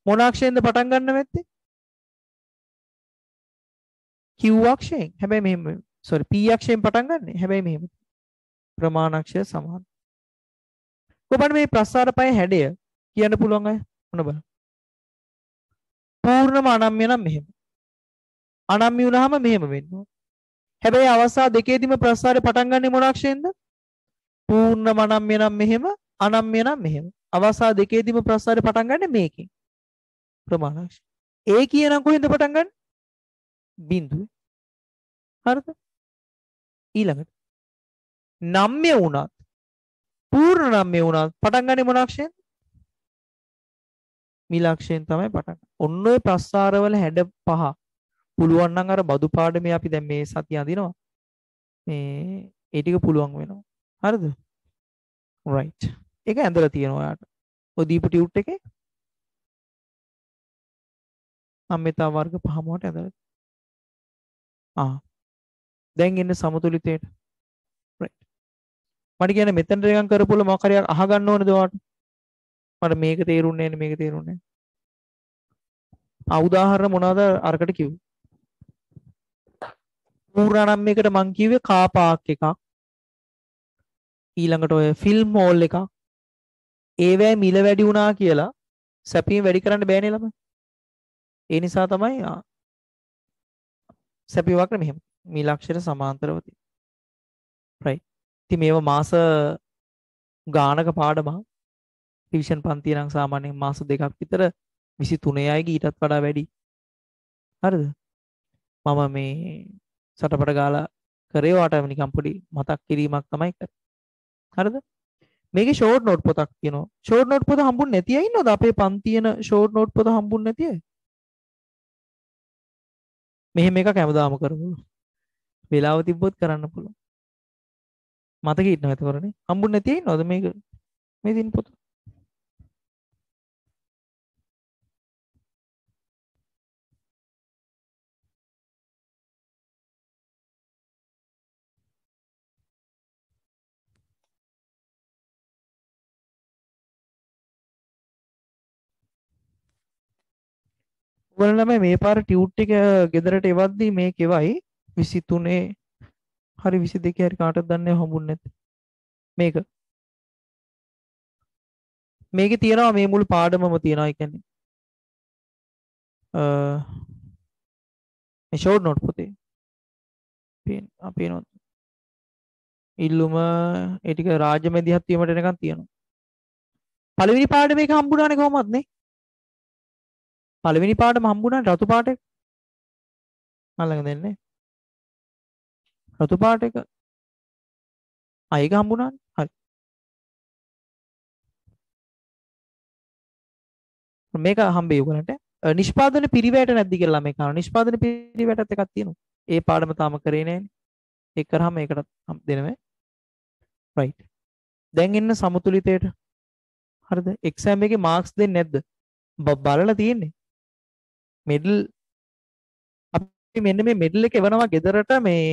S1: මොන අක්ෂයෙන්ද පටන් ගන්න වෙත්තේ? Q අක්ෂයෙන්. හැබැයි මෙහෙම sorry P අක්ෂයෙන් පටන් ගන්න. හැබැයි මෙහෙම ප්‍රමාණක්ෂය සමාන. කොහොමද මේ ප්‍රස්ථාර පය හැඩය කියන්න පුළුවන් අය? මොන බලන්න. පූර්ණම අනම්‍ය නම් මෙහෙම. අනම්‍ය වුණාම මෙහෙම වෙනවා. හැබැයි අවස්ථා දෙකේදීම ප්‍රස්ථාරේ පටන් ගන්නේ මොන අක්ෂයෙන්ද? පූර්ණම අනම්‍ය නම් මෙහෙම, අනම්‍ය නම් මෙහෙම. අවස්ථා දෙකේදීම ප්‍රස්ථාරේ පටන් ගන්නේ මේකෙන්. ප්‍රමාණක්ෂය. ඒ කියනම් කොහෙන්ද පටන් ගන්නේ? බිඳුව හරිද ඊළඟට නම්ය වුණත් පූර්ණ නම්ය වුණත් පටන් ගන්නේ මොන අක්ෂයෙන් මිල අක්ෂයෙන් තමයි පටන් ඔන්න ඔය ප්‍රස්ථාරවල හැඩ පහ පුළුවන් නම් අර බදු පාඩමේ අපි දැන් මේ සතිය අඳිනවා මේ ඒ ටික පුළුවන් වෙනවා හරිද? Right. ඒක ඇඳලා තියෙනවා ඔයාට. ඔය දීපු ටියුට් එකේ? අම්මිතා වර්ග පහමවට ඇඳලා. ආ. දැන් එන්න සමතුලිතයට. මට කියන මෙතනට නිකන් කරපුවල මොකක් හරි අහගන්න ඕනද ඔයාලට මට මේක තේරුන්නේ නැහැ මේක තේරුන්නේ නැහැ. ආ උදාහරණ මොනවද අරකට කිව්වේ? පූර්ණානම්යකට මං කිව්වේ කා පාක් එකක්. ඊළඟට ඔය ෆිල්ම් හෝල් එකක්. ඒවැ මිල වැඩි වුණා කියලා සැපීම වැඩි කරන්න බෑනේ ළමයි ඒ නිසා තමයි සැපි වක්‍ර මෙහෙම. මීලක්ෂයට සමාන්තරව තියෙනවා right. ඉතින් මේව මාස ගානක පාඩමක්. ටියුෂන් පන්ති නම් සාමාන්‍යයෙන් මාස දෙකක් විතර 23යි ඊටත් වඩා වැඩි. හරිද? මම මේ සටපට ගාලා කරේ ඔයාට නිකන් පොඩි මතක් කිරීමක් තමයි කරේ. හරිද? මේකේ ෂෝට් නෝට් පොතක් තියෙනවා. ෂෝට් නෝට් පොත හම්බුන්නේ නැති අය ඉන්නවද? අපේ පන්තියන ෂෝට් නෝට් පොත හම්බුන්නේ නැති අය? මෙහෙම එකක් හැමදාම කරමු. වෙලාව තිබ්බොත් කරන්න පුළුවන්. මතක ඉන්නවා එතකොටනේ. හම්බුන්නේ නැති අය ඉන්නවද මේක? මේ දින පොත? ඔයගොල්ලෝ ළමයි මේ පාර ටියුට් එක ගෙදරට එවද්දී මේක එවයි. 23 හරි 22 හරි කාටද දන්නේ හම්බුන්නේ නැත්te මේක. මේකේ තියෙනවා මේ මුළු පාඩමම තියෙනවා. ඒ කියන්නේ අ මේ ෂෝට් නෝට් පොතේ. පේන අපේනොත් ඉල්ලුම ඒ ටික රාජ්‍ය මැදිහත් වීමට එනකන් තියෙනවා. පළවෙනි පාඩම එක හම්බුණානේ කොහොමද නේ පළවෙනි පාඩම හම්බුණා රතු පාට. එක මල්ලඟ දෙන්නේ. රතු පාට එක අයක හම්බුණානේ හරි. මේක හම්බේ උගලන්ට නිෂ්පාදන පිරිවැට නැද්දි කියලා මේ කාරණා. නිෂ්පාදන පිරිවැටත් එකක් තියෙනවා. ඒ පාඩම තාම කරේ නෑනේ. ඒක කරාම ඒකට දෙනවේ රයිට් දැන් එන්න සමතුලිතයට. හරිද? එක්සෑම් එකේ මාක්ස් දෙන්නේ නැද්ද? බලලා තියෙන්නේ. මෙඩල් අපි මෙන්න මේ මෙඩල් එක එවනවා ගෙදරට මේ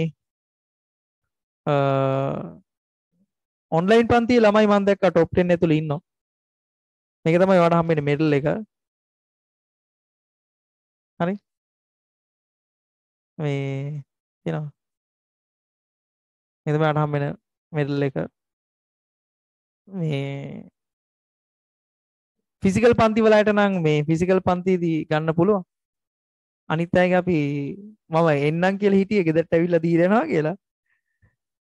S1: ඔන්ලයින් පන්තියේ ළමයි මම දැක්කා টොප් 10 ඇතුළේ ඉන්නවා. මේක තමයි ඔයාලට හම්බෙන්නේ මෙඩල් එක. හරි. මේ එනවා. මේ තමයි ඔයාලට හම්බෙන මෙඩල් එක. මේ ෆිසිකල් පන්ති වලට නම් මේ ෆිසිකල් පන්තිදී ගන්න පුළුවන්. අනිත් අයගේ අපි මම එන්නම් කියලා හිටියේ ගෙදරට ඇවිල්ලා දී දෙනවා කියලා.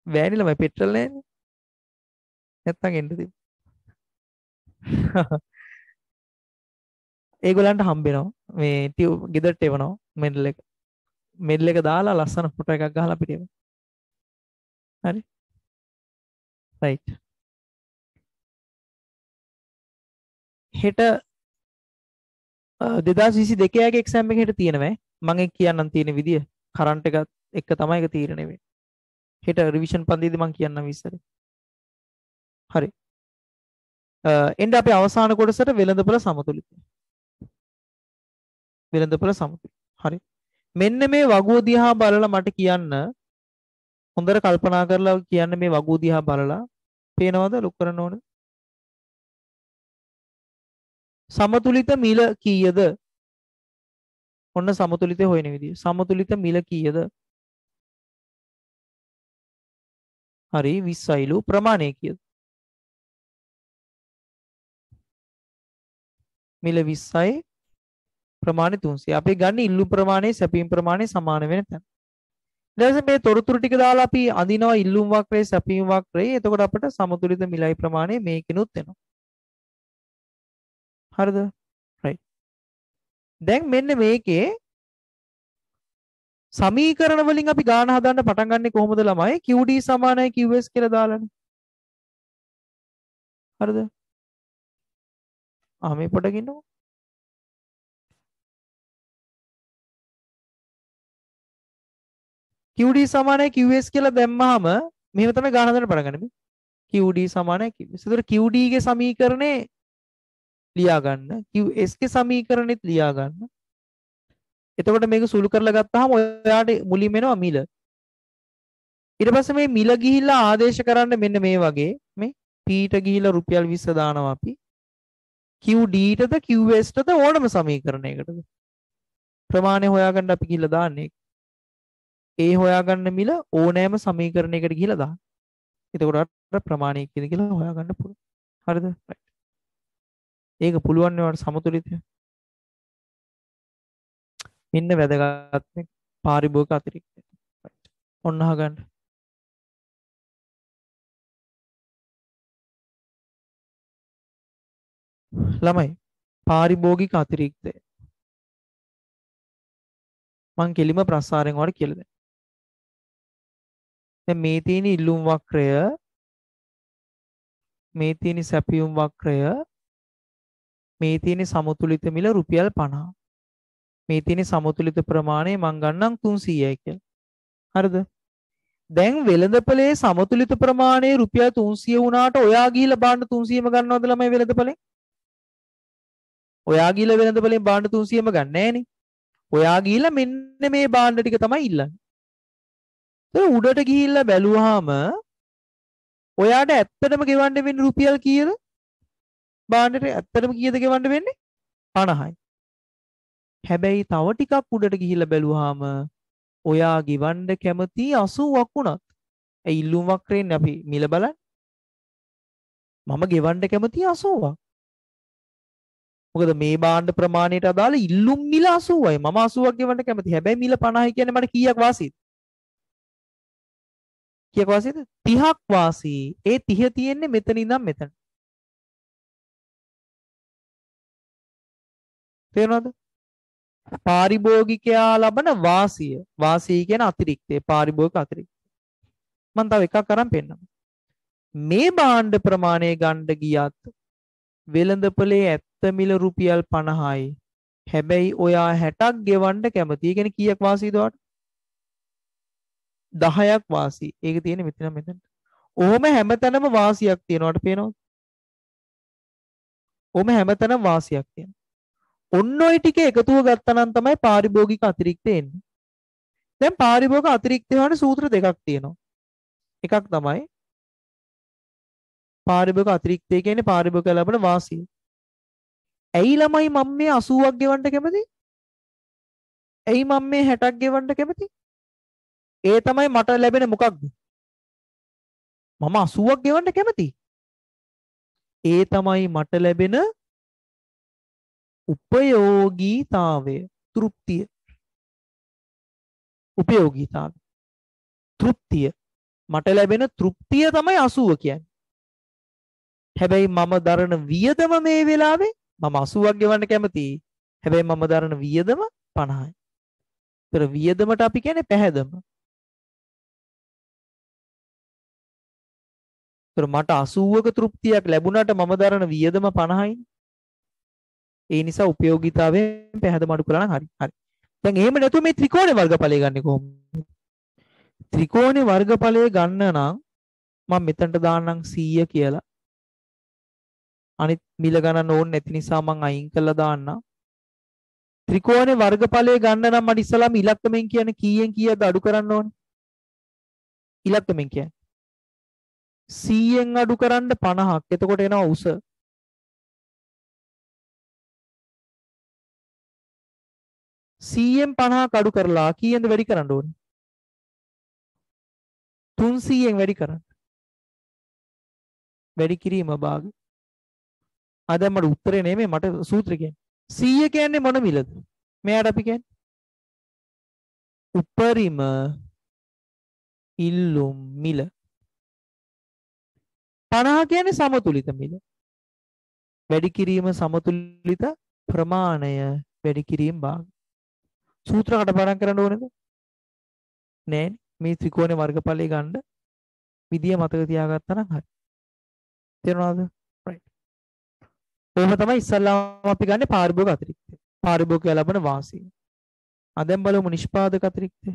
S1: බෑනේ ළමයි පෙට්‍රල් නැහැනේ. නැත්තම් එන්න තිබ්බ. ඒගොල්ලන්ට හම්බෙනවා මේ ටියුබ් ගෙදරට එවනවා මෙඩල් එක. මෙඩල් එක දාලා ලස්සන ෆොටෝ එකක් ගහලා අපිට එවනවා. හරි. රයිට්. හෙට දෙදස් විසි දෙකයාගේ එක්සෑම් එකට තියෙනවෑ. මගේ කියන්නම් තියෙන විදිිය. කරන්ට එකත් එක්ක තමයි එක තීරණවේ හෙට රිවිෂන් පන්දිද මං කියන්න විස්සර හරි. එන්ඩ අප අවසාන කොටසට වෙළඳපල සමතුලිත වෙළඳපල සමතුල. හරි. මෙන්න මේ වගුව දිහා බලලා මට කියන්න හොඳර කල්පනා කරලා කියන්න මේ වගූ දිහා බලලා පේනවද? ලොක් කරන ඕන? සමතුලිත මිල කීයද? ඔන්න සමතුලිත හොයන විදිය. සමතුලිත මිල කීයද? හරි 20යිලු ප්‍රමාණය කීයද? මිල 20යි ප්‍රමාණය 300. අපි ගන්න ඉල්ලු ප්‍රමාණය සැපීම් ප්‍රමාණය සමාන වෙන තැන. ඊට මේ තොරතුරු ටික දාලා අපි අඳිනවා ඉල්ලුම් වක්‍රේ සැපීම් වක්‍රේ. එතකොට අපිට සමතුලිත මිලයි ප්‍රමාණය මේකිනුත් එනවා. හරිද? රයිට් දැන් මෙන්න මේකේ සමීකරණ වලින් අපි ගාන හදන්න පටන් ගන්නෙ කොහොමද ළමයි? QD සමානයි QS කියලා දාලානේ. හරිද? ආ මේ පොඩක් ඉන්නකෝ. QD සමානයි QS කියලා දැම්මහම මෙහෙම තමයි ගාන හදන්න පටන් ගන්නේ. QD සමානයි QS. ඒතර QD ගේ සමීකරණේ ලියාගන්න. QS ගේ සමීකරණෙත් ලියාගන්න. එතකොට මේක සුළු කරලා ගත්තාම ඔයාට මුලින්ම එනවා මිල. ඊට පස්සේ මේ මිල ගිහිල්ලා ආදේශ කරන්න මෙන්න මේ වගේ. මේ P ට ගිහිල්ලා රුපියල් 20 දානවා අපි. QD ටද QS ටද ඕනම සමීකරණයකටද. ප්‍රමාණය හොයාගන්න අපි ගිහිල්ලා දාන්නේ. ඒ හොයාගන්න මිල ඕනෑම සමීකරණයකට ගිහිල්ලා දාන්න. එතකොට ප්‍රමාණය කියන කියලා හොයාගන්න පුළුවන්. හරිද? right ඒක පුළුවන් ඒවට සමතුලිතය. මෙන්න වැදගත් පාරිභෝගික අතිරික්තය. ඔන්න අහගන්න. ළමයි පාරිභෝගික අතිරික්තය මං කෙලිම ප්‍රසාරයෙන් වල කියලා දෙන්න. දැන් මේ තියෙන ඉල්ලුම් වක්‍රය මේ තියෙන සැපියුම් වක්‍රය මේ තියෙන සමතුලිත මිල රුපියල් 50. මේ තියෙන සමතුලිත ප්‍රමාණය මං ගන්නම් 300යි කියලා. හරිද? දැන් වෙළඳපොලේ සමතුලිත ප්‍රමාණය රුපියල් 300 වුණාට ඔයා ගිහිල්ලා බාණ්ඩ 300ම ගන්නවද ළමයි වෙළඳපොලේ? ඔයා ගිහිල්ලා වෙළඳපොලෙන් බාණ්ඩ 300ම ගන්න නෑනේ. ඔයා ගිහිල්ලා මෙන්න මේ බාණ්ඩ ටික තමයි ඉල්ලන්නේ. ඒක උඩට ගිහිල්ලා බැලුවාම ඔයාට ඇත්තටම ගෙවන්න වෙන්නේ රුපියල් කීයද? බාණ්ඩට ඇත්තටම කීයද ගෙවන්න වෙන්නේ? 50යි. හැබැයි තව ටිකක් උඩට ගිහිල්ලා බැලුවාම ඔයා ගෙවන්න කැමති 80ක් වුණත් ඒ ඉල්ලුම් වක්‍රයෙන් අපි මිල බලන්න. මම ගෙවන්න කැමති 80ක්. මොකද මේ බාණ්ඩ ප්‍රමාණයට අදාළ ඉල්ලුම් මිල 80යි. මම 80ක් ගෙවන්න කැමති. හැබැයි මිල 50යි කියන්නේ මට කීයක් වාසියද? කීයක් වාසියද? 30ක් වාසී. ඒ 30 තියෙන්නේ මෙතන ඉඳන් මෙතන. තේරෙනවද? පාරිභෝගිකයා ලබන වාසිය. වාසිය කියන අතිරික්තය. පාරිභෝගික අතිරික්තය. මම තව එකක් අරන් පෙන්නනවා. මේ භාණ්ඩ ප්‍රමාණය ගන්න ගියත් වෙළඳපොලේ ඇත්ත මිල රුපියල් 50යි. හැබැයි ඔයා 60ක් ගෙවන්න කැමති. ඒ කියන්නේ කීයක් වාසියද ඔයාට? 10ක් වාසි. ඒක තියෙන්නේ මෙතන මෙතන. ඔහොම හැමතැනම වාසියක් තියෙනවට පේනවද? ඔහොම හැමතැනම වාසියක් තියෙනවා. ඔන්න ඔය ටික එකතුව ගත්තනම් තමයි පාරිභෝගික අතිරික්තය එන්නේ. දැන් පාරිභෝගික අතිරික්තය වන සූත්‍ර දෙකක් තියෙනවා. එකක් තමයි පාරිභෝගික අතිරික්තය කියන්නේ පාරිභෝගික ලැබෙන වාසිය. ඇයි ළමයි මම මේ 80ක් ගෙවන්න කැමති? ඇයි මම මේ 60ක් ගෙවන්න කැමති? ඒ තමයි මට ලැබෙන මොකක්ද? මම 80ක් ගෙවන්න කැමති. ඒ තමයි මට ලැබෙන උපයෝගීතාවය තෘප්තිය උපයෝගීතාව තෘප්තිය මට ලැබෙන තෘප්තිය තමයි 80 කියන්නේ. හැබැයි මම දරන වියදම මේ වෙලාවේ මම 80ක් ගෙවන්න කැමතියි. හැබැයි මම දරන වියදම 50යි. ඒතර වියදමට අපි කියන්නේ පැහැදම. ඒතර මට 80ක තෘප්තියක් ලැබුණාට මම දරන වියදම 50යි. ඒ නිසා උපයෝගීතාවයෙන් පැහැදම අඩු කළා නම් හරි. හරි. දැන් එහෙම නැතුව මේ ත්‍රිකෝණේ වර්ගඵලය ගන්න කොහොමද? ත්‍රිකෝණේ වර්ගඵලය ගන්න නම් මම මෙතනට දාන්නම් 100 කියලා. අනිත් මිල ගණන් ඕනේ නැති නිසා මම අයින් කරලා දාන්නම්. ත්‍රිකෝණේ වර්ගඵලය ගන්න නම් මට ඉස්සලාම ඉලක්කමෙන් කියන්නේ කීයෙන් කීයද අඩු කරන්න ඕනේ? ඉලක්කමෙන් කියන්නේ 100ෙන් අඩු කරන්න 50ක්. එතකොට එනවා උස. සීයෙන් පණහා කඩු කරලා කීයෙන්ද වැඩි කරන්න ඕනේ? 300ෙන් වැඩි කරන්න. වැඩි කිරීම භාග. ආ දැන් මට උත්තරේ නෙමෙයි මට සූත්‍රය කියන්නේ. 100 කියන්නේ මොන මිලද? මෙයාට අපි කියන්නේ උපරිම ඉල්ලුම් මිල. 50 කියන්නේ සමතුලිත මිල. වැඩි කිරීම සමතුලිත ප්‍රමාණය වැඩි කිරීම භාග. සූත්‍ර කටපාඩම් කරන්න ඕනේද? නෑ මේ ත්‍රිකෝණේ වර්ගඵලය ගන්න විදිය මතක තියාගත්තා නම් හරි. තේරුණාද? right. කොහොම තමයි ඉස්සල්ලාම අපි ගන්නේ පාරිභෝගික අතිරික්තය. පාරිභෝගිකය ලබන වාසිය. ආ දැන් බලමු නිෂ්පාදක අතිරික්තය.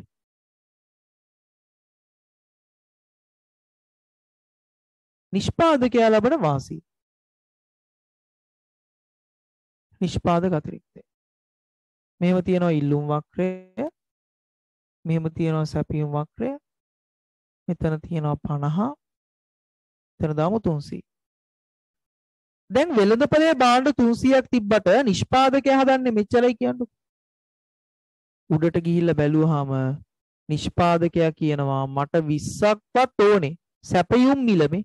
S1: නිෂ්පාදකයා ලබන වාසිය. නිෂ්පාදක අතිරික්තය. මෙහෙම තියෙනවා ඉල්ලුම් වක්‍රය මෙහෙම තියෙනවා සැපියුම් වක්‍රය මෙතන තියෙනවා 50 එතන දාමු 300 දැන් වෙළඳපොලේ භාණ්ඩ 300ක් තිබ්බට නිෂ්පාදකයා හදන්නේ මෙච්චරයි කියන්නකො. උඩට ගිහිල්ලා බැලුවාම නිෂ්පාදකයා කියනවා මට 20ක්වත් ඕනේ සැපියුම් මිලමේ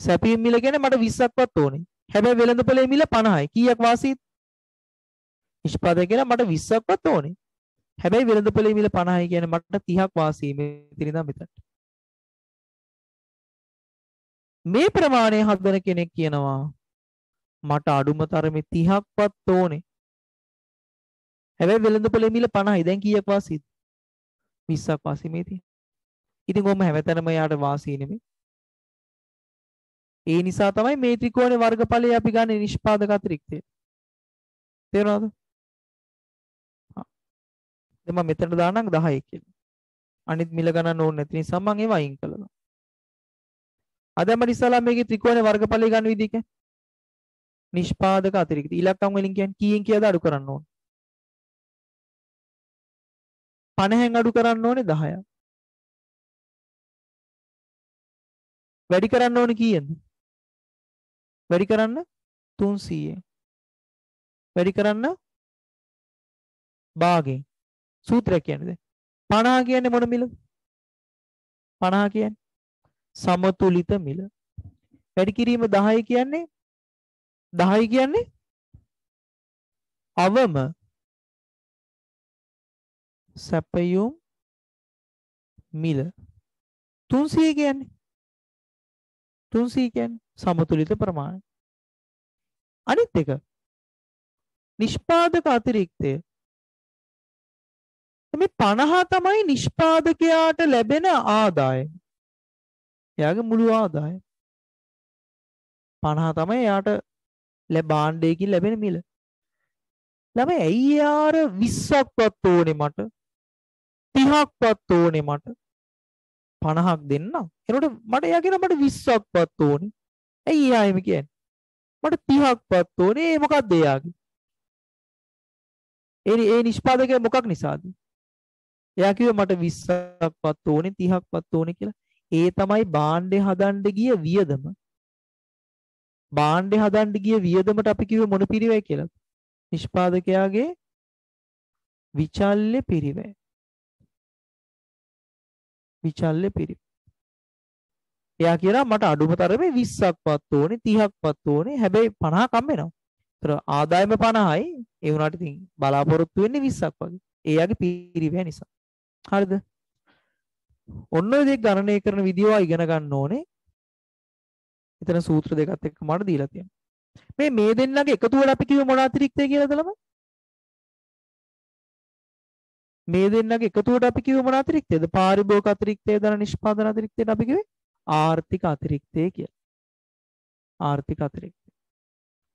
S1: සැපියුම් මිල කියන්නේ මට 20ක්වත් ඕනේ. හැබැයි වෙළඳපොලේ මිල 50යි කීයක් වාසියද? නිෂ්පාදක කියලා මට 20ක්වත් ඕනේ. හැබැයි වෙළඳපොලේ මිල 50යි කියන්නේ මට 30ක් වාසියි මෙතන ඉඳන් මෙතනට. මේ ප්‍රමාණය හදන කෙනෙක් කියනවා මට අඩුම තරමේ 30ක්වත් ඕනේ. හැබැයි වෙළඳපොලේ මිල 50යි. දැන් කීයක් වාසියද? 20ක් වාසි මේ තියෙන. ඉතින් ඔහම හැමතැනම යාට වාසී නෙමෙයි. ඒ නිසා තමයි මේ ත්‍රිකෝණේ වර්ගඵලය අපි ගන්න නිෂ්පාදක අතිරික්තය. තේරුණාද? හා. දැන් මම මෙතන දාන්නම් 10 කියලා. අනිත් මිල ගණන් ඕනේ නැති නිසා මම ඒව අයින් කළා. අද මම ඉස්සලා මේකේ ත්‍රිකෝණේ වර්ගඵලය ගන්න විදිහ කියන්නේ. නිෂ්පාදක අතිරික්ත ඉලක්කම් වලින් කියන්නේ කීයෙන් කීයද අඩු කරන්න ඕනේ? 50න් අඩු කරන්න ඕනේ 10ක්. වැඩි කරන්න ඕනේ කීයෙන්ද? වැඩි කරන්න 300. වැඩි කරන්න භාගෙන්. සූත්‍රය කියන්නේ. 50 කියන්නේ මොන මිලද? 50 කියන්නේ සමතුලිත මිල. වැඩි කිරීම 10 කියන්නේ? 10 කියන්නේ අවම සැපයුම් මිල. 300 කියන්නේ? 300 කියන්නේ සමතුලිත ප්‍රමාණය. අනිත් එක නිෂ්පාදක අතිරික්තය මේ 50 තමයි නිෂ්පාදකයාට ලැබෙන ආදායම. එයාගේ මුළු ආදායම. 50 තමයි එයාට භාණ්ඩයකින් ලැබෙන මිල. ළමයි ඇයි යාර 20ක්වත් ඕනේ මට? 30ක්වත් ඕනේ මට? 50ක් දෙන්න. එනකොට මට එයා කියන මට 20ක්වත් ඕනේ. ඇයි එයා එහෙම කියන්නේ? මට 30ක්වත් ඕනේ. ඒ මොකක්ද එයාගේ? ඒ ඒ නිෂ්පාදකයා මොකක් නිසාද? එයා කිව්වා මට 20ක්වත් ඕනේ 30ක්වත් ඕනේ කියලා. ඒ තමයි බාණ්ඩේ හදන්න ගිය වියදම. බාණ්ඩේ හදන්න ගිය වියදමට අපි කිව්වේ මොන පිරිවැය කියලාද නිෂ්පාදකයාගේ විචල්්‍ය පිරිවැය. විචල්්‍ය පිරිවැය. එයා කියලා මට අඩුම තරමේ 20ක්වත් ඕනේ 30ක්වත් ඕනේ. හැබැයි 50 කම් වෙනවා. ඒතර ආදායම 50යි ඒ වුණාට ඉතින් බලාපොරොත්තු වෙන්නේ 20ක් වගේ. එයාගේ පිරිවැය නිසා. හරිද? ඔන්න ඔය දෙක ගණනය කරන විදියව ඉගෙන ගන්න ඕනේ. එතන සූත්‍ර දෙකත් එක්ක මට දීලා තියෙනවා. මේ මේ දෙන්නගේ එකතුවට අපි කිව්ව මොන අතිරික්තය කියලාද ළමයි? මේ දෙන්නගේ එකතුවට අපි කිව්ව මොන අතිරික්තයද? පාරිභෝගික අතිරික්තය දන නිෂ්පාදන අතිරික්තයට අපි කිව්වේ ආර්ථික අතිරික්තය කියලා. ආර්ථික අතිරික්තය.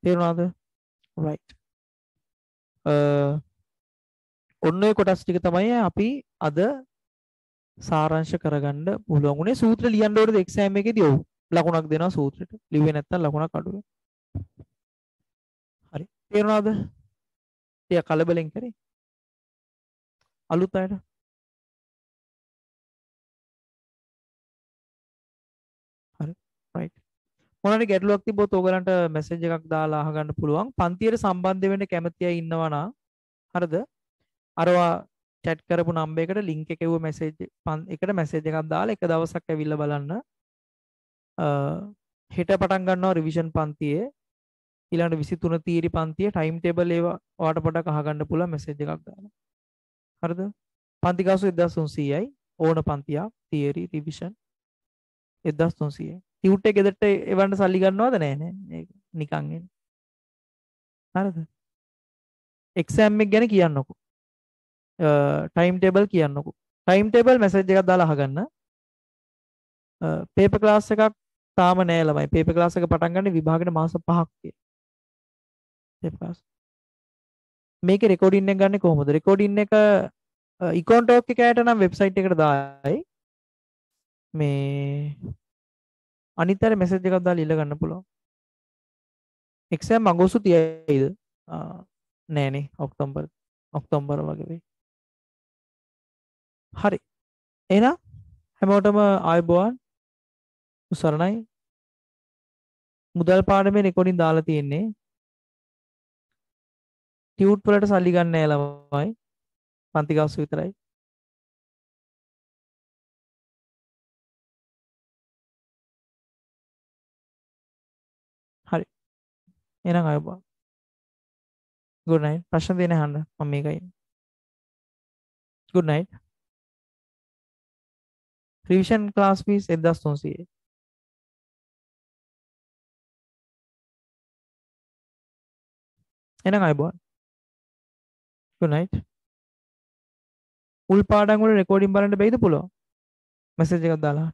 S1: තේරුණාද? right. ඔන්න ඔය කොටස් ටික තමයි අපි අද සාරංශ කරගන්න පුළුවන් උනේ සූත්‍ර ලියන්න ඕනද එක්සෑම් එකේදී? ඔව්. ලකුණක් දෙනවා සූත්‍රෙට. ලිව්වේ නැත්තම් ලකුණක් අඩු වෙනවා හරි. තේරුණාද? ටික කලබලෙන් කරේ. අලුත් අයට. හරි. රයිට් මොනවාරි ගැටලුවක් තිබ්බොත් ඕගලන්ට මැසේජ් එකක් දාලා අහගන්න පුළුවන්. පන්තියට සම්බන්ධ වෙන්න කැමති අය ඉන්නවා නම් හරිද? අරවා චැට් කරපු නම්බර් එකට ලින්ක් එක එවුව මැසේජ් එකට මැසේජ් එකක් දාලා එක දවසක් ඇවිල්ලා බලන්න. හෙට පටන් ගන්නවා රිවිෂන් පන්තියේ. ඊළඟට 23 තීරි පන්තියේ ටයිම් ටේබල් ඒවා ඔයාලට පොඩක් අහගන්න පුළුවන් මැසේජ් එකක් දාලා. හරිද? පන්ති කාසු 1300යි ඕන පන්තියක්. තියරි රිවිෂන් 1300යි ටියුට් එක ගෙදරට එවන්න සල්ලි ගන්නවද? නෑ නෑ. නිකන් එන්නේ. හරිද? එක්සෑම් එක ගැන කියන්නකෝ. ටයිම් ටේබල් කියන්නකෝ. ටයිම් ටේබල් මැසේජ් එකක් දාලා අහගන්න. පේපර් ක්ලාස් එකක් තාම නෑ ළමයි. පේපර් ක්ලාස් එක පටන් ගන්න විභාගෙට මාස 5ක් තියෙනවා පේපර් ක්ලාස් මේකේ රෙකෝඩින් එක ගන්න කොහොමද? රෙකෝඩින් එක ඉකෝන් ටෝක් එකකට නම් වෙබ්සයිට් එකට දායි. මේ අනිත් අර මැසේජ් එකක් දාලා ඉල්ල ගන්න පුළුවන්. එක්සෑම් අගෝස්තු 30යිද නෑනේ. ඔක්තෝබර් ඔක්තෝබර් වගේ වෙයි. හරි. එහෙනම් හැමෝටම ආයුබෝවන් උසරණයි මුදල් පාඩමේ රෙකෝඩින් දාලා තියෙන්නේ. ටියුට් වලට සල්ලි ගන්න නෑ ළමයි. පන්ති ගාස්තු විතරයි. හරි. එහෙනම් ආයුබෝවන්. good night. ප්‍රශ්න දෙන්න අහන්න. මම මේකයි. good night. Revision class fees 1300 එහෙනම් අයබෝන් good night උල් පාඩම් වල රෙකෝඩින් බලන්න බැයිද පුළුවන්? මැසේජ් එකක් දාලා.